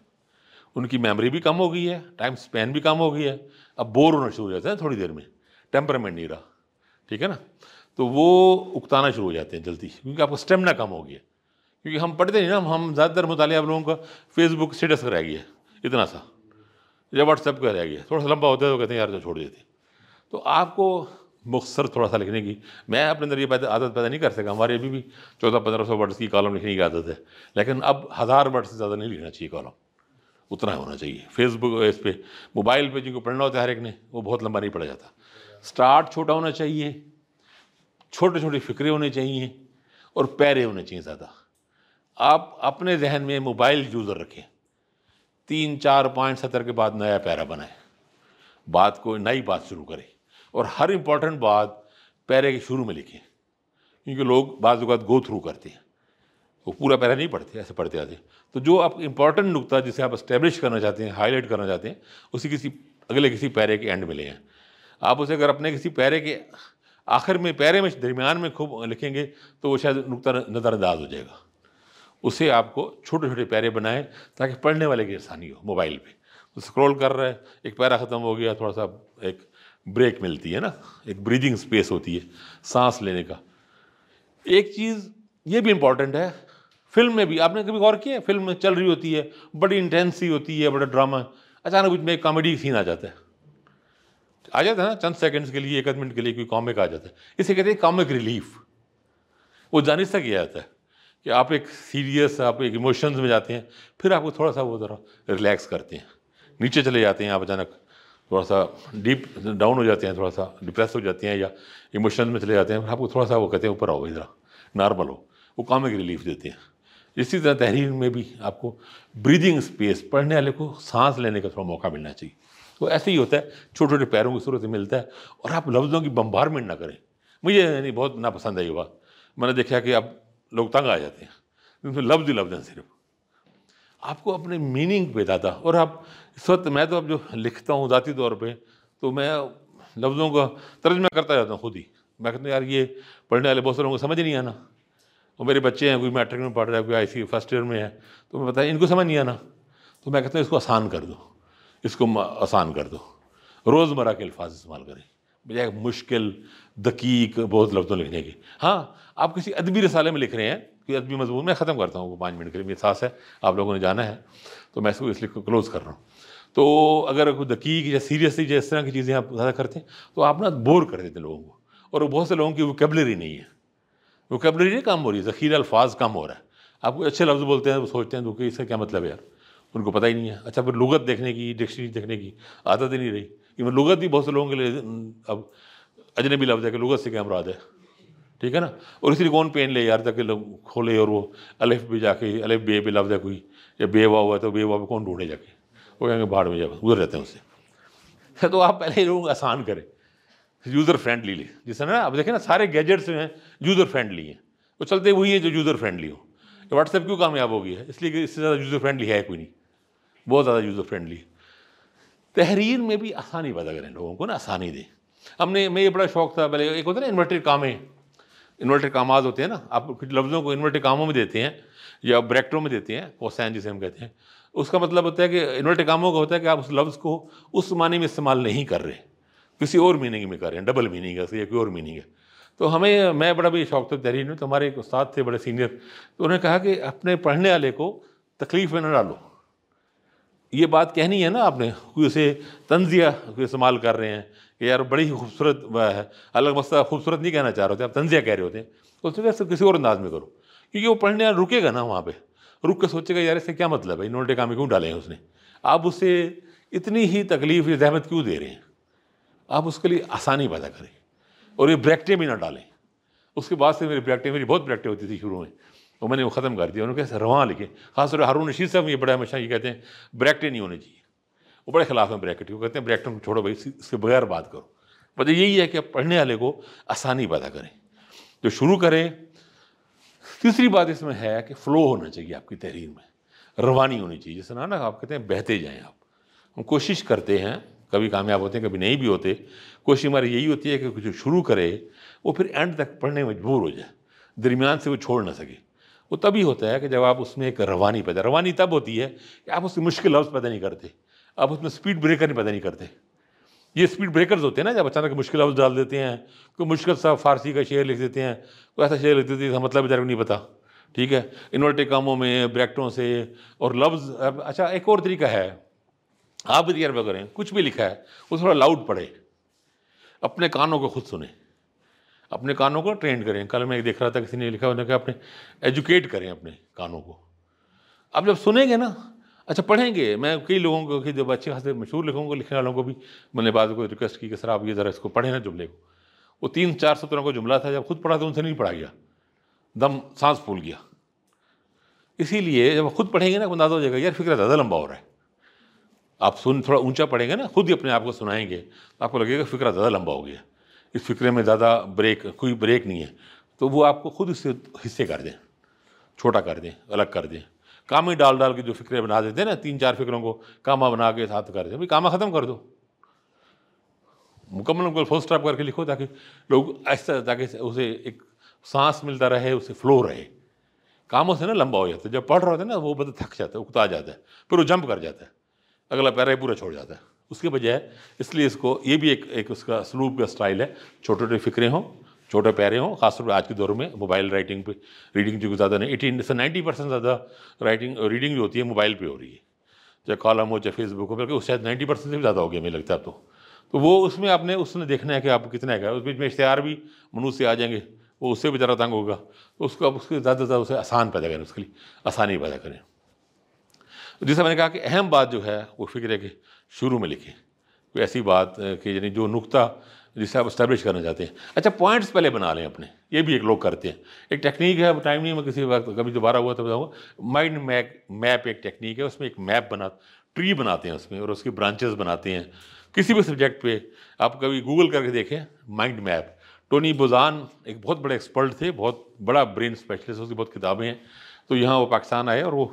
उनकी मेमोरी भी कम हो गई है टाइम स्पेन भी कम हो गई है। अब बोर होना शुरू हो जाता है थोड़ी देर में टेम्परामेंट नहीं रहा, ठीक है ना? तो वो उकताना शुरू हो जाते हैं जल्दी, क्योंकि आपका स्टेमिना कम हो गया क्योंकि हम पढ़ते नहीं ना, हम ज़्यादातर मुताल आप लोगों का फेसबुक स्टेटस का रह गया इतना सा। या व्हाट्सएप का रह गया, थोड़ा सा लंबा होता है तो कहते हैं, यार तो छोड़ देते तो आपको मुख्तर थोड़ा सा लिखने की, मैं अपने अंदर ये आदत पैदा नहीं कर सका। हमारे अभी भी चौदह पंद्रह सौ वर्ड्स की कॉलम लिखने की आदत है। लेकिन अब हज़ार वर्ड से ज़्यादा नहीं लिखना चाहिए कॉलम। उतना होना चाहिए। फेसबुक इस पर मोबाइल पर जिनको पढ़ना होता है हर एक ने, वो बहुत लंबा नहीं पढ़ा जाता। स्टार्ट छोटा होना चाहिए। छोटे छोटे फिक्रे होने चाहिए और पैरे होने चाहिए ज़्यादा। आप अपने जहन में मोबाइल यूज़र रखें। तीन, चार पॉइंट सत्तर के बाद नया पैरा बनाए। बात को नई बात शुरू करें। और हर इंपॉर्टेंट बात पैरे के शुरू में लिखें। क्योंकि लोग बाज़ गो थ्रू करते हैं। वो पूरा पैरा नहीं पढ़ते, ऐसे पढ़ते आते तो जो आप इंपॉर्टेंट नुकता जिसे आप इस्टेब्लिश करना चाहते हैं हाईलाइट करना चाहते हैं, उसी किसी, अगले किसी पैरे के एंड में ले हैं आप उसे अगर अपने किसी पैरे के आखिर में, पैरे में, दरमियान में खूब लिखेंगे तो वो शायद नुकता नज़रअंदाज हो जाएगा। उसे आपको छोटे छोटे पैरे बनाएँ ताकि पढ़ने वाले की आसानी हो मोबाइल पे। तो स्क्रॉल कर रहे है, एक पैरा ख़त्म हो गया, थोड़ा सा एक ब्रेक मिलती है ना, एक ब्रीदिंग स्पेस होती है सांस लेने का। एक चीज़ ये भी इंपॉर्टेंट है फ़िल्म में भी, आपने कभी गौर किया फ़िल्म में चल रही होती है, बड़ी इंटेंसी होती है, बड़ा ड्रामा अचानक बीच में एक कॉमेडी सीन आ जाता है। आ जाता है ना, चंद सेकंड्स के लिए, एक मिनट के लिए कोई कॉमिक आ जाता है। इसे कहते हैं कॉमिक रिलीफ वो जाने से किया जाता है। कि आप एक सीरियस आप एक इमोशंस में जाते हैं, फिर आपको थोड़ा सा वो ज़रा रिलैक्स करते हैं। नीचे चले जाते हैं, आप अचानक थोड़ा सा डीप डाउन हो जाते हैं थोड़ा सा डिप्रेस हो जाते हैं या इमोशन में चले जाते हैं आपको थोड़ा सा वो कहते हैं, ऊपर आओ इधर नॉर्मल हो। वो काम कॉमिक रिलीफ देते हैं। इसी तरह तहरीर में भी आपको ब्रीदिंग स्पेस पढ़ने वाले को सांस लेने का थोड़ा मौका मिलना चाहिए। तो ऐसे ही होता है छोटे छोटे पैरों की सूरत मिलता है और आप लफ्ज़ों की बम्बारमेंट ना करें। मुझे यानी बहुत नापसंद है ये बात। मैंने देखा कि आप लोग तंग आ जाते हैं। उसमें लफ्ज़ ही लफ्ज़ हैं सिर्फ़। आपको अपने मीनिंग पे दादा और आप इस वक्त मैं तो अब जो लिखता हूँ ज़ाती तौर पे तो मैं लफ्ज़ों का तर्जमा करता जाता हूँ खुद ही। मैं कहता हूँ, यार, ये पढ़ने वाले बहुत से लोगों को समझ नहीं आना। और मेरे बच्चे हैं, कोई मैट्रिक में पढ़ रहा है, कोई आई फ़र्स्ट ईयर में है तो मैं बताया, इनको समझ नहीं आना। तो मैं कहता हूँ, इसको आसान कर दो। इसको आसान कर दो। रोज़मर्रा के अल्फाज इस्तेमाल करें। बजाय मुश्किल, दकीक, बहुत लफ्ज़ों लिखने के। हाँ आप किसी अदबी रसाले में लिख रहे हैं कि अदबी मज़बूत मैं ख़त्म करता हूँ वो पाँच मिनट के लिए, मेरे सास है, आप लोगों ने जाना है तो मैं इसको इसलिए क्लोज़ कर रहा हूँ। तो अगर कोई दकीक या सीरियसली इस तरह की चीज़ें आप ज़्यादा करते हैं तो आप ना बोर कर देते लोगों को। और बहुत से लोगों की वोकेबलरी नहीं है। वोकेबलरी नहीं, कम हो रही है, ज़ख़ीर अल्फाज कम हो रहा है। आप कोई अच्छे लफ्ज़ बोलते हैं, वो सोचते हैं तो कि इसका क्या मतलब है यार? उनको पता ही नहीं है। अच्छा फिर लुगत देखने की डिक्शनरी देखने की आदत ही नहीं रही। इवन लुगत भी बहुत से लोगों के लिए, अब अजनबी लफ्ज़ है कि लुगत से क्या मुराद है? ठीक है ना? और इसलिए कौन पेन ले यार तक लोग खोले और वो अलिफ भी जाके, अलिफ बे पे लफ्ज़ है कोई, या बेवा हुआ है तो बेवा पे कौन ढूंढे जाके? वो कहेंगे भाड़ में जब उधर रहते हैं उससे तो आप पहले लोग आसान करें। यूज़र फ्रेंडली ले। जिस ना, अब देखें ना, सारे गैजेट्स हैं यूज़र फ्रेंडली हैं। वो चलते वही हैं जो यूज़र फ्रेंडली हो। व्हाट्सएप क्यों कामयाब हो गया है? इसलिए कि इससे ज़्यादा यूज़र फ्रेंडली है कोई नहीं। बहुत ज़्यादा यूज़र फ्रेंडली है तहरीर में भी आसानी पैदा करें लोगों को ना, आसानी दें। हमने, मैं ये बड़ा शौक था, पहले एक होता है ना इन्वर्टेड कामें। इन्वर्टेड कामाज होते हैं ना, आप कुछ लफ्ज़ों को इन्वर्टेड कामों में देते हैं, या ब्रैक्टों में देते हैं कोसैन जिसे हम कहते हैं। उसका मतलब होता है कि इन्वर्टेड कामों का होता है कि आप उस लफ्ज़ को उस मानी में इस्तेमाल नहीं कर रहे, किसी और मीनिंग में कर रहे हैं, डबल मीनिंग है, या कोई और मीनिंग है। तो हमें, मैं बड़ा भी शौक था तहरीर में तो हमारे एक उस्ताद थे, बड़े सीनियर तो उन्होंने कहा कि अपने पढ़ने वाले को तकलीफ़ में न डालो। ये बात कहनी है ना आपने कोई उसे तंजिया इस्तेमाल कर रहे हैं कि यार बड़ी खूबसूरत है। अलग मसला खूबसूरत नहीं कहना चाह रहे होते, आप तंजिया कह रहे होते हैं। तो उससे किसी और अंदाज में करो। क्योंकि वो पढ़ने वाला रुकेगा ना वहाँ पर रुक के सोचेगा, यार इससे क्या मतलब है? इन्होंने काम क्यों डाले हैं उसने? आप उससे इतनी ही तकलीफ़, या जहमत क्यों दे रहे हैं? आप उसके लिए आसानी पैदा करें और ये ब्रैकटें भी ना डालें। उसके बाद से मेरी ब्रैकटें, मेरी बहुत ब्रैकटें होती थी शुरू में। वो मैंने वो ख़त्म कर दिया। उन्होंने कैसे रवान लिखे। खासतौर हारून रशीद साहब ये बड़ा हमेशा ये कहते हैं, ब्रैकटें नहीं होनी चाहिए। वो बड़े खिलाफ हैं ब्रैकेट वो कहते हैं ब्रैकेट को छोड़ो भाई इसके बगैर बात करो। वजह यही है कि आप पढ़ने वाले को आसानी पैदा करें। जो शुरू करें, तीसरी बात इसमें है कि फ़्लो होना चाहिए आपकी तहरीर में। रवानी होनी चाहिए। जैसे ना ना, आप कहते हैं बहते जाएँ आप। हम कोशिश करते हैं, कभी कामयाब होते हैं, कभी नहीं भी होते। कोशिश हमारी यही होती है कि जो शुरू करे, वो फिर एंड तक पढ़ने मजबूर हो जाए। दरमियान से वो छोड़ ना सके। वो तभी होता है कि जब आप उसमें एक रवानी पैदा रवानी तब होती है कि आप उसकी मुश्किल लफ्ज़ पैदा नहीं करते। आप उसमें स्पीड ब्रेकर नहीं पैदा नहीं करते। ये स्पीड ब्रेकर्स होते हैं ना, जब अचानक मुश्किल लफ्ज़ डाल देते हैं, कोई मुश्किल सा फारसी का शेयर लिख देते हैं, कोई ऐसा शेयर लिख देते हैं मतलब बेचारे को नहीं पता। ठीक है? इन्वर्टे कामों में ब्रैक्टों से, और लफ्ज़ अच्छा एक और तरीका है। आप भी तजर्बा करें, कुछ भी लिखा है, वो थोड़ा लाउड पढ़े। अपने कानों को खुद सुने। अपने कानों को ट्रेंड करें। कल मैं देख रहा था, किसी ने लिखा, उन्होंने कहा, अपने एजुकेट करें अपने कानों को। अब जब सुनेंगे ना अच्छा पढ़ेंगे। मैं कई लोगों को कि जब अच्छे खासे मशहूर लिखों को लिखने वालों को भी मैंने बाद को रिक्वेस्ट की कि, सर, आप ये ज़रा इसको पढ़े ना जुमले को। वो तीन चार सत्रह को जुमला था, जब खुद पढ़ा तो उनसे नहीं पढ़ा गया। दम, सांस फूल गया। इसीलिए जब खुद पढ़ेंगे ना अंदाज़ा हो जाएगा, यार, फ़िक्र ज़्यादा लंबा हो रहा है। आप सुन, थोड़ा ऊँचा पढ़ेंगे ना, खुद ही अपने आप को सुनाएँगे तो आपको लगेगा फ़िक्र ज़्यादा लंबा हो गया। इस फिक्रे में ज़्यादा ब्रेक कोई ब्रेक नहीं है। तो वो आपको खुद इससे हिस्से कर दें, छोटा कर दें, अलग कर दें। कामी डाल डाल के जो फिक्रे बना देते हैं ना, तीन चार फिक्रों को कामा बना के साथ कर दें। भाई कामा ख़त्म कर दो। मुकम्मल मुकम्मल फुल स्टॉप करके लिखो ताकि लोग ऐसा ताकि उसे एक सांस मिलता रहे, उसे फ्लो रहे। कामों से ना लंबा हो जाता है। जब पढ़ रहा होता है ना, वो बंदा थक जाता है, उकता जाता है, फिर वो जंप कर जाता है। अगला पैरा ही, पूरा छोड़ जाता है। उसके बजाय इसलिए इसको, ये भी एक एक उसका, स्लूप का स्टाइल है। छोटे छोटे फिक्रे हों छोटे प्यारे हों, खासतौर पर आज के दौर में मोबाइल राइटिंग पे, रीडिंग जो ज़्यादा नहीं एटीन से नाइन्टी परसेंट ज़्यादा राइटिंग, रीडिंग जो होती है, मोबाइल पे हो रही है। चाहे कॉलम हो, चाहे फेसबुक हो, बल्कि उससे शायद नाइन्टी परसेंट से भी ज़्यादा हो गया मुझे लगता है तो। तो वो उसमें आपने, उसने देखना है कि आप कितना है उस बीच में इश्तेहार भी, मनुष्य आ जाएँगे, वो उससे भी ज़्यादा तंग होगा। तो उसको आप उसके ज़्यादा से ज़्यादा उसे आसान पैदा करें, उसके लिए आसानी पैदा करें। जैसे मैंने कहा कि अहम बात जो है, वो फ़िक्र है कि शुरू में लिखें। कोई ऐसी बात कि यानी जो नुकता जिसे आप स्टैब्लिश करना चाहते हैं। अच्छा पॉइंट्स पहले बना लें अपने। ये भी एक लोग करते हैं। एक टेक्निक है टाइम नहीं मैं किसी वक्त कभी दोबारा हुआ तो बताऊँगा। माइंड मैप मैप एक टेक्निक है, उसमें एक मैप बना ट्री बनाते हैं उसमें और उसकी ब्रांचेस बनाते हैं। किसी भी सब्जेक्ट पे आप कभी गूगल करके देखें माइंड मैप टोनी बुजान एक बहुत बड़े एक्सपर्ट थे, बहुत बड़ा ब्रेन स्पेशलिस्ट उसकी बहुत किताबें हैं। तो यहाँ वो पाकिस्तान आए और वो,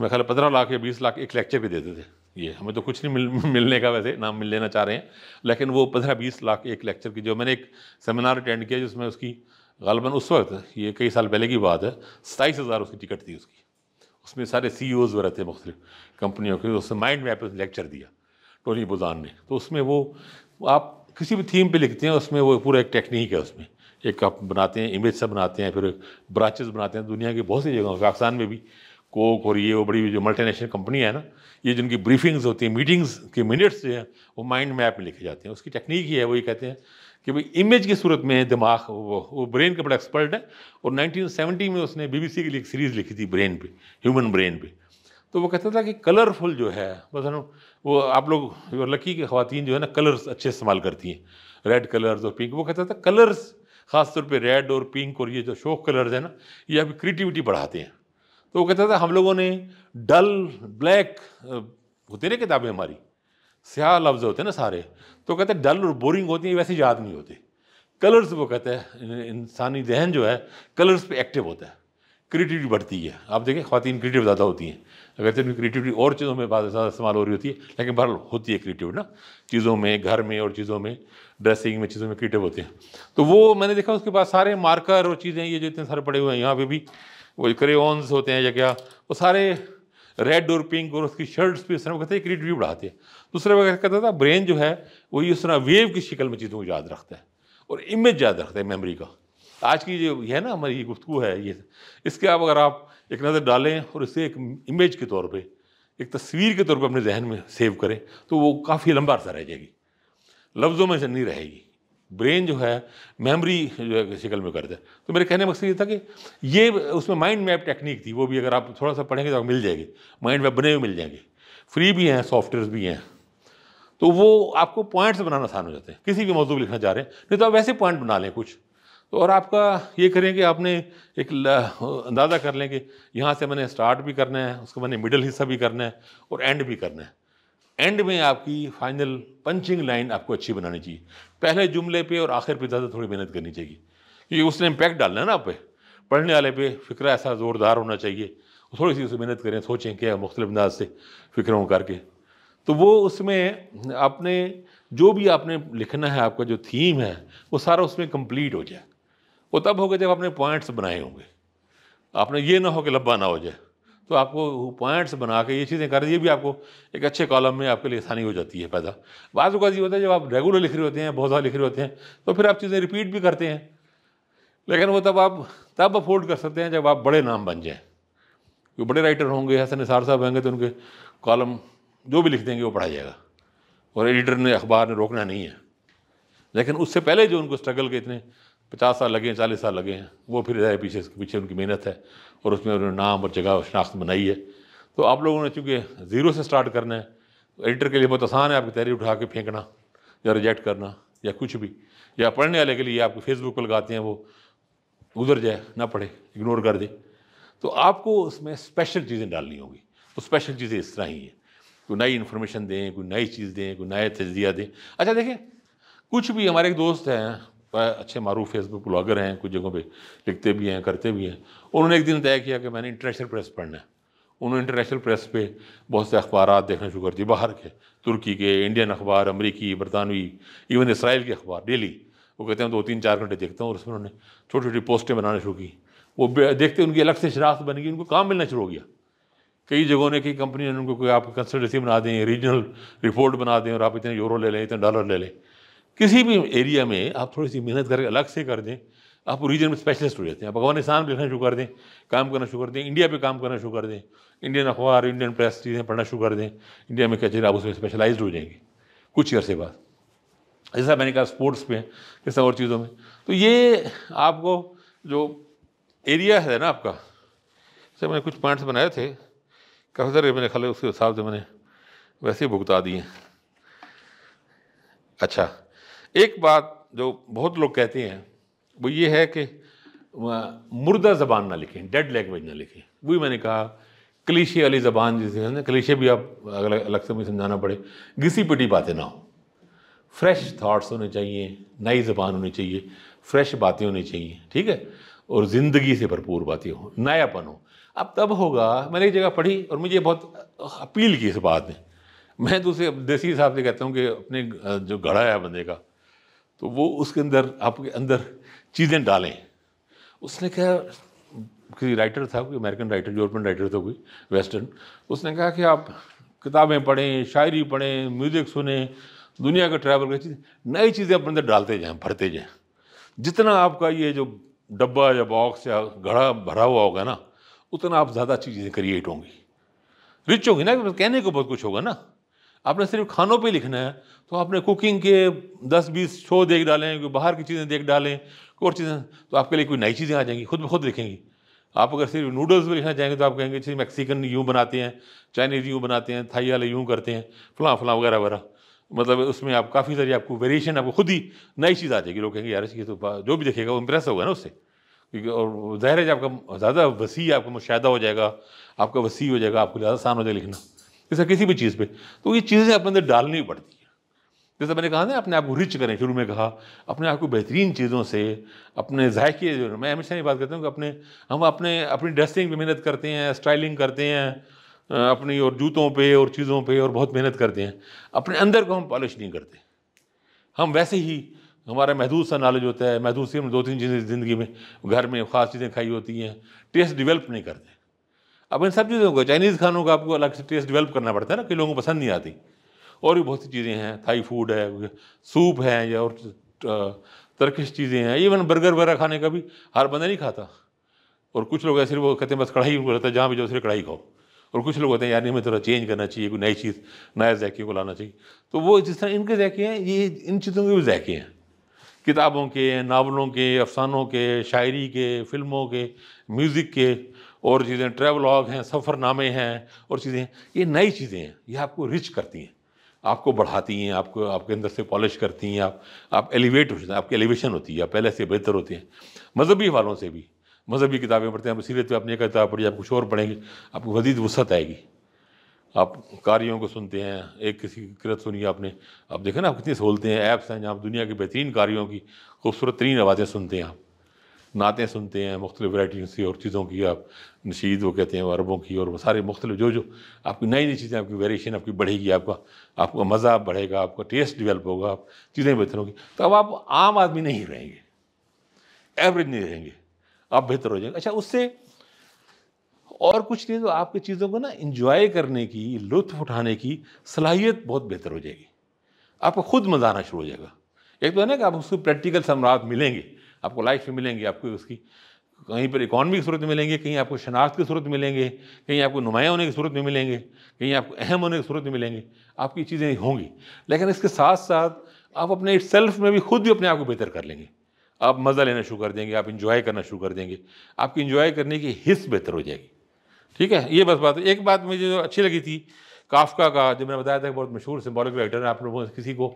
मेरे ख्याल पंद्रह लाख या बीस लाख एक लेक्चर भी देते थे। ये, हमें तो कुछ नहीं मिल, मिलने का वैसे, नाम मिल लेना चाह रहे हैं। लेकिन वो पंद्रह बीस लाख एक लेक्चर की जो मैंने एक सेमिनार अटेंड किया, जिसमें उसकी गालबन उस वक्त, ये कई साल पहले की बात है, सताईस हज़ार उसकी टिकट थी उसकी। उसमें सारे सी ओज़ वगैरह थे मुख्तलिफ़ कंपनियों के, उसने माइंड मैप लेक्चर दिया, टोनी बुजान ने। तो उसमें वो, आप किसी भी थीम पे लिखते हैं, उसमें वो पूरा एक टेक्निक है उसमें। एक आप बनाते हैं इमेज सब बनाते हैं, फिर ब्रांचेस बनाते हैं, दुनिया की बहुत सी जगहों पाकिस्तान में भी कोक और ये वो बड़ी, जो मल्टीनेशनल कंपनी है ना ये जिनकी ब्रीफिंग्स होती हैं मीटिंग्स के मिनट्स जो हैं, वो माइंड मैप में लिखे जाते हैं। उसकी टेक्निक ही है, वो ये कहते हैं कि भाई इमेज की सूरत में दिमाग, वो वो ब्रेन का बड़ा एक्सपर्ट है और 1970 में उसने बीबीसी के लिए एक सीरीज़ लिखी थी ब्रेन पे ह्यूमन ब्रेन पे। तो वो कहता था कि कलरफुल जो है, बस वो आप लोग लकी की खातन जो है ना कलर्स अच्छे इस्तेमाल करती हैं। रेड कलर्स और पिंक वो कहता था कलर्स ख़ासतौर पर रेड और पिंक और ये जो शोक कलर्स हैं ना, ये आपकी क्रिएटिविटी बढ़ाते हैं। तो वो कहता था, हम लोगों ने डल, ब्लैक होती ना किताबें हमारी? स्याह लफ्ज़ होते हैं ना सारे। तो कहते हैं, डल और बोरिंग होती है, वैसे याद नहीं होते। कलर्स, वो कहते हैं इंसानी जहन जो है, कलर्स पे एक्टिव होता है। क्रिएटिविटी बढ़ती है। आप देखें खातन क्रिएटिव ज़्यादा होती हैं। अगर तो क्रिएटिविटी और चीज़ों में बात, ज़्यादा इस्तेमाल हो रही होती है, लेकिन बहर होती है क्रिएटिव ना। चीज़ों में, घर में और चीज़ों में, ड्रेसिंग में, चीज़ों में क्रिएटिव होते हैं। तो वो मैंने देखा उसके बाद सारे मार्कर और चीज़ें, ये जो इतने सारे पड़े हुए हैं, यहाँ पे भी वो क्रेन्स होते हैं या क्या, वो सारे रेड और पिंक और उसकी शर्ट्स भी इस तरह कहते हैं क्रिएटिविटी बढ़ाते हैं। दूसरा वगैरह कहता था ब्रेन जो है, वो इस तरह वेव की शक्ल में चीज़ों को याद रखता है और इमेज याद रखता है मेमोरी का। आज की जो है ना, हमारी गुफ्तु है ये। इसके आप अगर आप एक नज़र डालें और इसे एक इमेज के तौर पर एक तस्वीर के तौर पर अपने जहन में सेव करें तो वो काफ़ी लंबा अर्सा रह जाएगी। लफ्ज़ों में से नहीं रहेगी। ब्रेन जो है, मेमोरी जो है शिकल में करता है तो मेरे कहने मकसद ये था कि ये उसमें माइंड मैप टेक्निक थी, वो भी अगर आप थोड़ा सा पढ़ेंगे तो मिल जाएगी। माइंड मैप बने हुए मिल जाएँगे। फ्री भी हैं सॉफ्टवेयर भी हैं। तो वो आपको पॉइंट्स बनाना आसान हो जाते हैं। किसी भी मौजूद लिखना चाह रहे हैं, नहीं तो आप वैसे पॉइंट बना लें कुछ। तो और आपका ये करें कि आपने एक अंदाज़ा कर लें कि यहाँ से मैंने स्टार्ट भी करना है, उसको मैंने मिडल हिस्सा भी करना है और एंड भी करना है। एंड में आपकी फाइनल पंचिंग लाइन आपको अच्छी बनानी चाहिए। पहले जुमले पे और आखिर पे ज़्यादा थोड़ी मेहनत करनी चाहिए। क्योंकि उसने इम्पैक्ट डालना है ना आप पे। पढ़ने वाले पे फ़िक्र ऐसा ज़ोरदार होना चाहिए। थोड़ी सी उसे मेहनत करें, सोचें क्या मुख्तलिफ़ अंदाज से फ़िक्रों करके। तो वो उसमें आपने, जो भी आपने लिखना है, आपका जो थीम है, वो सारा उसमें कंप्लीट हो जाए। वो तब होगा जब आपने पॉइंट्स बनाए होंगे। आपने ये ना हो कि लब्बा ना हो जाए। तो आपको पॉइंट्स बना के ये चीज़ें कर, ये भी आपको एक अच्छे कॉलम में आपके लिए आसानी हो जाती है पैदा। बाद ये होता है, जब आप रेगुलर लिख रहे होते हैं, बहुत सारे लिख रहे होते हैं तो फिर आप चीज़ें रिपीट भी करते हैं। लेकिन वो तब आप, तब अफोर्ड कर सकते हैं जब आप बड़े नाम बन जाएँ। कोई बड़े राइटर होंगे, हसन निसार साहब होंगे तो उनके कॉलम जो भी लिख देंगे, वो पढ़ा जाएगा। और एडिटर ने, अखबार ने रोकना नहीं है। लेकिन उससे पहले जो उनको स्ट्रगल के इतने पचास साल लगे हैं, चालीस साल लगे हैं, वो फिर रहे पीछे पीछे उनकी मेहनत है। और उसमें उन्होंने नाम और जगह और शनाख्त बनाई है। तो आप लोगों ने चूँकि ज़ीरो से स्टार्ट करना है तो एडिटर के लिए बहुत आसान है आपकी तहरीर उठा के फेंकना या रिजेक्ट करना या कुछ भी, या पढ़ने वाले के लिए आपको फेसबुक पर लगाते हैं वो गुजर जाए, ना पढ़े, इग्नोर कर दे। तो आपको उसमें स्पेशल चीज़ें डालनी होगी। तो स्पेशल चीज़ें इस तरह ही हैं। कोई नई इन्फॉर्मेशन दें, कोई नई चीज़ दें, कोई नए तजिया दें। अच्छा देखें कुछ भी हमारे एक दोस्त हैं अच्छे मारूफ फेसबुक ब्लॉगर हैं, कुछ जगहों पे लिखते भी हैं, करते भी हैं। उन्होंने एक दिन तय किया कि मैंने इंटरनेशनल प्रेस पढ़ना है। उन्होंने इंटरनेशनल प्रेस पे बहुत से अखबार देखना शुरू कर दिए, बाहर के, तुर्की के इंडियन अखबार, अमरीकी, बरतानवी इवन इसराइल के अखबार डेली वो कहते हैं दो, तीन, चार घंटे देखता हूँ, और उसमें उन्होंने छोटी छोटी पोस्टें बनाना शुरू की। वो देखते उनकी अलग से शराख्त बन गई, उनको काम मिलना शुरू हो गया। कई जगहों ने, कई कंपनी ने उनको, कोई आप कंसल्टेंसी बना दें रीजनल रिपोर्ट बना दें, और आप इतने यूरो ले लें, इतने डॉलर ले लें। किसी भी एरिया में आप थोड़ी सी मेहनत करके अलग से कर दें। आप रीजन में स्पेशलिस्ट हो जाते हैं। आप अफ़गानिस्तान में लिखना शुरू कर दें, काम करना शुरू कर दें इंडिया पे काम करना शुरू कर दें। इंडियन अखबार इंडियन प्रेस चीज़ें पढ़ना शुरू कर दें। इंडिया में क्या आप उसमें स्पेशलाइज हो जाएँगे, कुछ अर्से बाद। जैसा मैंने कहा स्पोर्ट्स में जैसा और चीज़ों में। तो ये आपको जो एरिया है ना आपका, जैसे मैंने कुछ पॉइंट्स बनाए थे, काफ़ी सारे मैंने खाले उसके हिसाब से मैंने वैसे ही भुगता दिए। अच्छा एक बात जो बहुत लोग कहते हैं, वो ये है कि मुर्दा ज़बान ना लिखें, डेड लैंग्वेज ना लिखें। वही मैंने कहा, कलीशे वाली ज़बान जिसे है ना कलीशे भी आप अलग अलग से मुझे समझाना पड़े। घिसी पिटी बातें ना हो। फ्रेश थाट्स होने चाहिए, नई ज़बान होनी चाहिए, फ्रेश बातें होनी चाहिए, ठीक है? और ज़िंदगी से भरपूर बातें हो, नयापन हो। अब तब होगा, मैंने एक जगह पढ़ी और मुझे बहुत अपील की इस बात ने। मैं तो उसे देसी हिसाब से कहता हूँ कि अपने जो घड़ा है बंदे का तो वो उसके अंदर, आपके अंदर चीज़ें डालें। उसने कहा, किसी राइटर था कोई अमेरिकन राइटर यूरोपियन राइटर था कोई वेस्टर्न उसने कहा कि आप किताबें पढ़ें, शायरी पढ़ें म्यूज़िक सुने, दुनिया का ट्रैवल कर, चीज़, नई चीज़ें अपने अंदर डालते जाएँ, भरते जाएँ। जितना आपका ये जो डब्बा या बॉक्स या घड़ा भरा हुआ होगा ना, उतना आप ज़्यादा अच्छी चीज़ें क्रिएट होंगी। रिच होगी ना कहने को बहुत कुछ होगा ना। आपने सिर्फ़ खानों पे लिखना है तो आपने कुकिंग के दस बीस शो देख डालें कोई बाहर की चीज़ें देख डालें, कोई और चीज़ें तो आपके लिए कोई नई चीज़ें आ जाएँगी, खुद ब खुद लिखेंगी आप अगर सिर्फ़ नूडल्स भी लिखना चाहेंगे तो आप कहेंगे सिर्फ़ मैक्सिकन यूँ बनाते हैं, चाइनीज़ यूँ बनाते हैं, थाई वाले यूँ करते हैं, फलां फलां, वगैरह वगैरह। मतलब उसमें आप काफ़ी सारी आपको वेरिएशन आपको खुद ही नई चीज़ आ जाएगी। लोग कहेंगे, यार, ये तो जो भी देखेगा, वो इम्प्रेस होगा ना उससे। क्योंकि, और ज़ाहिर है आपका ज़्यादा वसी आपका मुशाह हो जाएगा, आपका वसी हो जाएगा, आपको ज़्यादा आसान हो जाएगा लिखना। जैसा किसी भी चीज़ पे। तो ये चीज़ें अपने अंदर डालनी पड़ती है। जैसे मैंने कहा ना, अपने आप को रिच करें, शुरू में कहा, अपने आप को बेहतरीन चीज़ों से, अपने जायके जो, मैं हमेशा ये बात करता हूँ कि अपने, हम अपने, अपनी ड्रेसिंग पे मेहनत करते हैं स्टाइलिंग करते हैं अपनी और जूतों पे और चीज़ों पे और बहुत मेहनत करते हैं। अपने अंदर को हम पॉलिश नहीं करते। हम वैसे ही, हमारा महदूद सा नॉलेज होता है, महदूद से हम दो तीन चीज़ें ज़िंदगी में, घर में ख़ास चीज़ें खाई होती हैं टेस्ट डिवेल्प नहीं करते। अब इन सब चीज़ों को, चाइनीज़ खानों का आपको अलग से टेस्ट डेवलप करना पड़ता है ना, कि लोगों को पसंद नहीं आती। और भी बहुत सी चीज़ें हैं थाई फ़ूड है सूप है, या और तरकिश चीज़ें हैं इवन बर्गर वगैरह खाने का भी हर बंदा नहीं खाता। और कुछ लोग ऐसे वो कहते हैं, बस कढ़ाई रहता है, जहाँ भी जाओ सिर्फ़ कढ़ाई खाओ। और कुछ लोग होते हैं, यार नहीं, हमें थोड़ा चेंज करना चाहिए, कोई नई चीज़, नया जैके को लाना चाहिए। तो वो जिस तरह इनके जैके हैं, ये इन चीज़ों के भी जैके हैं। किताबों के, नावलों के, अफसानों के, शायरी के, फ़िल्मों के म्यूज़िक के और चीज़ें ट्रैवलॉग हैं, सफ़रनामे हैं, और चीज़ें, ये नई चीज़ें हैं, ये आपको रिच करती हैं। आपको बढ़ाती हैं, आपको, आपके अंदर से पॉलिश करती हैं, आप आप एलिवेट हो जाते हैं, आपकी एलिवेशन होती है, आप पहले से बेहतर होते हैं। मजहबी वालों से भी, मजहबी किताबें पढ़ते हैं आप सीरत पे अपनी किताब पढ़िए आप कुछ और पढ़ेंगे, आपको वजीद वसत आएगी। आप कारियों को सुनते हैं, एक किसी की किरत सुनिए आपने, आप देखें ना, आप कितनी सहूलतें हैं, ऐप्स हैं जहाँ दुनिया के बेहतरीन कारियों की, खूबसूरत तरीन आवाज़ें सुनते हैं आप। नातें सुनते हैं, मुख्तलिफ़ वराइटी की और चीज़ों की आप नशीद वो कहते हैं अरबों की, और सारे मुख्तलिफ़ जो जो आपकी नई नई चीज़ें, आपकी वेरिएशन आपकी बढ़ेगी, आपका आपका मज़ा बढ़ेगा, आपका टेस्ट डिवेल्प होगा, आप चीज़ें बेहतर होंगी। तो अब आप आम आदमी नहीं रहेंगे। एवरेज नहीं रहेंगे। आप बेहतर हो जाएँगे। अच्छा उससे और कुछ नहीं तो आपकी चीज़ों को ना इंजॉय करने की, लुत्फ उठाने की सलाहियत बहुत बेहतर हो जाएगी। आपको खुद मज़ा आना शुरू हो जाएगा। एक तो है ना कि आप उसको प्रैक्टिकल सम्राट मिलेंगे। आपको लाइफ में मिलेंगे, आपको उसकी कहीं पर इकॉनमी की सूरत में मिलेंगे, कहीं आपको शनाख्त की सूरत में मिलेंगे, कहीं आपको नुमाया होने की सूरत में मिलेंगे, कहीं आपको अहम होने की सूरत में मिलेंगे, आपकी चीज़ें होंगी। लेकिन इसके साथ साथ आप अपने सेल्फ में भी खुद भी अपने आप को बेहतर कर लेंगे। आप मज़ा लेना शुरू कर देंगे, आप इंजॉय करना शुरू कर देंगे, आपकी इंजॉय करने की हिस्स बेहतर हो जाएगी। ठीक है? ये बस बात, एक बात मुझे जो अच्छी लगी थी, काफका का, जो मैंने बताया था बहुत मशहूर सिम्बॉलिक राइटर है, आप लोगों किसी को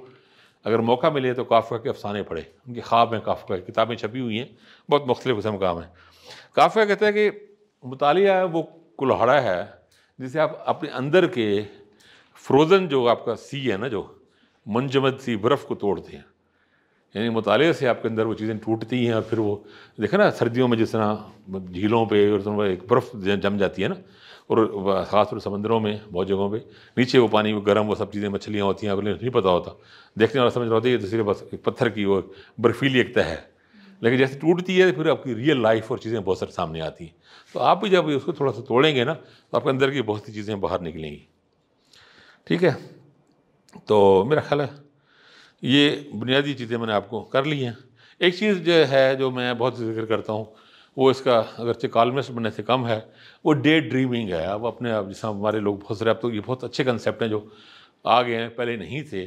अगर मौका मिले तो काफका के अफसाने पढ़े। उनके ख्वाब हैं काफका की किताबें छपी हुई हैं। बहुत मुख्तलिफ़ किस्म काम है। काफका कहता है कि मुतालिया वो कुल्हाड़ा है, जिसे आप अपने अंदर के फ्रोज़न जो आपका सी है ना जो, मंजमद सी बर्फ़ को तोड़ते हैं। यानी मुताले से आपके अंदर वो चीज़ें टूटती हैं और फिर वो, देखे ना सर्दियों में जिस तरह झीलों पर एक बर्फ़ जम जाती है ना और ख़ासतौर समंदरों में, बहुत जगहों पे। नीचे वो पानी, वो गर्म, वो सब चीज़ें, मछलियाँ होती हैं अगले नहीं पता होता। देखने वाला समझ रहा होता है ये तो सिर्फ़ बस एक पत्थर की वो बर्फीली एक तह है। लेकिन जैसे टूटती है, फिर आपकी रियल लाइफ और चीज़ें बहुत सारी सामने आती हैं। तो आप भी जब उसको थोड़ा सा तोड़ेंगे ना तो आपके अंदर की बहुत सी चीज़ें बाहर निकलेंगी। ठीक है? तो मेरा ख्याल है, ये बुनियादी चीज़ें मैंने आपको कर ली हैं। एक चीज़ जो है, जो मैं बहुत ज़िक्र करता हूँ वो इसका अगरचे कॉलमिस्ट बनने से कम है। वो डे ड्रीमिंग है। अब अपने आप जैसा हमारे लोग बहुत सारे, अब तो ये बहुत अच्छे कंसेप्ट हैं जो आ गए हैं, पहले नहीं थे।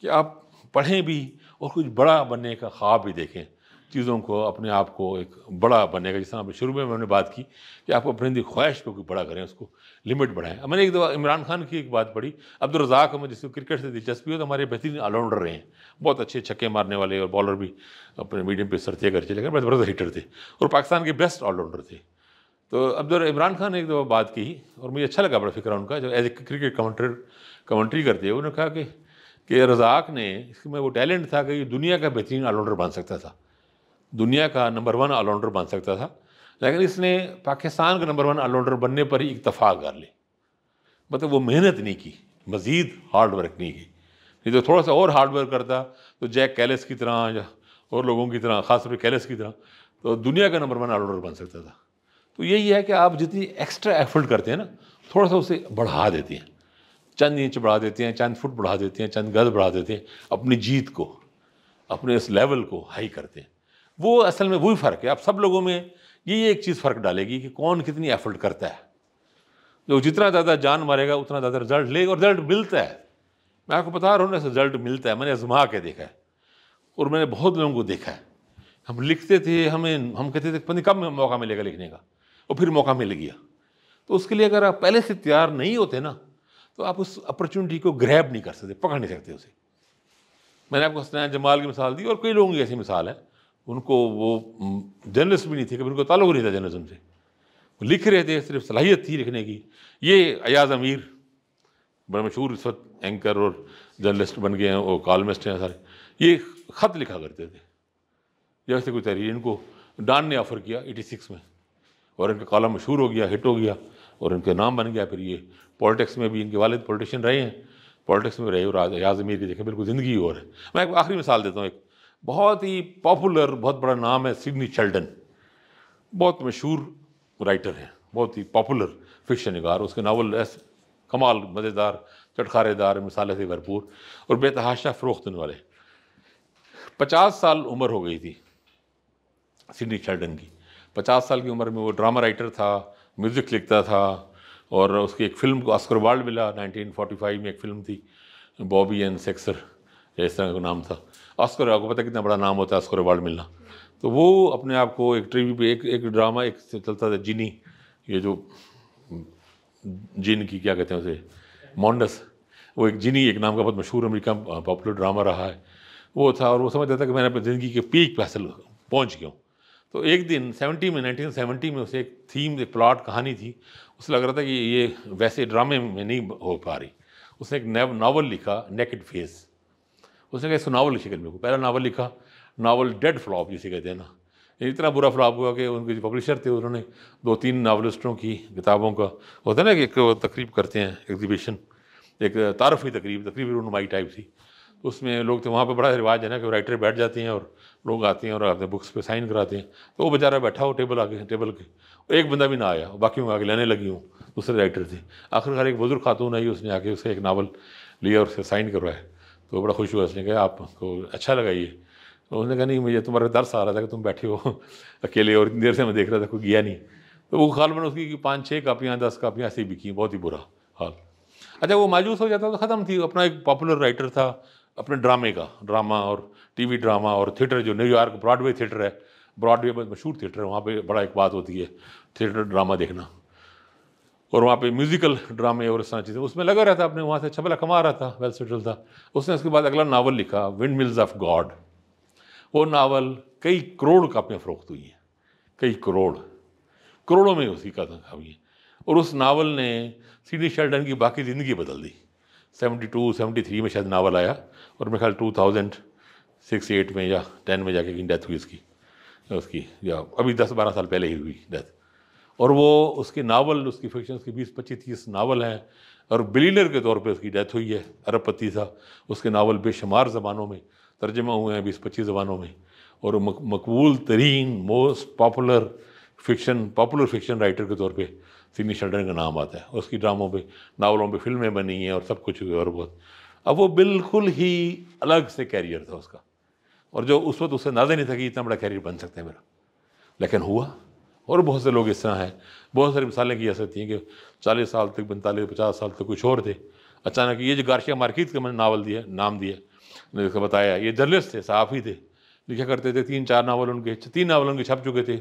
कि आप पढ़ें भी और कुछ बड़ा बनने का ख्वाब भी देखें। चीज़ों को अपने आप को एक बड़ा बनेगा। जिस तरह शुरू में मैंने बात की कि आप अपने अपनी ख्वाहिश को बड़ा करें, उसको लिमिट बढ़ाएँ। मैंने एक दफ़ा इमरान खान की एक बात पढ़ी। अब्दुल रज़ाक में जिसको क्रिकेट से दिलचस्पी हो तो हमारे बेहतरीन ऑलराउंडर रहे हैं। बहुत अच्छे छक्के मारने वाले और बॉलर भी अपने मीडियम पे सर थे कर चले गए ज़बरदस्त हिटर थे और पाकिस्तान के बेस्ट ऑलराउंडर थे। तो अब्दुल, इमरान खान ने एक दफ़ा बात की और मुझे अच्छा लगा बड़ा फ़िक्र उनका। जो as a cricket commentator, commentary करते हैं उन्होंने कहा कि कि रज़ाक ने, इसमें वो टैलेंट था कि दुनिया का बेहतरीन ऑलराउंडर बन सकता था। दुनिया का नंबर वन ऑलराउंडर बन सकता था, लेकिन इसने पाकिस्तान का नंबर वन ऑलराउंडर बनने पर ही इतफाक़ कर ली। मतलब वो मेहनत नहीं की, मज़ीद हार्ड वर्क नहीं की। नहीं तो थोड़ा सा और हार्ड वर्क करता तो जैक कैलिस की तरह या और लोगों की तरह ख़ासतौर पर कैलिस की तरह तो दुनिया का नंबर वन ऑलराउंडर बन सकता था। तो यही है कि आप जितनी एक्स्ट्रा एफर्ट करते हैं ना थोड़ा सा उसे बढ़ा देते हैं। चंद इंच बढ़ा देते हैं, चंद फुट बढ़ा देते हैं, चंद गज बढ़ा देते हैं, अपनी जीत को, अपने इस लेवल को हाई करते हैं। वो असल में वही फ़र्क है। आप सब लोगों में ये एक चीज़ फ़र्क डालेगी कि कौन कितनी एफर्ट करता है। जो जितना ज़्यादा जान मारेगा, उतना ज़्यादा रिज़ल्ट लेगा और रिज़ल्ट मिलता है। मैं आपको बता रहा हूँ ना रिज़ल्ट मिलता है। मैंने आजमा के देखा है और मैंने बहुत लोगों को देखा है। हम लिखते थे, हमें, हम कहते थे, पता कब मौका मिलेगा लिखने का? और फिर मौका मिल गया। तो उसके लिए अगर आप पहले से तैयार नहीं होते ना तो आप उस अपॉर्चुनिटी को ग्रैब नहीं कर सकते, पकड़ नहीं सकते उसे। मैंने आपको हसनैन जमाल की मिसाल दी और कई लोगों की ऐसी मिसाल है। उनको वो जर्नलिस्ट भी नहीं थे, कभी उनको ताल्लुक नहीं था जर्नलिज्म से। वो लिख रहे थे सिर्फ़ सलाहियत थी लिखने की। ये अयाज अमीर, बड़े मशहूर इस वक्त एंकर और जर्नलिस्ट बन गए हैं और कॉलमिस्ट हैं सारे। ये ख़त लिखा करते थे। जैसे कोई तहरीर, इनको डान ने ऑफ़र किया एटी सिक्स में। और इनका कॉलम मशहूर हो गया, हिट हो गया, और इनका नाम बन गया। फिर ये पॉलिटिक्स में भी इनके वालिद पॉलिटिशियन रहे हैं। पॉलिटिक्स में रहे और अयाज अमीर की देखें बिल्कुल ज़िंदगी और है। मैं एक आखिरी मिसाल देता हूँ एक बहुत ही पॉपुलर बहुत बड़ा नाम है सिडनी चल्डन बहुत मशहूर राइटर हैं, बहुत ही पॉपुलर फिक्शन निगार, उसके नावल ऐसे कमाल, मज़ेदार, चटखारेदार, मिसाले से भरपूर, और बेतहाशा फ़रोख्त वाले। पचास साल उम्र हो गई थी सिडनी चल्डन की। पचास साल की उम्र में वो ड्रामा राइटर था म्यूज़िक लिखता था, और उसकी एक फ़िल्म को ऑस्कर वार्ड मिला 1945 में एक फ़िल्म थी बॉबी एंड सेक्सर इस तरह का नाम था। ऑस्कर आपको पता कितना बड़ा नाम होता है ऑस्कर अवार्ड मिलना। तो वो अपने आप को एक टीवी पे एक एक ड्रामा, एक चलता था जिनी, ये जो, जिन की क्या कहते हैं उसे, मॉन्डस, वो एक जिनी, एक नाम का बहुत मशहूर अमेरिका पॉपुलर ड्रामा रहा है। वो था और वो समझता था कि मैंने अपनी ज़िंदगी के पीक पे असल पहुँच गया हूँ। तो एक दिन, सेवेंटी में, नाइनटीन सेवेंटी में उसे एक थीम, एक प्लॉट कहानी थी। उसे लग रहा था कि ये वैसे ड्रामे में नहीं हो पा रही। उसने एक नावल लिखा, नेकेड फेस। उसने कहा इसको नावल लिखे मेरे को, पहला नावल लिखा, नावल डेड फ्लॉप जिसे कहते हैं ना। इतना बुरा फ्लॉप हुआ कि उनके जो पब्लिशर थे, उन्होंने दो तीन नावलिस्टों की किताबों का, होता है ना कि एक तकरीब करते हैं, एग्जीबिशन, एक तारफ़ी तकरीब तकरीब रूनमाई टाइप थी। उसमें लोग तो वहाँ पर बड़ा रिवाज है ना कि राइटर बैठ जाते हैं और लोग आते हैं और अपने बुक्स पे साइन कराते हैं। तो वो बेचारा बैठा हो टेबल आगे, टेबल के एक बंदा भी ना आया बाकी आगे लेने लगी हूँ, दूसरे राइटर थे। आखिरकार एक बुज़ुर्ग खातून आई उसने आके उसे एक नावल लिया और उससे साइन करवाया। तो बड़ा खुश हुआ, उसने कहा, आपको अच्छा लगा ये? तो उसने कहा, नहीं, मुझे तुम्हारा दर्स आ रहा था कि तुम बैठे हो अकेले और इतनी देर से मैं देख रहा था, कोई गया नहीं। तो वो खाल मैंने उसकी पाँच छः कापियाँ, दस कापियाँ ऐसी बिकी, बहुत ही बुरा हाल। अच्छा वो मायूस हो जाता तो ख़त्म थी, अपना एक पॉपुलर राइटर था, अपने ड्रामे का, ड्रामा और टीवी ड्रामा और थिएटर जो न्यूयॉर्क ब्रॉडवे थिएटर है, ब्रॉडवे बहुत मशहूर थिएटर है, वहाँ पे बड़ा एक बात होती है, थिएटर ड्रामा देखना। और वहाँ पे म्यूज़िकल ड्रामे और इस तरह चीज़ें। उसमें लगा रहा था अपने वहाँ से अच्छा भला कमा रहा था वेल सेटल था। उसने उसके बाद अगला नावल लिखा विंड मिल्स ऑफ़ गॉड वो नावल कई करोड़ कापियाँ फ़रोख्त हुई हैं। कई करोड़। करोड़ों में उसकी कदम हुई है और उस नावल ने सीडी शेल्डन की बाकी ज़िंदगी बदल दी। सेवेंटी टू सेवेंटी थ्री में शायद नावल आया, और मेरे ख्याल टू थाउज़ेंड सिक्स एट में या टेन में जाके डेथ हुई इसकी उसकी, या अभी दस बारह साल पहले ही हुई डेथ और वो उसके नावल, उसकी फिक्शन की बीस, पच्चीस, तीस नावल हैं। और बिलीनर के तौर पे उसकी डेथ हुई है अरबपति था उसके नावल बेशुमार ज़बानों में तर्जमा हुए हैं बीस पच्चीस ज़बानों में। और मकबूल, तरीन, most popular fiction popular fiction writer के तौर पे सिडनी शेल्डन का नाम आता है। उसकी ड्रामों पे, नावलों पे फ़िल्में बनी हैं और सब कुछ और बहुत। अब वो बिल्कुल ही अलग से कैरियर था उसका। और जो उस वक्त उससे नाजा नहीं था कि इतना बड़ा कैरियर बन सकता है मेरा। लेकिन हुआ। और बहुत से लोग इस तरह हैं। बहुत सारी मिसालें की जा सकती हैं कि चालीस साल तक, पैंतालीस, पचास साल तक कुछ और थे। अचानक ये जो गार्शिया मार्कित का मैंने नावल दिया, नाम दिया उसको बताया, ये जर्नलिस्ट थे, साफ़ ही थे। लिखा करते थे, तीन चार नावल उनके तीन नावल उनके छप चुके थे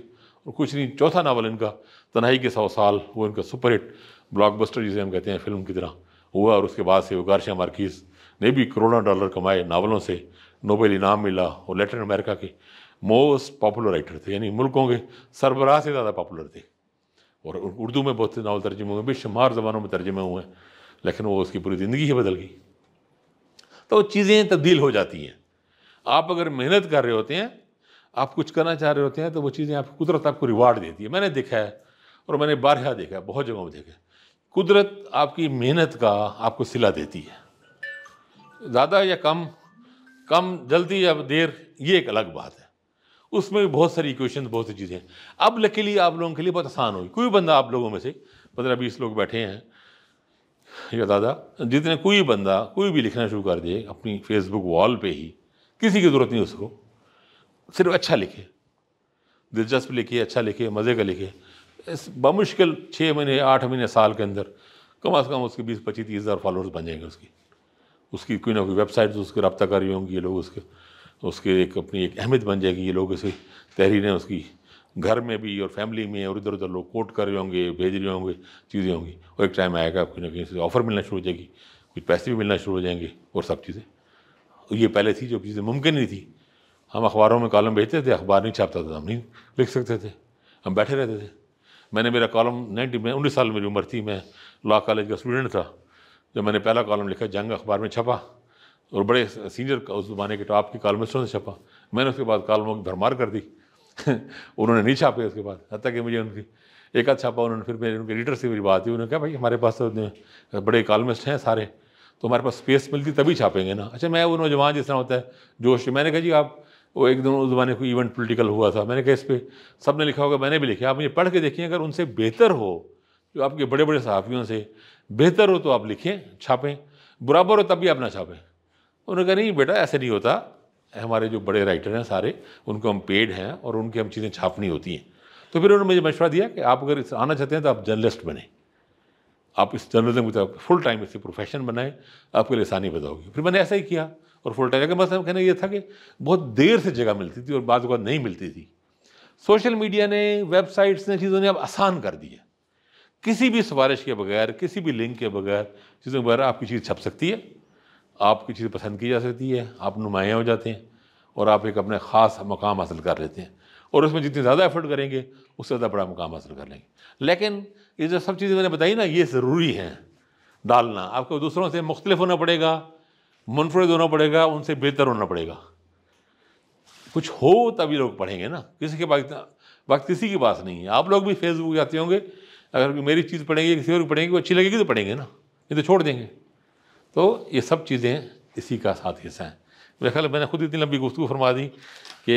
और कुछ नहीं, चौथा नावल इनका तनाई के सौ साल, वो इनका सुपरहिट ब्लॉकबस्टर जिसे हम कहते हैं, फ़िल्म की तरह हुआ और उसके बाद से वो गार्शिया मार्किस ने भी करोड़ों डॉलर कमाए नावलों से, नोबेल इनाम मिला और लेटिन अमेरिका के मोस्ट पॉपुलर राइटर थे यानी मुल्कों के सरबराह से ज़्यादा पॉपुलर थे और उर्दू में बहुत से नावल तर्जमे हुए बेशुमार ज़बानों में तर्जमे हुए हैं लेकिन वो उसकी पूरी ज़िंदगी ही बदल गई तो चीज़ें तब्दील हो जाती हैं आप अगर मेहनत कर रहे होते हैं आप कुछ करना चाह रहे होते हैं तो वो चीज़ें आप कुदरत आपको रिवार्ड देती है मैंने देखा है और मैंने बारहा देखा है बहुत जगहों में देखा है कुदरत आपकी मेहनत का आपको सिला देती है ज़्यादा या कम कम जल्दी या देर ये एक अलग बात है उसमें भी बहुत सारी इक्वेशन बहुत सी चीज़ें हैं। अब लकीली आप लोगों के लिए बहुत आसान होगी कोई बंदा आप लोगों में से, पंद्रह बीस लोग बैठे हैं, या दादा, जितने कोई बंदा, कोई भी लिखना शुरू कर दे, अपनी फेसबुक वॉल पे ही, किसी की ज़रूरत नहीं उसको, सिर्फ़ अच्छा लिखे। दिलचस्प लिखे अच्छा लिखे, मज़े का लिखे। इस बमुश्किल छः महीने, आठ महीने, साल के अंदर, कम अज़ कम उसके बीस, पच्चीस, तीस हज़ार फॉलोअर्स बन जाएँगे उसकी। उसकी कोई ना कोई वेबसाइट उसके, रब्ता कर रही होंगी ये लोग उसके। उसके एक अपनी एक अहमियत बन जाएगी। ये लोग इसे तहरीरें उसकी घर में भी और फैमिली में और इधर उधर लोग कोट कर रहे होंगे, भेज रहे होंगे, चीज़ें होंगी। और एक टाइम आएगा कोई ना कहीं से ऑफ़र मिलना शुरू हो जाएगी, कुछ पैसे भी मिलना शुरू हो जाएँगे और सब चीज़ें। ये पहले थी जो चीज़ें मुमकिन नहीं थी। हम अखबारों में कॉलम भेजते थे, अखबार नहीं छापता था, हम नहीं लिख सकते थे। हम बैठे रहते थे। मैंने मेरा कॉलम नाइन्टी, में उन्नीस साल मेरी उम्र थी, मैं लॉ कॉलेज का स्टूडेंट था। जब मैंने पहला कॉलम लिखा, जंग अखबार में छपा। और बड़े सीनियर उस ज़माने के टॉप की कॉलमिस्टों से छपा। मैंने उसके बाद कॉलमों की भरमार कर दी। उन्होंने नहीं छापे उसके बाद, हत्या कि मुझे उनकी। एक आध छापा उन्होंने, फिर मेरे, उनके रीडर से मेरी बात हुई, उन्होंने कहा, भाई, हमारे पास तो बड़े कालमिस्ट हैं सारे तो हमारे पास स्पेस मिलती तभी छापेंगे ना। अच्छा मैं वो नौजवान जिस तरह होता है, जोश मैंने कहा, जी, आप, वो एक दिन उस ज़माने को इवेंट पोलिटिकल हुआ था। मैंने कहा, इस पर सबने लिखा होगा, मैंने भी लिखा आप मुझे पढ़ के देखिए, अगर उनसे बेहतर हो, जो आपके बड़े बड़े सहाफ़ियों से बेहतर हो तो आप लिखें, छापें। बराबर हो, तब भी आप ना छापें। उन्होंने कहा, नहीं बेटा, ऐसे नहीं होता। हमारे जो बड़े राइटर हैं सारे, उनको हम पेड हैं और उनकी हम चीज़ें छापनी होती हैं। तो फिर उन्होंने मुझे मशवरा दिया कि आप अगर इस आना चाहते हैं तो आप जर्नलिस्ट बने। आप इस जर्नलिज्म की तरफ़ फुल टाइम इसे प्रोफेशन बनाएँ, आपके लिए आसानी पैदा होगी फिर मैंने ऐसा ही किया और फुल टाइम का मतलब कहना ये था कि बहुत देर से जगह मिलती थी और बाद नहीं मिलती थी। सोशल मीडिया ने, वेबसाइट्स ने चीज़ों ने अब आसान कर दी है किसी भी सिफारिश के बगैर, किसी भी लिंक के बगैर चीज़ों के बगैर आपकी चीज़ छप सकती है। आपकी चीज़ पसंद की जा सकती है, आप नुमाया हो जाते हैं और आप एक अपने ख़ास मकाम हासिल कर लेते हैं। और उसमें जितनी ज़्यादा एफर्ट करेंगे, उससे ज़्यादा बड़ा मुकाम हासिल कर लेंगे। लेकिन ये जो सब चीज़ें मैंने बताई ना, ये ज़रूरी हैं डालना। आपको दूसरों से मुख्तलिफ़ होना पड़ेगा, मुनफरद होना पड़ेगा, उनसे बेहतर होना पड़ेगा। कुछ हो तभी लोग पढ़ेंगे ना। किसी के पास वक्त किसी के पास नहीं है। आप लोग भी फेसबुक जाते होंगे, अगर मेरी चीज़ पढ़ेंगे किसी और पढ़ेंगे, वो अच्छी लगेगी तो पढ़ेंगे ना। ये तो छोड़ देंगे। तो ये सब चीज़ें इसी का साथ हिस्सा है। मेरे ख्याल मैंने खुद इतनी लंबी गुफ्तु फरमा दी कि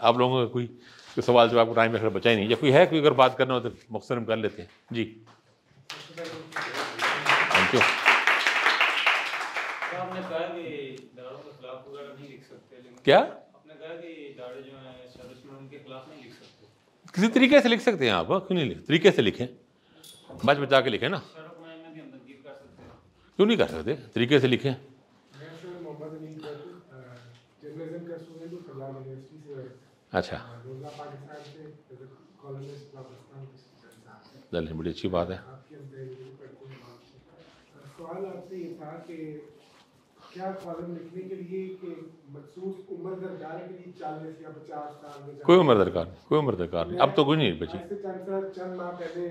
आप लोगों का कोई कोई सवाल जवाब टाइम मेरे बचा ही नहीं। या कोई है कोई अगर बात करना हो तो मुख्तर कर लेते हैं। जी। थैंक यू क्या? किसी तरीके से लिख सकते हैं आप हाँ, क्यों नहीं लिख? तरीके से लिखें। बच बचा के लिखें ना। क्यों नहीं कर सकते? तरीके से लिखें। अच्छा। चलिए, बड़ी अच्छी बात है। सवाल आपसे ये था कि क्या कॉलम लिखने के लिए कि मखसूस उम्र दरकार के लिए चालीस या पचास साल कोई उम्र दरकार कोई उम्र दरकार नहीं। अब तो कुछ नहीं बची। चंद माह पहले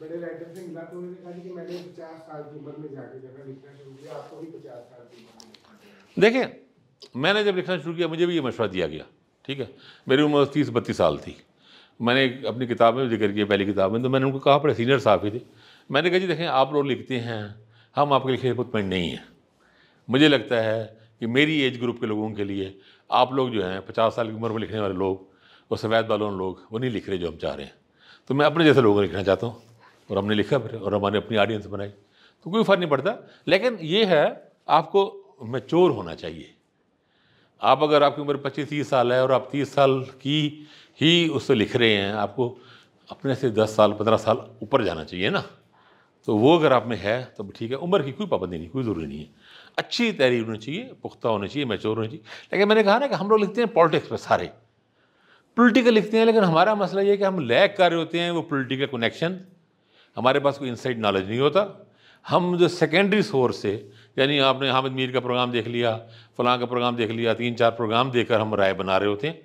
बड़े राइटर से मिला तो उन्होंने कहा कि मैंने पचास साल की उम्र में जाके जगह लिखना शुरू किया, आपको भी पचास साल की उम्र देखें मैंने जब लिखना शुरू किया, मुझे भी ये मशवरा दिया गया, ठीक है? मेरी उम्र तीस बत्तीस साल थी। मैंने अपनी किताब में ज़िक्र किया पहली किताब में तो मैंने उनको कहा पड़े सीनियर साहब ही थे। मैंने कहा, जी, देखें, आप लोग लिखते हैं, हम आपके लिखे मुतमिन नहीं हैं। मुझे लगता है कि मेरी एज ग्रुप के लोगों के लिए, आप लोग जो हैं, पचास साल की उम्र में लिखने वाले लोग, और सफ़ेद वालों लोग, वो नहीं लिख रहे जो हम चाह रहे हैं। तो मैं अपने जैसे लोगों को लिखना चाहता हूँ। और हमने लिखा फिर, और हमारे अपनी ऑडियंस बनाई। तो कोई फ़र्क नहीं पड़ता। लेकिन ये है, आपको मैच्योर होना चाहिए। आप अगर आपकी उम्र पच्चीस, तीस साल है और आप तीस साल की ही उससे लिख रहे हैं, आपको अपने से दस साल, पंद्रह साल ऊपर जाना चाहिए ना। तो वो अगर आप में है तो ठीक है। उम्र की कोई पाबंदी नहीं, कोई ज़रूरी नहीं है। अच्छी तैयारी होनी चाहिए, पुख्ता होनी चाहिए मैच्योर होनी चाहिए। लेकिन मैंने कहा ना कि हम लोग लिखते हैं पॉलिटिक्स पर सारे। पोलिटिकल लिखते हैं, लेकिन हमारा मसला ये कि हम लैक कर रहे होते हैं, वो पोलिटिकल कनेक्शन हमारे पास कोई इनसाइड नॉलेज नहीं होता। हम जो सेकेंडरी सोर्स से यानी आपने हामिद मीर का प्रोग्राम देख लिया, फलां का प्रोग्राम देख लिया, तीन चार प्रोग्राम देखकर हम राय बना रहे होते हैं।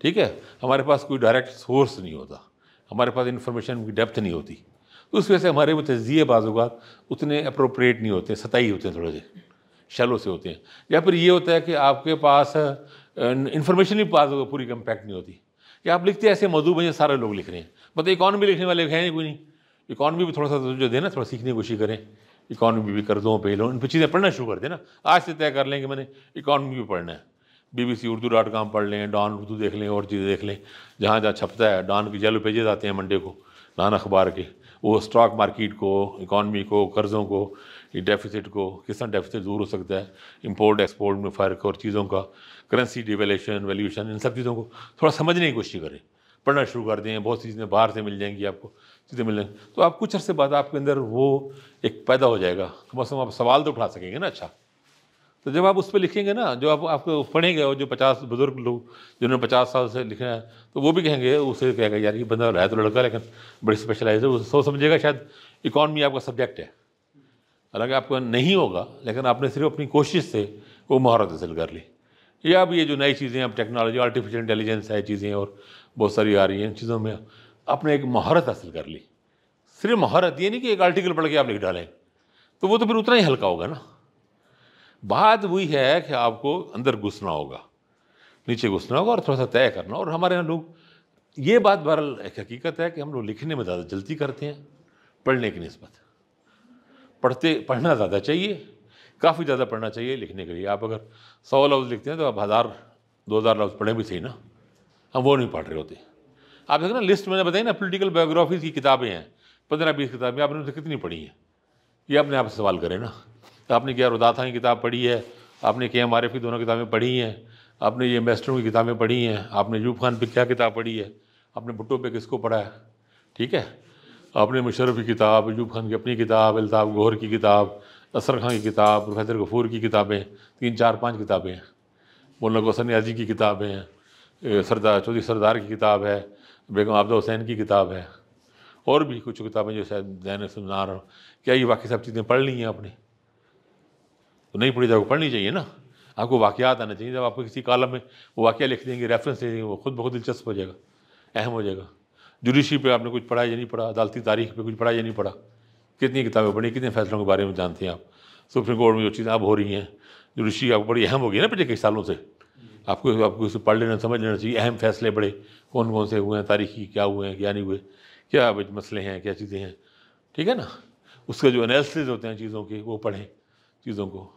ठीक है? हमारे पास कोई डायरेक्ट सोर्स नहीं होता। हमारे पास इन्फॉर्मेशन की डेप्थ नहीं होती। तो उस वजह से हमारे वो तजिए बाज़ात उतने अप्रोप्रिएट नहीं होते, सताई होते हैं थोड़े से शैलो से होते हैं। या फिर ये होता है कि आपके पास इन्फॉर्मेशन ही पास पूरी कम्पैक्ट नहीं होती। या आप लिखते ऐसे मौजूद सारे लोग लिख रहे हैं। मतलब इकॉनमी लिखने वाले हैं कोई नहीं। इकॉनमी भी थोड़ा सा जो देना, थोड़ा सीखने की कोशिश करें। इकॉनमी भी कर्जों पे लो इन पर चीज़ें पढ़ना शुरू कर दें ना आज से तय कर लें कि मैंने, इकॉनमी भी पढ़ना है। बीबीसी, उर्दू, डॉट कॉम पढ़ लें, डॉन, उर्दू देख लें, और चीज़ें देख लें। जहाँ जहाँ छपता है, डॉन के जेलो पेजेज आते हैं मंडे को, नान अखबार के। वो स्टॉक मार्केट को इकॉनमी को, कर्ज़ों को डेफिसिट को, किस तरह डेफिसिट दूर हो सकता है इम्पोर्ट एक्सपोर्ट में फ़र्क और चीज़ों का करेंसी डिवेलेशन वैल्यूशन इन सब चीज़ों को थोड़ा समझने की कोशिश करें। पढ़ना शुरू कर दें, बहुत सी चीज़ें बाहर से मिल जाएँगी आपको। चीज़ें मिल जाएँगी तो आप कुछ अरसे बाद आपके अंदर वो एक पैदा हो जाएगा। कम अज़ कम आप सवाल तो उठा सकेंगे ना अच्छा। तो जब आप उस पर लिखेंगे ना, जो आप, आपको पढ़ेंगे और जो पचास बुज़ुर्ग लोग, जिन्होंने पचास साल से लिखे हैं तो वो भी कहेंगे, उसे कहेगा, यार, ये बंदा है तो लड़का लेकिन बड़ी स्पेशलाइज है। वो सोच समझेगा शायद इकॉनमी आपका सब्जेक्ट है। हालाँकि आपको नहीं होगा, लेकिन आपने सिर्फ़ अपनी कोशिश से वो महारत हासिल कर ली। या अब ये जो नई चीज़ें अब टेक्नोलॉजी आर्टिफिशियल इंटेलिजेंस है, चीज़ें और बहुत सारी आ रही हैं इन चीज़ों में। आपने एक महारत हासिल कर ली। सिर्फ़ महारत ये नहीं कि एक आर्टिकल पढ़ के आप लिख डालें तो वो तो फिर उतना ही हल्का होगा ना। बात वही है कि आपको अंदर घुसना होगा, नीचे घुसना होगा और थोड़ा सा तय करना। और हमारे यहाँ लोग, ये बात बहरल एक हकीकत है कि हम लोग लिखने में ज़्यादा जल्दी करते हैं, पढ़ने की नस्बत। पढ़ते, पढ़ना ज़्यादा चाहिए, काफ़ी ज़्यादा पढ़ना चाहिए लिखने के लिए। आप अगर सौ लफ्ज़ लिखते हैं तो आप हज़ार, दो हज़ार लफ्ज़ पढ़े भी सही ना। हम वो नहीं पढ़ रहे होते। आप देखें ना लिस्ट मैंने बताई ना पोलिटिकल बायोग्राफीज़ की किताबें हैं, पंद्रह बीस किताबें, आपने उनसे कितनी पढ़ी हैं? ये अपने आप से सवाल करें ना। तो आपने क्या रुदाथा की किताब पढ़ी है, आपने के एम की दोनों किताबें पढ़ी हैं, आपने ये मेस्टरों की किताबें पढ़ी हैं, आपने यूब खान पर क्या किताब पढ़ी है, आपने भुट्टो पे किसको पढ़ा है? ठीक है? आपने मुशरफ की किताब यूब खान की अपनी किताब, अल्ताफ़ गौहर की किताब, असर खान की किताब, प्रोफेसर गफूर की किताबें, तीन चार पाँच किताबें हैं। मौलाना गौसन याजी की किताबें हैं सरदार, चौधरी सरदार की किताब है बेगम आबदा हुसैन की किताब है। और भी कुछ किताबें जो शायद जहन सुना रहा क्या ये बाकी सब चीज़ें पढ़ ली हैं आपने? तो नहीं पढ़ी जाए पढ़नी चाहिए ना। आपको वाक़ात आना चाहिए। जब आपको किसी कॉलम में वो वाक़ लिख देंगे रेफरेंस दे देंगे, वो खुद बहुत दिलचस्प हो जाएगा, अहम हो जाएगा। जुडिशी पे आपने कुछ पढ़ा या नहीं पढ़ा? अदालती तारीख पे कुछ पढ़ा या नहीं पढ़ा? कितनी किताबें पढ़ी, कितने फैसलों के बारे में जानते हैं आप? सुप्रीम कोर्ट में जो चीज़ें अब हो रही हैं जुडिशी आपको बड़ी अहम होगी ना पिछले कई सालों से। आपको आपको उसे पढ़ लेना, समझ लेना चाहिए, अहम फैसले बड़े कौन कौन से हुए हैं, तारीखी क्या हुए हैं, क्या नहीं हुए, क्या मसले हैं, क्या चीज़ें हैं, ठीक है ना? उसके जो एनालिसिस होते हैं चीज़ों के, वो पढ़ें, चीज़ों को।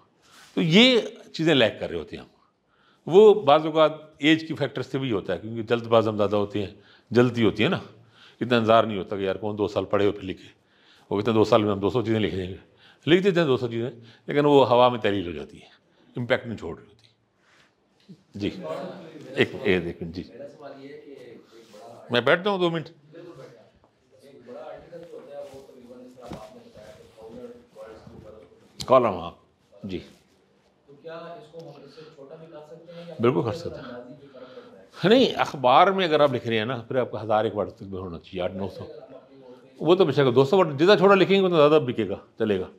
तो ये चीज़ें लैक कर रहे होते हैं हम। वो बाज़ एज की फैक्टर से भी होता है, क्योंकि जल्दबाज हम ज़्यादा होते हैं, जल्दी होती है ना? इतना इंतज़ार नहीं होता कि यार कौन दो साल पढ़े हो फिर लिखे। वो कहते हैं दो साल में हम दो सौ चीज़ें लिख देंगे लिख देते हैं दो सौ चीज़ें, लेकिन वो हवा में तहरीर हो जाती है इम्पैक्ट नहीं छोड़ रही जी। एक एक मिनट, जी। मैं बैठता हूँ दो मिनट? कॉलम हाँ। जी। बिल्कुल कर सकते हैं। नहीं, अखबार में अगर आप लिख रहे हैं ना, फिर आपका हज़ार एक वर्ड तक भी होना चाहिए, आठ, नौ सौ। वो तो बिछेगा दो सौ वर्ड जितना छोटा लिखेंगे तो ज़्यादा बिकेगा, चलेगा।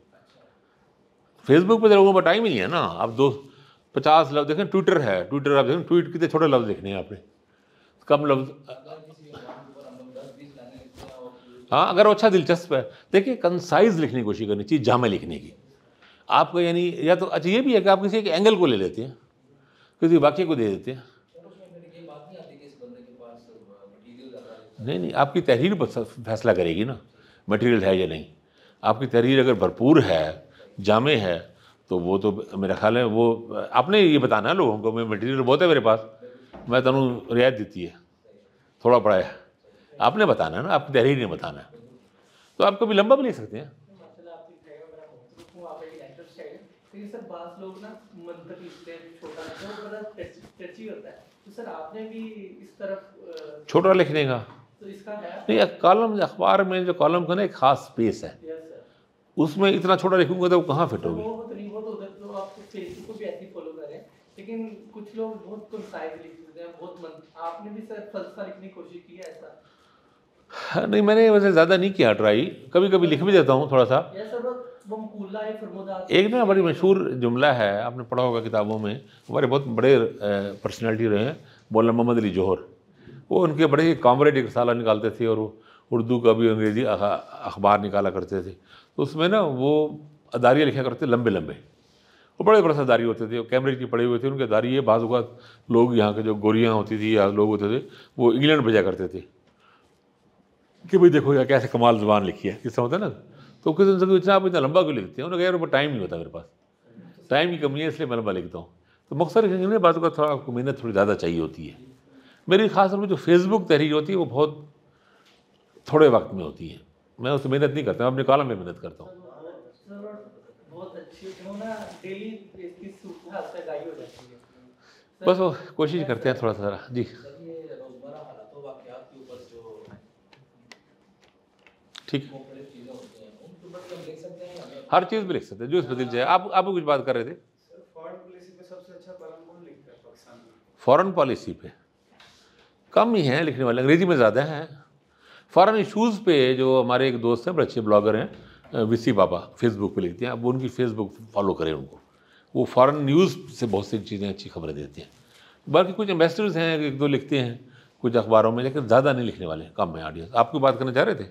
फेसबुक पे तो लोगों का टाइम ही नहीं है ना। आप दो पचास लफ्ज़, देखें ट्विटर है, ट्विटर आप देखें, ट्वीट कितने छोटे लफ्ज़ देखने हैं आपने। कम लफ्ज़। हाँ अगर अच्छा दिलचस्प है, देखिए कंसाइज लिखने की कोशिश करनी चाहिए, जामे लिखने की। आपको यानी, या तो अच्छा ये भी है कि आप किसी एक एंगल को ले लेते हैं, किसी वाक्य को दे देते हैं। नहीं नहीं, आपकी तहरीर पर फैसला करेगी ना मटेरियल है या नहीं। आपकी तहरीर अगर भरपूर है, जामे है तो वो तो मेरा ख्याल है वो आपने ये बताना है लोगों को मैं मटेरियल बहुत है मेरे पास। मैं तेन रियायत देती है। थोड़ा पड़ा है। आपने बताना है ना आपकी तहरीर ने बताना है। तो आप कभी लंबा भी ले सकते हैं। छोटा लिखने का। तो नहीं कॉलम अखबार में जो कॉलम का ना एक खास स्पेस है। उसमें इतना छोटा लिखूँगा तो वो कहाँ फिट होगी? लेकिन कुछ लोग बहुत लिखते हैं बहुत मन आपने भी सर फलसफा लिखने की कोशिश की है ऐसा? हाँ, नहीं मैंने वैसे ज़्यादा नहीं किया ट्राई। कभी कभी लिख भी देता हूँ थोड़ा सा एक ना बड़ी मशहूर जुमला है आपने पढ़ा होगा किताबों में। हमारे बहुत बड़े पर्सनैलिटी रहे हैं मौलाना मोहम्मद अली जौहर। वो उनके बड़े कॉमरेड एक साला निकालते थे और उर्दू का भी अंग्रेज़ी अखबार निकाला करते थे। तो उसमें ना वो अदारियाँ लिखा करते लंबे लंबे वो बड़े अदारी होते थे कैमरेज की पड़े हुए थे उनके अदारी बाज़ लोग यहाँ के जो गोरियाँ होती थी या लोग होते थे, वो इंग्लैंड भेजा करते थे। कि भाई देखो यार, कैसे कमाल ज़ुबान लिखी है। किस होता है ना? तो किसी दिन से इतना आप इतना लंबा क्यों लिखते हैं? उन्होंने कहा, यार टाइम नहीं होता मेरे पास। टाइम की कमी है, इसलिए मैं लंबा लिखता हूँ। तो मकसद लिखने बातों का थोड़ा आपको मेहनत थोड़ी ज़्यादा चाहिए होती है। मेरी खास तौर पर जो फेसबुक तहरीर होती है, वो बहुत थोड़े वक्त में होती है। मैं उसमें मेहनत नहीं करता, मैं अपने कॉलम में मेहनत करता हूँ। बस वो कोशिश करते हैं थोड़ा सा जी। ठीक। हर चीज़ भी लिख सकते हैं जो इस पर दिल जाए आप आप कुछ बात कर रहे थे? फॉरेन पॉलिसी पे कम ही हैं लिखने वाले अंग्रेज़ी में ज़्यादा हैं। फॉरेन इशूज़ पे जो हमारे एक दोस्त हैं बड़े अच्छे ब्लॉगर हैं विसी बाबा फेसबुक पे लिखते हैं। अब उनकी फेसबुक फॉलो करें उनको। वो फॉरेन न्यूज़ से बहुत सी चीज़ें अच्छी खबरें देते हैं। बाकी कुछ एम्बेसडर्स हैं एक दो लिखते हैं कुछ अखबारों में लेकिन ज़्यादा नहीं लिखने वाले कम है ऑडियंस आपकी बात करना चाह रहे थे?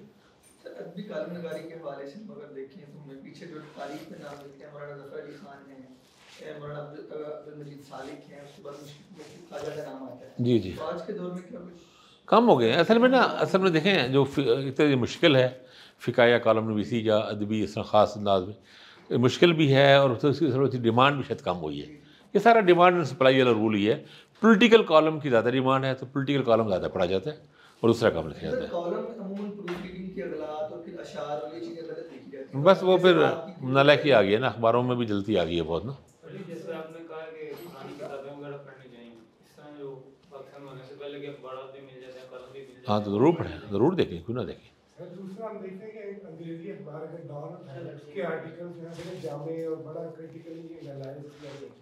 तो जो जी तो कम हो गए असल में ना असल में देखें जो इतनी मुश्किल है फ़िकाया कॉलम नवीसी या अदबी इस ख़ास अंदाज में। मुश्किल भी है और तो उसकी थोड़ी सी डिमांड भी शायद कम हुई है। ये सारा डिमांड एंड सप्लाई वाला रूल ही है। पोलिटिकल कॉलम की ज़्यादा डिमांड है तो पोलिटिकल कॉलम ज़्यादा पढ़ा जाता है और दूसरा काम लिखा जाता है। बस वो फिर नलायकी आ गई है ना अखबारों में भी जल्दी आ गई है बहुत ना। हाँ। तो ज़रूर पढ़ें ज़रूर देखें क्यों ना देखें।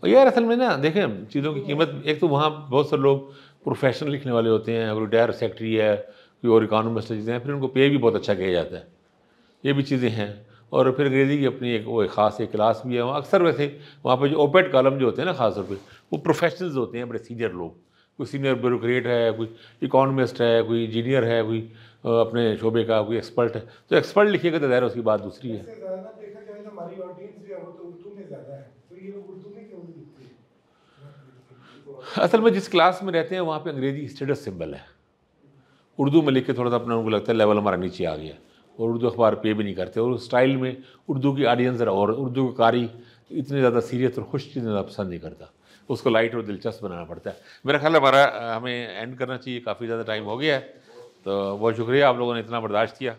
यार असल में ना देखें चीज़ों की कीमत एक तो वहाँ बहुत से लोग प्रोफेशनल लिखने वाले होते हैं अगर डायर सेक्रेटरी है कोई और इकानमिस्ट चीज़ें हैं फिर उनको पे भी बहुत अच्छा किया जाता है। ये भी चीज़ें हैं। और फिर अंग्रेज़ी की अपनी एक वो ख़ास एक क्लास भी है वहाँ अक्सर वैसे वहाँ पर जो ओपेड कॉलम जो होते हैं ना ख़ास तौर पर वो प्रोफेशनल्स होते हैं बड़े सीनियर लोग। कोई सीनियर ब्यूरोक्रेट है कोई इकोनॉमिस्ट है कोई इंजीनियर है कोई अपने शोबे का कोई एक्सपर्ट है तो एक्सपर्ट लिखिएगा तो ज़ाहिर उसकी बात दूसरी है। असल में जिस क्लास में रहते हैं वहाँ पे अंग्रेज़ी स्टेटस सिंबल है। उर्दू में लिख के थोड़ा सा अपना उनको लगता है लेवल हमारा नीचे आ गया। और उर्दू अखबार पे भी नहीं करते। और स्टाइल में उर्दू की ऑडियंस और उर्दू का कारी इतने ज़्यादा सीरियस और खुश चीज़ें पसंद नहीं करता। उसको लाइट और दिलचस्प बनाना पड़ता है। मेरा ख्याल है हमारा हमें एंड करना चाहिए। काफ़ी ज़्यादा टाइम हो गया है। तो बहुत शुक्रिया आप लोगों ने इतना बर्दाश्त किया।